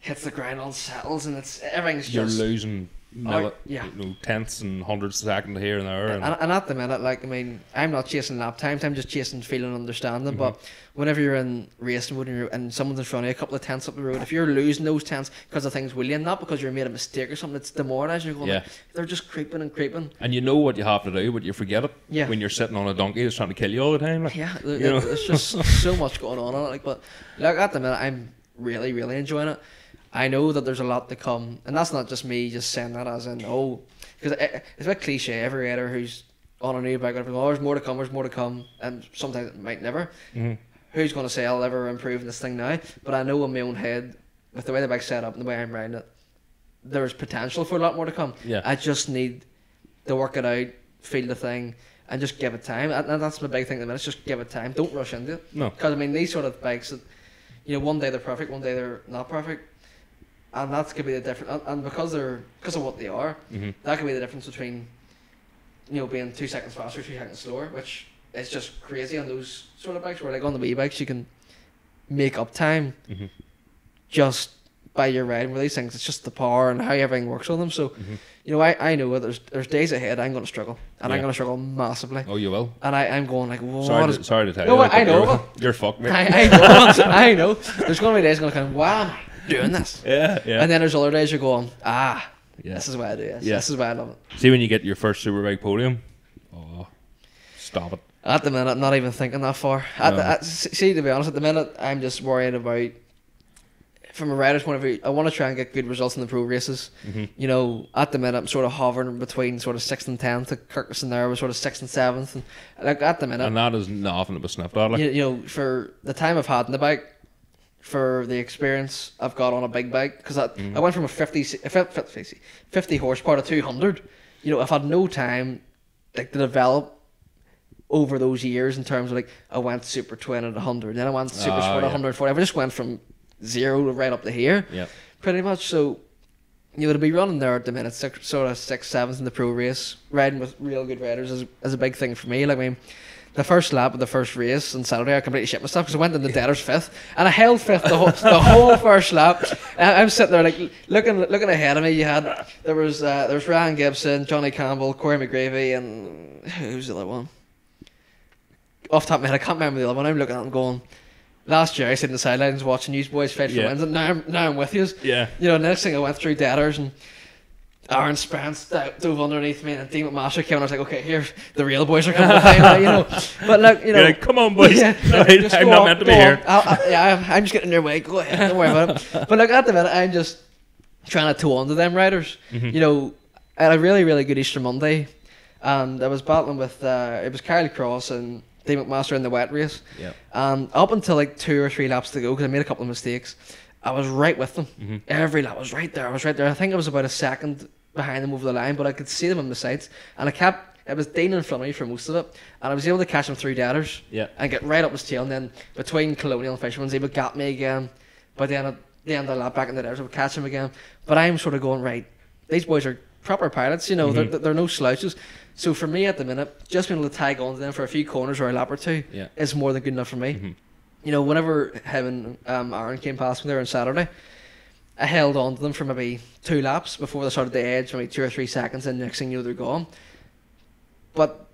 S3: hits the ground, unsettles, and it's everything's just
S1: you're
S3: just.
S1: losing milli-
S3: yeah.
S1: you know, tenths and hundredths of a second here and there.
S3: And,
S1: And,
S3: and at the minute, like I mean, I'm not chasing lap times. I'm just chasing feeling and understanding. But
S1: Mm-hmm.
S3: whenever you're in racing mode and, you're, and someone's in front of you, a couple of tenths up the road, if you're losing those tenths because of things wheeling, not because you made a mistake or something, it's demoralising. You're going,
S1: Yeah.
S3: like, they're just creeping and creeping.
S1: and you know what you have to do, but you forget it
S3: Yeah.
S1: when you're sitting on a donkey that's trying to kill you all the time. Like,
S3: Yeah, there,
S1: You know?
S3: there's just so much going on. Like, but like at the minute, I'm really, really enjoying it. I know that there's a lot to come, and that's not just me just saying that as in oh, because it's a bit cliche. Every rider who's on a new bike, whatever, oh, there's more to come, there's more to come, and sometimes it might never.
S1: Mhm.
S3: Who's going to say I'll ever improve in this thing now? But I know in my own head, with the way the bike's set up and the way I'm riding it, there's potential for a lot more to come.
S1: Yeah.
S3: I just need to work it out, feel the thing, and just give it time. And that's my big thing at the minute. Just give it time. Don't rush into it.
S1: No.
S3: Because I mean, these sort of bikes, you know, one day they're perfect, one day they're not perfect, and that's could be the difference. And, and because they're because of what they are,
S1: Mhm.
S3: that could be the difference between, you know, being two seconds faster, two seconds slower, which is just crazy on those sort of bikes. Where like on the wee bikes, you can make up time
S1: Mhm.
S3: just by your riding. With these things, it's just the power and how everything works on them. So,
S1: Mhm.
S3: you know, I, I know there's there's days ahead I'm going to struggle, and I'm going to struggle massively.
S1: Oh, you will.
S3: And I, I'm going like, what
S1: Sorry,
S3: is
S1: to, sorry to tell
S3: No,
S1: you. like,
S3: I know,
S1: You're, you're fucked, mate.
S3: I, I know, I know. There's going to be days going to come, I doing this?
S1: yeah, yeah.
S3: And then there's other days you're going, ah,
S1: yeah.
S3: this is why I do this.
S1: Yeah.
S3: This is why I love it.
S1: See when you get your first super superbike podium. Oh, stop it.
S3: At the minute, I'm not even thinking that far. At the, at, see, to be honest, at the minute, I'm just worrying about, from a rider's point of view, I want to try and get good results in the pro races.
S1: Mhm.
S3: You know, at the minute, I'm sort of hovering between sort of sixth and tenth. To Kirkus and there was sort of sixth and seventh, and like at the minute,
S1: And that is nothing to be sniffed at. Like,
S3: you, you know, for the time I've had in the bike, for the experience I've got on a big bike, because I,
S1: Mhm.
S3: I went from a 50, c- a fif- 50, 50 horsepower to 200. You know, I've had no time like to develop over those years in terms of like, I went super twin at 100, then I went super
S1: Ah,
S3: sport at
S1: yeah.
S3: 140. I just went from zero to right up to here
S1: yeah.
S3: pretty much. So you know to be running there at the minute, six, sort of six sevens in the pro race, riding with real good riders is, is a big thing for me. Like I mean, the first lap of the first race on Saturday, I completely shit myself because I went in the debtors fifth and I held fifth the whole, the whole first lap. And I'm sitting there like looking looking ahead of me. You had there was uh, there was Ryan Gibson, Johnny Campbell, Corey McGravy, and who's the other one? Off top of my head, I can't remember the other one. I'm looking at them going. Last year, I sat in the sidelines watching you boys fight for
S1: Yeah.
S3: wins, and now I'm, now I'm with you.
S1: Yeah.
S3: You know, next thing I went through debtors and Aaron Spence dove underneath me and Dean McMaster came and I was like, okay, here, the real boys are coming to now, you know. But look, you know.
S1: Like, come on, boys.
S3: Yeah,
S1: I'm not
S3: on,
S1: meant to be here.
S3: I'll, I, yeah, I'm, I'm just getting in their way. Go ahead, don't worry about it. But look, at the minute, I'm just trying to toe on to them riders.
S1: Mhm.
S3: You know, I had a really, really good Easter Monday. and I was battling with uh, it was Kyle Cross and Dave McMaster in the wet race.
S1: Yeah.
S3: And up until like two or three laps to go, because I made a couple of mistakes, I was right with them.
S1: Mhm.
S3: Every lap, I was right there. I was right there. I think I was about a second behind them over the line, but I could see them on the sides, and I kept. It was Dean in front of me for most of it, and I was able to catch him through debtors
S1: Yeah.
S3: and get right up his tail. And then between Colonial and Fisherman's, he would got me again. But then at the end of the lap, back in the debtors, I would catch him again. But I'm sort of going right. These boys are proper pilots, you know.
S1: Mhm.
S3: They're, they're no slouches. So for me at the minute, just being able to tag on to them for a few corners or a lap or two
S1: Yeah.
S3: is more than good enough for me.
S1: Mhm.
S3: You know, whenever him and um, Aaron came past me there on Saturday, I held on to them for maybe two laps before they started to edge, maybe two or three seconds, and next thing you know, they're gone. But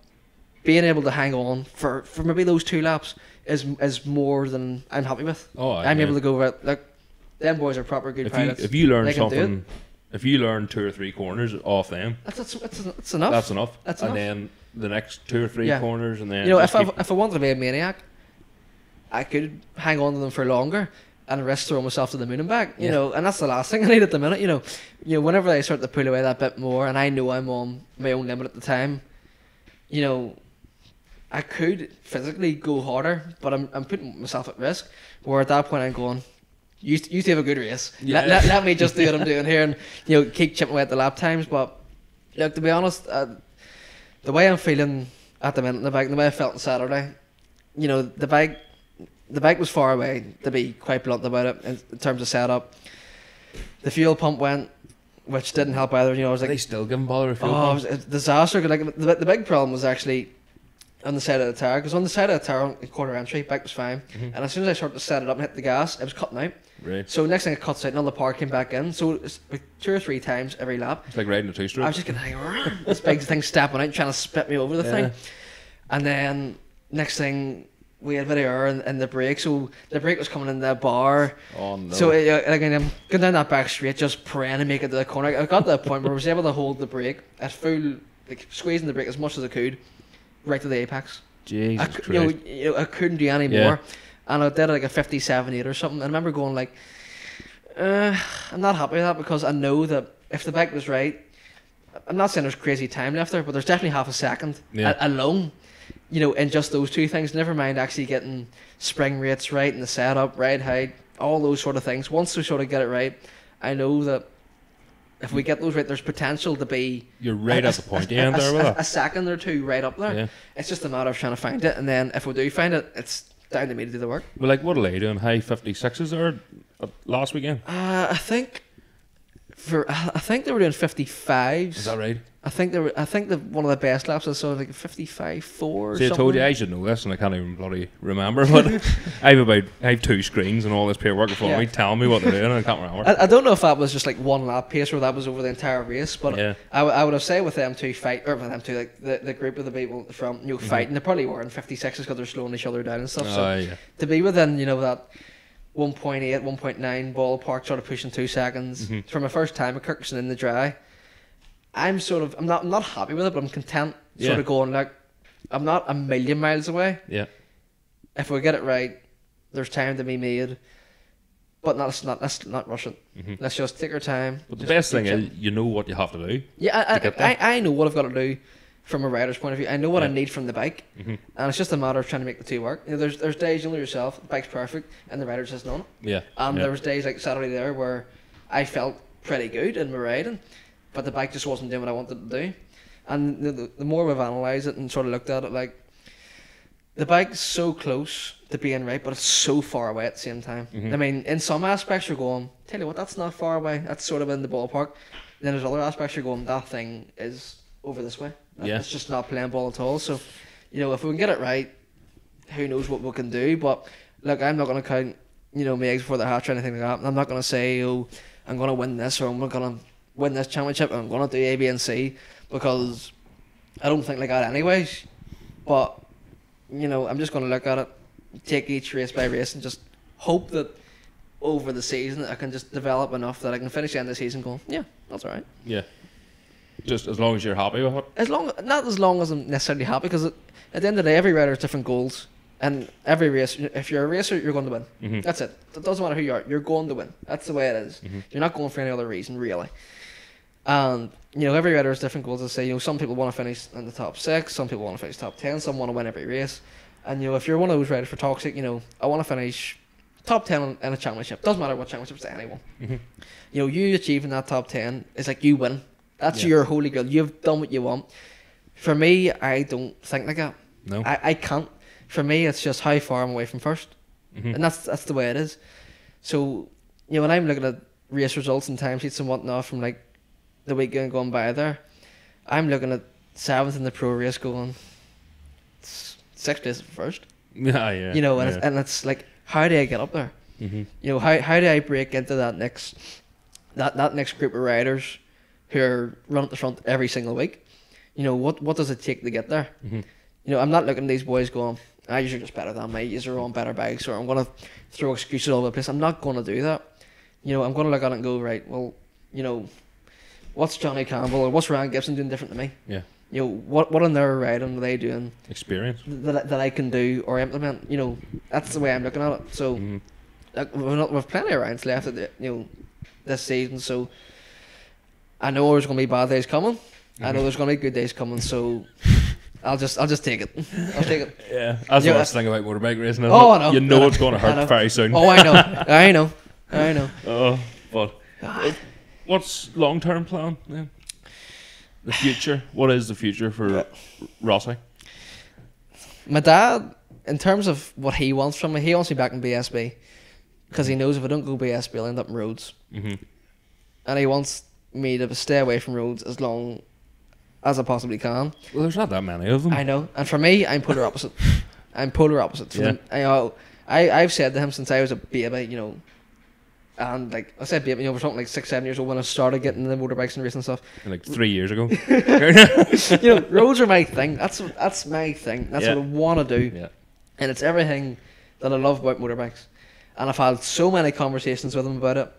S3: being able to hang on for, for maybe those two laps is is more than I'm happy with.
S1: Oh, I-
S3: I'm
S1: yeah.
S3: able to go right. Look, them boys are proper good
S1: If you if you learn
S3: They can do it.
S1: something, if you learn two or three corners off them,
S3: that's, that's, that's, that's enough.
S1: that's enough.
S3: That's
S1: and
S3: enough.
S1: then the next two or three
S3: Yeah.
S1: corners, and then
S3: you know, if I, if I wanted to be a maniac, I could hang on to them for longer and risk throwing myself to the moon and back. You
S1: Yeah.
S3: know, and that's the last thing I need at the minute. You know, you know, whenever I start to pull away that bit more, and I know I'm on my own limit at the time, you know, I could physically go harder, but I'm I'm putting myself at risk. Where at that point I'm going. You, you have a good race.
S1: Yeah.
S3: Let, let, let me just do what I'm doing here and you know keep chipping away at the lap times. But look, to be honest, uh, the way I'm feeling at the minute in the bike, the way I felt on Saturday, you know, the bike, the bike was far away. To be quite blunt about it, in, in terms of setup, the fuel pump went, which didn't help either. You know, I was
S1: Are they
S3: like,
S1: still giving bother with fuel
S3: oh, it
S1: pumps?
S3: was a disaster. Like the, the big problem was actually on the side of the tire, because on the side of the tire, on the quarter entry, bike was fine,
S1: Mhm.
S3: and as soon as I started to set it up and hit the gas, it was cutting out.
S1: Right.
S3: So next thing it cuts out, and all the power came back in. So it's like two or three times every lap.
S1: It's like riding a two stroke.
S3: I was just getting like, this big thing stepping out, trying to spit me over the
S1: Yeah.
S3: thing. And then next thing we had a bit of air in, in the brake, so the brake was coming in the bar.
S1: Oh no.
S3: So it, uh, like, I'm going down that back straight, just praying to make it to the corner. I got to the point where I was able to hold the brake at full, like squeezing the brake as much as I could, right to the apex.
S1: Jesus
S3: I,
S1: Christ.
S3: you know, you know, I couldn't do any
S1: Yeah.
S3: more. And I did like a 57 8 or something. I remember going like, uh, I'm not happy with that because I know that if the bike was right, I'm not saying there's crazy time left there, but there's definitely half a second
S1: Yeah.
S3: alone, you know, in just those two things. Never mind actually getting spring rates right and the setup, ride height, all those sort of things. Once we sort of get it right, I know that if we get those right, there's potential to be
S1: You're right
S3: a-
S1: at the point
S3: a, a, a, a second or two right up there.
S1: Yeah.
S3: It's just a matter of trying to find it, and then if we do find it, it's down to me to do the work.
S1: Well, like, what are they doing? High 56s there uh, last weekend?
S3: Uh, I think for I think they were doing fifty fives.
S1: Is that right?
S3: I think they were. I think the one of the best laps I saw was like fifty five four.
S1: See, I told you I should know this, and I can't even bloody remember. But I have about I have two screens and all this paperwork in front of
S3: Yeah.
S1: me telling me what they're doing, and I can't remember.
S3: I, I don't know if that was just like one lap pace or that was over the entire race, but
S1: Yeah.
S3: I, I would have said with them two fight or with them two like the, the group of the people from you know fighting they probably were in fifty sixes because they're slowing each other down and stuff. so
S1: yeah.
S3: to be within you know that 1.8 1.9 ballpark sort of pushing two seconds
S1: Mhm.
S3: for my first time at Kirkistown in the dry I'm sort of I'm not I'm not happy with it but I'm content sort
S1: Yeah.
S3: of going like I'm not a million miles away
S1: Yeah.
S3: if we get it right there's time to be made but not, let's not let's not rush it
S1: Mhm.
S3: let's just take our time
S1: But the best thing is, you know what you have to do.
S3: yeah I, I. I, I know what I've got to do from a rider's point of view I know what I need from the bike
S1: Mhm.
S3: and it's just a matter of trying to make the two work you know, there's there's days you know yourself the bike's perfect and the rider just none
S1: Yeah.
S3: and
S1: yeah.
S3: there was days like Saturday there where I felt pretty good in my riding, but the bike just wasn't doing what I wanted to do. And the, the, more we've analysed it and sort of looked at it, like the bike's so close to being right, but it's so far away at the same time.
S1: Mhm.
S3: I mean, in some aspects you're going, tell you what, that's not far away. That's sort of in the ballpark. Then there's other aspects you're going, that thing is over this way.
S1: Yeah.
S3: It's just not playing ball at all. So, you know, if we can get it right, who knows what we can do. But look, I'm not going to count, you know, my eggs before the hatch or anything like that. I'm not going to say, oh, I'm going to win this or I'm not going to win this championship. I'm going to do A, B, and C because I don't think like that anyways. But you know, I'm just going to look at it, take each race by race, and just hope that over the season I can just develop enough that I can finish the end of the season going, yeah, that's all right.
S1: Yeah. Just as long as you're happy with it.
S3: As long, not as long as I'm necessarily happy, because at the end of the day, every rider has different goals, and every race, if you're a racer, you're going to win.
S1: Mhm.
S3: That's it. It doesn't matter who you are. You're going to win. That's the way it is.
S1: Mhm.
S3: You're not going for any other reason, really. And you know, every rider has different goals. To say, you know, some people want to finish in the top six, some people want to finish top ten, some want to win every race. And you know, if you're one of those riders for toxic, you know, I want to finish top ten in- in a championship. Doesn't matter what championship it's to anyone.
S1: Mhm.
S3: You know, you achieving that top ten is like you win. That's
S1: Yeah.
S3: your holy grail. You've done what you want. For me, I don't think like that.
S1: No.
S3: I, I can't. For me, it's just how far I'm away from 1st
S1: Mhm.
S3: and that's that's the way it is. So, you know, when I'm looking at race results and timesheets and whatnot from like the weekend going by there, I'm looking at seventh in the pro race going sixth place at first.
S1: yeah, yeah.
S3: You know, and
S1: yeah.
S3: it's, and it's like, how do I get up there?
S1: Mhm.
S3: You know, how how do I break into that next that that next group of riders who are run at the front every single week? You know, what what does it take to get there?
S1: Mhm.
S3: You know, I'm not looking at these boys going, ah, you're just better than me, you're on better bikes, or I'm gonna throw excuses all over the place. I'm not gonna do that. You know, I'm gonna look at it and go, right, well, you know, what's Johnny Campbell or what's Ryan Gibson doing different to me?
S1: Yeah.
S3: You know, what what in their riding are they doing
S1: Experience.
S3: that, I- that I can do or implement? You know, that's the way I'm looking at it. So
S1: Mhm.
S3: like, we've, not, we've plenty of rounds left at the, you know this season, so I know there's gonna be bad days coming. I know there's gonna be good days coming, so I'll just I'll just take it. I'll take it.
S1: Yeah, that's
S3: Yeah.
S1: what I was thinking about motorbike racing.
S3: Oh,
S1: it?
S3: I know.
S1: You know it's going to hurt very soon.
S3: Oh, I know, I know, I know.
S1: Oh, but what's long term plan then? The future. What is the future for Rossi?
S3: My dad, in terms of what he wants from me, he wants me back in BSB because he knows if I don't go BSB, I'll end up in roads,
S1: Mm-hmm.
S3: and he wants me to stay away from roads as long as I possibly can.
S1: Well, there's not that many of them.
S3: I know, and for me, I'm polar opposite. I'm polar opposite. So
S1: Yeah.
S3: I know, I I've said to him since I was a baby, you know, and like I said, baby, you know, we're something like six, seven years old when I started getting the motorbikes and racing stuff.
S1: like three years ago.
S3: you know, roads are my thing. That's that's my thing. That's
S1: Yeah.
S3: what I want to do,
S1: yeah.
S3: and it's everything that I love about motorbikes. And I've had so many conversations with him about it,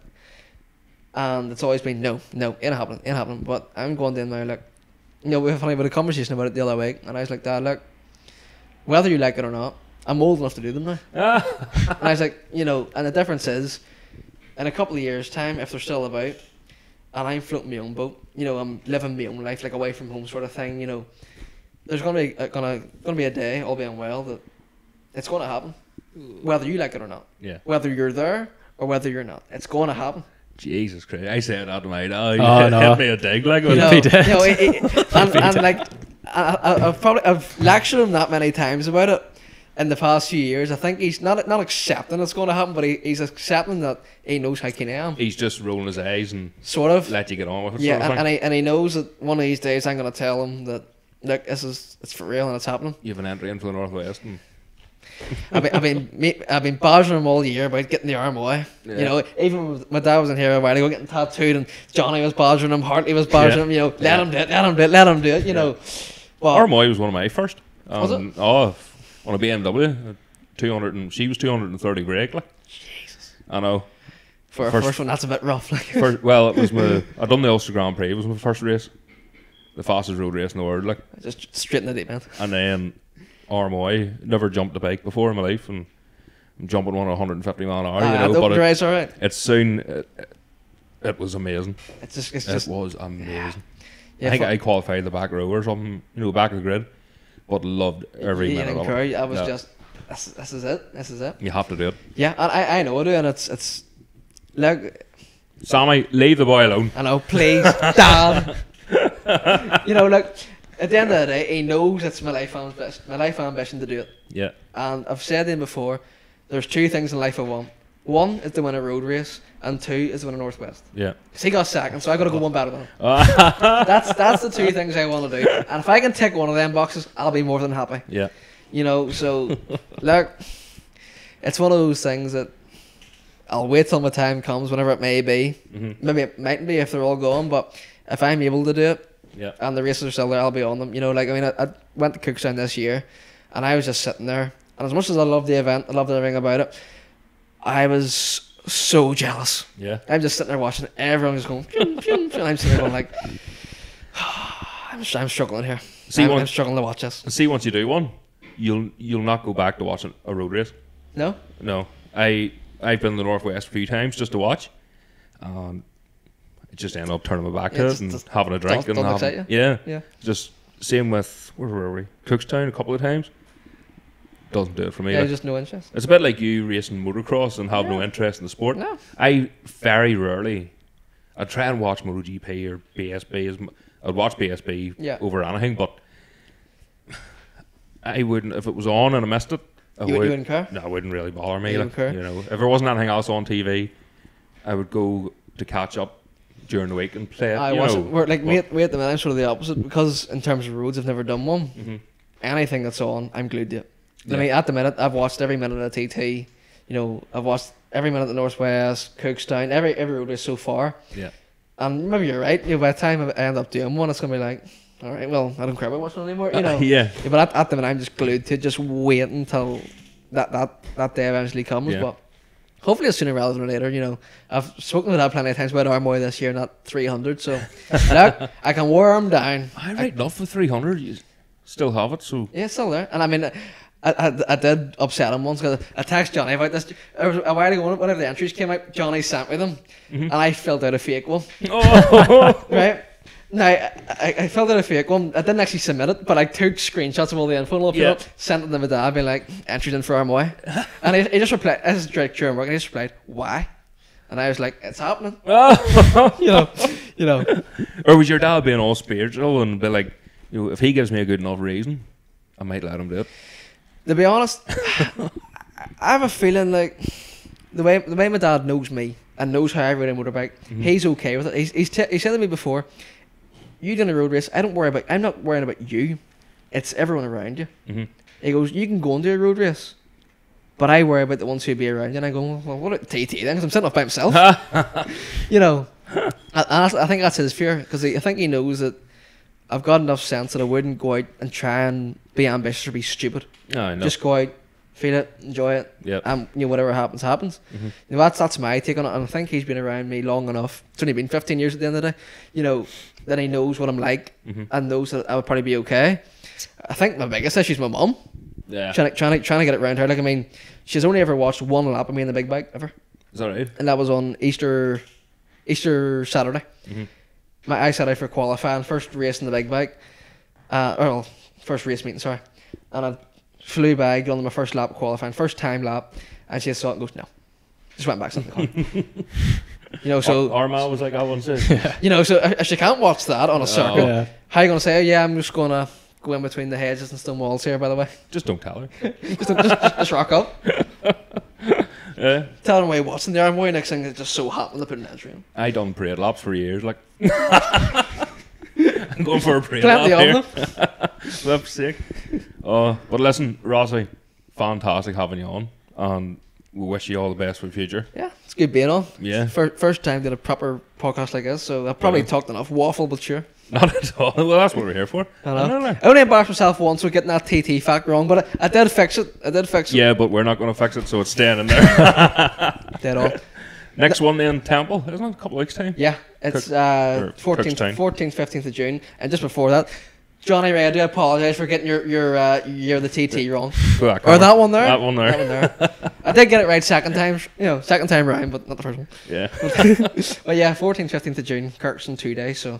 S3: and it's always been no, no, ain't happening, ain't happening. But I'm going down there, like, you know, we had a conversation about it the other week, and I was like, Dad, look, whether you like it or not, I'm old enough to do them now.
S1: Ah.
S3: And I was like, you know, and the difference is, in a couple of years' time, if they're still about, and I'm floating my own boat, you know, I'm living my own life, like away from home sort of thing, you know, there's gonna be uh, gonna gonna be a day, all being well, that it's gonna happen, whether you like it or not,
S1: yeah.
S3: whether you're there or whether you're not, it's gonna happen.
S1: Jesus Christ! I said that to my dad.
S2: Oh, oh
S1: hit,
S2: no.
S1: hit me oh, a dig like
S3: You
S1: it.
S3: know,
S2: be dead.
S3: you it, it, and, and like I, I, I've probably I've lectured him that many times about it in the past few years. I think he's not not accepting it's going to happen, but he, he's accepting that he knows how keen I am,
S1: He's just rolling his eyes and
S3: sort of.
S1: let you get on with it.
S3: yeah,
S1: sort of
S3: and, and he and he knows that one of these days I'm going to tell him that look, this is it's for real and it's happening.
S1: you have an entry in for the Northwest. And
S3: I've been I've been me- I've been badgering him all year about getting the Armoy.
S1: Yeah.
S3: You know, even my dad was in here a while ago getting tattooed, and Johnny was badgering him, Hartley was badgering
S1: Yeah.
S3: him. You know, let
S1: Yeah.
S3: him do it, let him do it, let him do it. You
S1: Yeah.
S3: know, but
S1: Armoy was one of my first.
S3: Was it?
S1: Um, Oh, on a BMW, 200 and she was 230 brake. Like. Jesus. I know.
S3: for a
S1: first-
S3: first one, that's a bit rough. Like,
S1: First, well, it was my. I done the Ulster Grand Prix. It was my first race, the fastest road race in the world. Like,
S3: just straight in the deep end.
S1: and then Armoy never jumped a bike before in my life, and I'm jumping one at 150 mile an hour.
S3: Ah,
S1: you know, but it,
S3: all right.
S1: it's soon. It, it was amazing.
S3: It's just, it's
S1: It
S3: just,
S1: was amazing.
S3: yeah.
S1: I think I qualified the back row or something, you know, back of the grid, but loved every minute of it.
S3: I was
S1: Yeah.
S3: just, this, this is it, this is it.
S1: You have to do it.
S3: Yeah, and I, I know I do, and it's, it's, look,
S1: Sammy, leave the boy alone.
S3: I know, please, Dad. you know, look, at the end of the day, he knows it's my life ambition, my life ambition to do it.
S1: Yeah,
S3: And I've said to him before, there's two things in life I want. One is to win a road race, and two is to win a Northwest.
S1: yeah.
S3: 'Cause he got second, so I got to go one better than him.
S1: Ah,
S3: That's that's the two things I want to do. And if I can tick one of them boxes, I'll be more than happy.
S1: yeah.
S3: You know, so look, it's one of those things that I'll wait till my time comes, whenever it may be.
S1: hmm
S3: Maybe it mightn't be if they're all gone, but if I'm able to do it
S1: Yeah.
S3: and the races are still there, I'll be on them. You know, like I mean, I, I went to Cookstown this year, and I was just sitting there, and as much as I love the event, I love everything about it, I was so jealous.
S1: Yeah.
S3: I'm just sitting there watching it, everyone just going, "Phew, phew, phew," I'm sitting there going like, I'm, I'm struggling here.
S1: See,
S3: I'm,
S1: one-
S3: I'm struggling to watch this.
S1: See, once you do one, you'll you'll not go back to watching a road race.
S3: No,
S1: No, I I've been to the northwest a few times just to watch. Um, just ended up turning my back
S3: Yeah,
S1: to it and
S3: just
S1: having a drink
S3: don't-
S1: and having, yeah,
S3: Yeah.
S1: just same with where were we? Cookstown a couple of times. Doesn't do it for me.
S3: Yeah,
S1: like.
S3: just no interest.
S1: It's a bit like you racing motocross and have no interest in the sport.
S3: No.
S1: I very rarely. I try and watch MotoGP or BSB. As I'd watch BSB
S3: Yeah.
S1: over anything, but I wouldn't if it was on and I missed it. I
S3: You, you
S1: would,
S3: wouldn't care?
S1: no, it wouldn't really bother me.
S3: You
S1: like,
S3: care?
S1: you know, if there wasn't anything else on TV, I would go to catch up during the week and play it.
S3: I
S1: you
S3: wasn't.
S1: know,
S3: We're, like, we
S1: but-
S3: at, the minute, I'm sort of the opposite because in terms of roads, I've never done one.
S1: Mhm.
S3: Anything that's on, I'm glued to it.
S1: Yeah.
S3: I mean, at the minute, I've watched every minute of TT. You know, I've watched every minute of the Northwest, Cookstown, every every road race so far.
S1: Yeah.
S3: And maybe you're right. You know, by the time I end up doing one, it's gonna be like, all right, well, I don't care about watching anymore. You know.
S1: yeah.
S3: Yeah, but at, at the minute, I'm just glued to just waiting until that, that, that day eventually comes.
S1: Yeah.
S3: But hopefully, it's sooner rather than later. You know, I've spoken with that plenty of times about Armoy this year, not 300. So look, I can wear them down.
S1: I right enough for three hundred. You still have it, so
S3: Yeah, it's still there. And I mean, I, I, I did upset him once because I texted Johnny about this. Was a while ago, whenever the entries came out, Johnny sent me them, and I filled out a fake one.
S1: oh,
S3: right? Now, I, I, I filled out a fake one. I didn't actually submit it, but I took screenshots of all the info and all
S1: Yeah.
S3: up, sent it to my dad, being like, entries in for Armoy. and he, he just replied, this is direct during work, and he just replied, why? And I was like, it's happening. you know, you know.
S1: Or was your dad being all spiritual and be like, you know, if he gives me a good enough reason, I might let him do it.
S3: To be honest, I have a feeling like the way the way my dad knows me and knows how I ride a motorbike,
S1: Mm-hmm.
S3: he's okay with it. He's he's t- he said to me before, "You done a road race. I don't worry about. I'm not worrying about you. It's everyone around you."
S1: hmm
S3: He goes, "You can go and do a road race." But I worry about the ones who be around you, and I go, well, what about TT then? Because I'm sitting off by myself, you know. And I, think that's his fear, because I think he knows that I've got enough sense that I wouldn't go out and try and be ambitious or be stupid.
S1: I know.
S3: Just go out, feel it, enjoy it,
S1: yeah.
S3: and you know whatever happens, happens.
S1: Mhm.
S3: You know, that's that's my take on it, and I think he's been around me long enough. It's only been 15 years at the end of the day. You know that he knows what I'm like
S1: Mhm.
S3: and knows that I would probably be okay. I think my biggest issue is my mum.
S1: Yeah.
S3: Trying to, trying to trying to get it around her. Like I mean, she's only ever watched one lap of me in the big bike ever,
S1: Is that right?
S3: and that was on Easter Easter Saturday.
S1: Mhm.
S3: My I set out for qualifying, first race in the big bike, uh, or well, first race meeting, sorry, and I flew by, got on my first lap qualifying, first time lap, and she saw it and goes no, just went back to the car. you know, so
S1: Ar- Armagh was like, I want to
S3: you know, so if if she can't watch that on a circuit,
S2: Yeah.
S3: how you gonna say? Oh, yeah, I'm just gonna go in between the hedges and stone walls here. By the way,
S1: Just don't tell her.
S3: just, just, just rock up.
S1: Yeah.
S3: Tell them why you're watching the arm. Why next thing it's just so hot when they put an entry in.
S1: I done parade laps for years. Like, I'm going for a parade
S3: Plenty
S1: lap
S3: of
S1: here.
S3: them.
S1: Flip's sake. Oh, but listen, Rossi, fantastic having you on, and we wish you all the best for the future.
S3: Yeah, it's good being on.
S1: Yeah,
S3: First, first time did a proper podcast like this, so I've probably
S1: Yeah.
S3: talked enough waffle, but sure.
S1: not at all. Well, that's what we're here for.
S3: I know.
S1: know.
S3: I only embarrassed myself once with getting that TT fact wrong, but I, I did fix it. I did fix it.
S1: Yeah, but we're not going to fix it, so it's staying in there.
S3: Dead on.
S1: Next one then, Temple, isn't it? A couple of weeks time.
S3: Yeah, it's
S1: Cook-
S3: uh, 14th, 14th, 15th of June, and just before that, Johnny Rea, I do apologise for getting your your uh, year the TT wrong, or that one there.
S1: That one there.
S3: That one there. I did get it right second time, you know, second time round, but not the first one.
S1: Yeah.
S3: But yeah, 14th, 15th of June, Kirkistown two days, so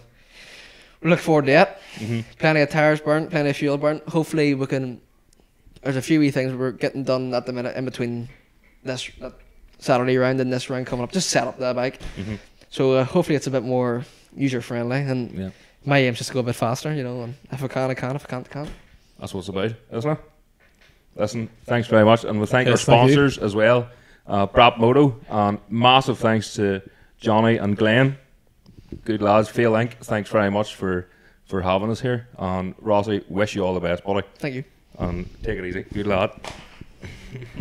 S3: we look forward to it.
S1: hmm
S3: Plenty of tires burnt, plenty of fuel burnt. Hopefully, we can. There's a few wee things we're getting done at the minute in between this that Saturday round and this round coming up. Just set up the bike,
S1: hmm
S3: so uh, hopefully it's a bit more user friendly. And
S1: Yeah.
S3: My aim's just to go a bit faster, you know. And if I can, I can. If I can't, I can't.
S1: That's what it's about, isn't it? Listen, thanks very much, and we thank
S2: Yes,
S1: our
S2: thank
S1: sponsors as well, uh, Brap Moto, and massive thanks to Johnny and Glenn. Good lads, Phil Inc. Thanks very much for for having us here, and Rossi, wish you all the best, buddy,
S3: Thank you.
S1: and take it easy. Good lad.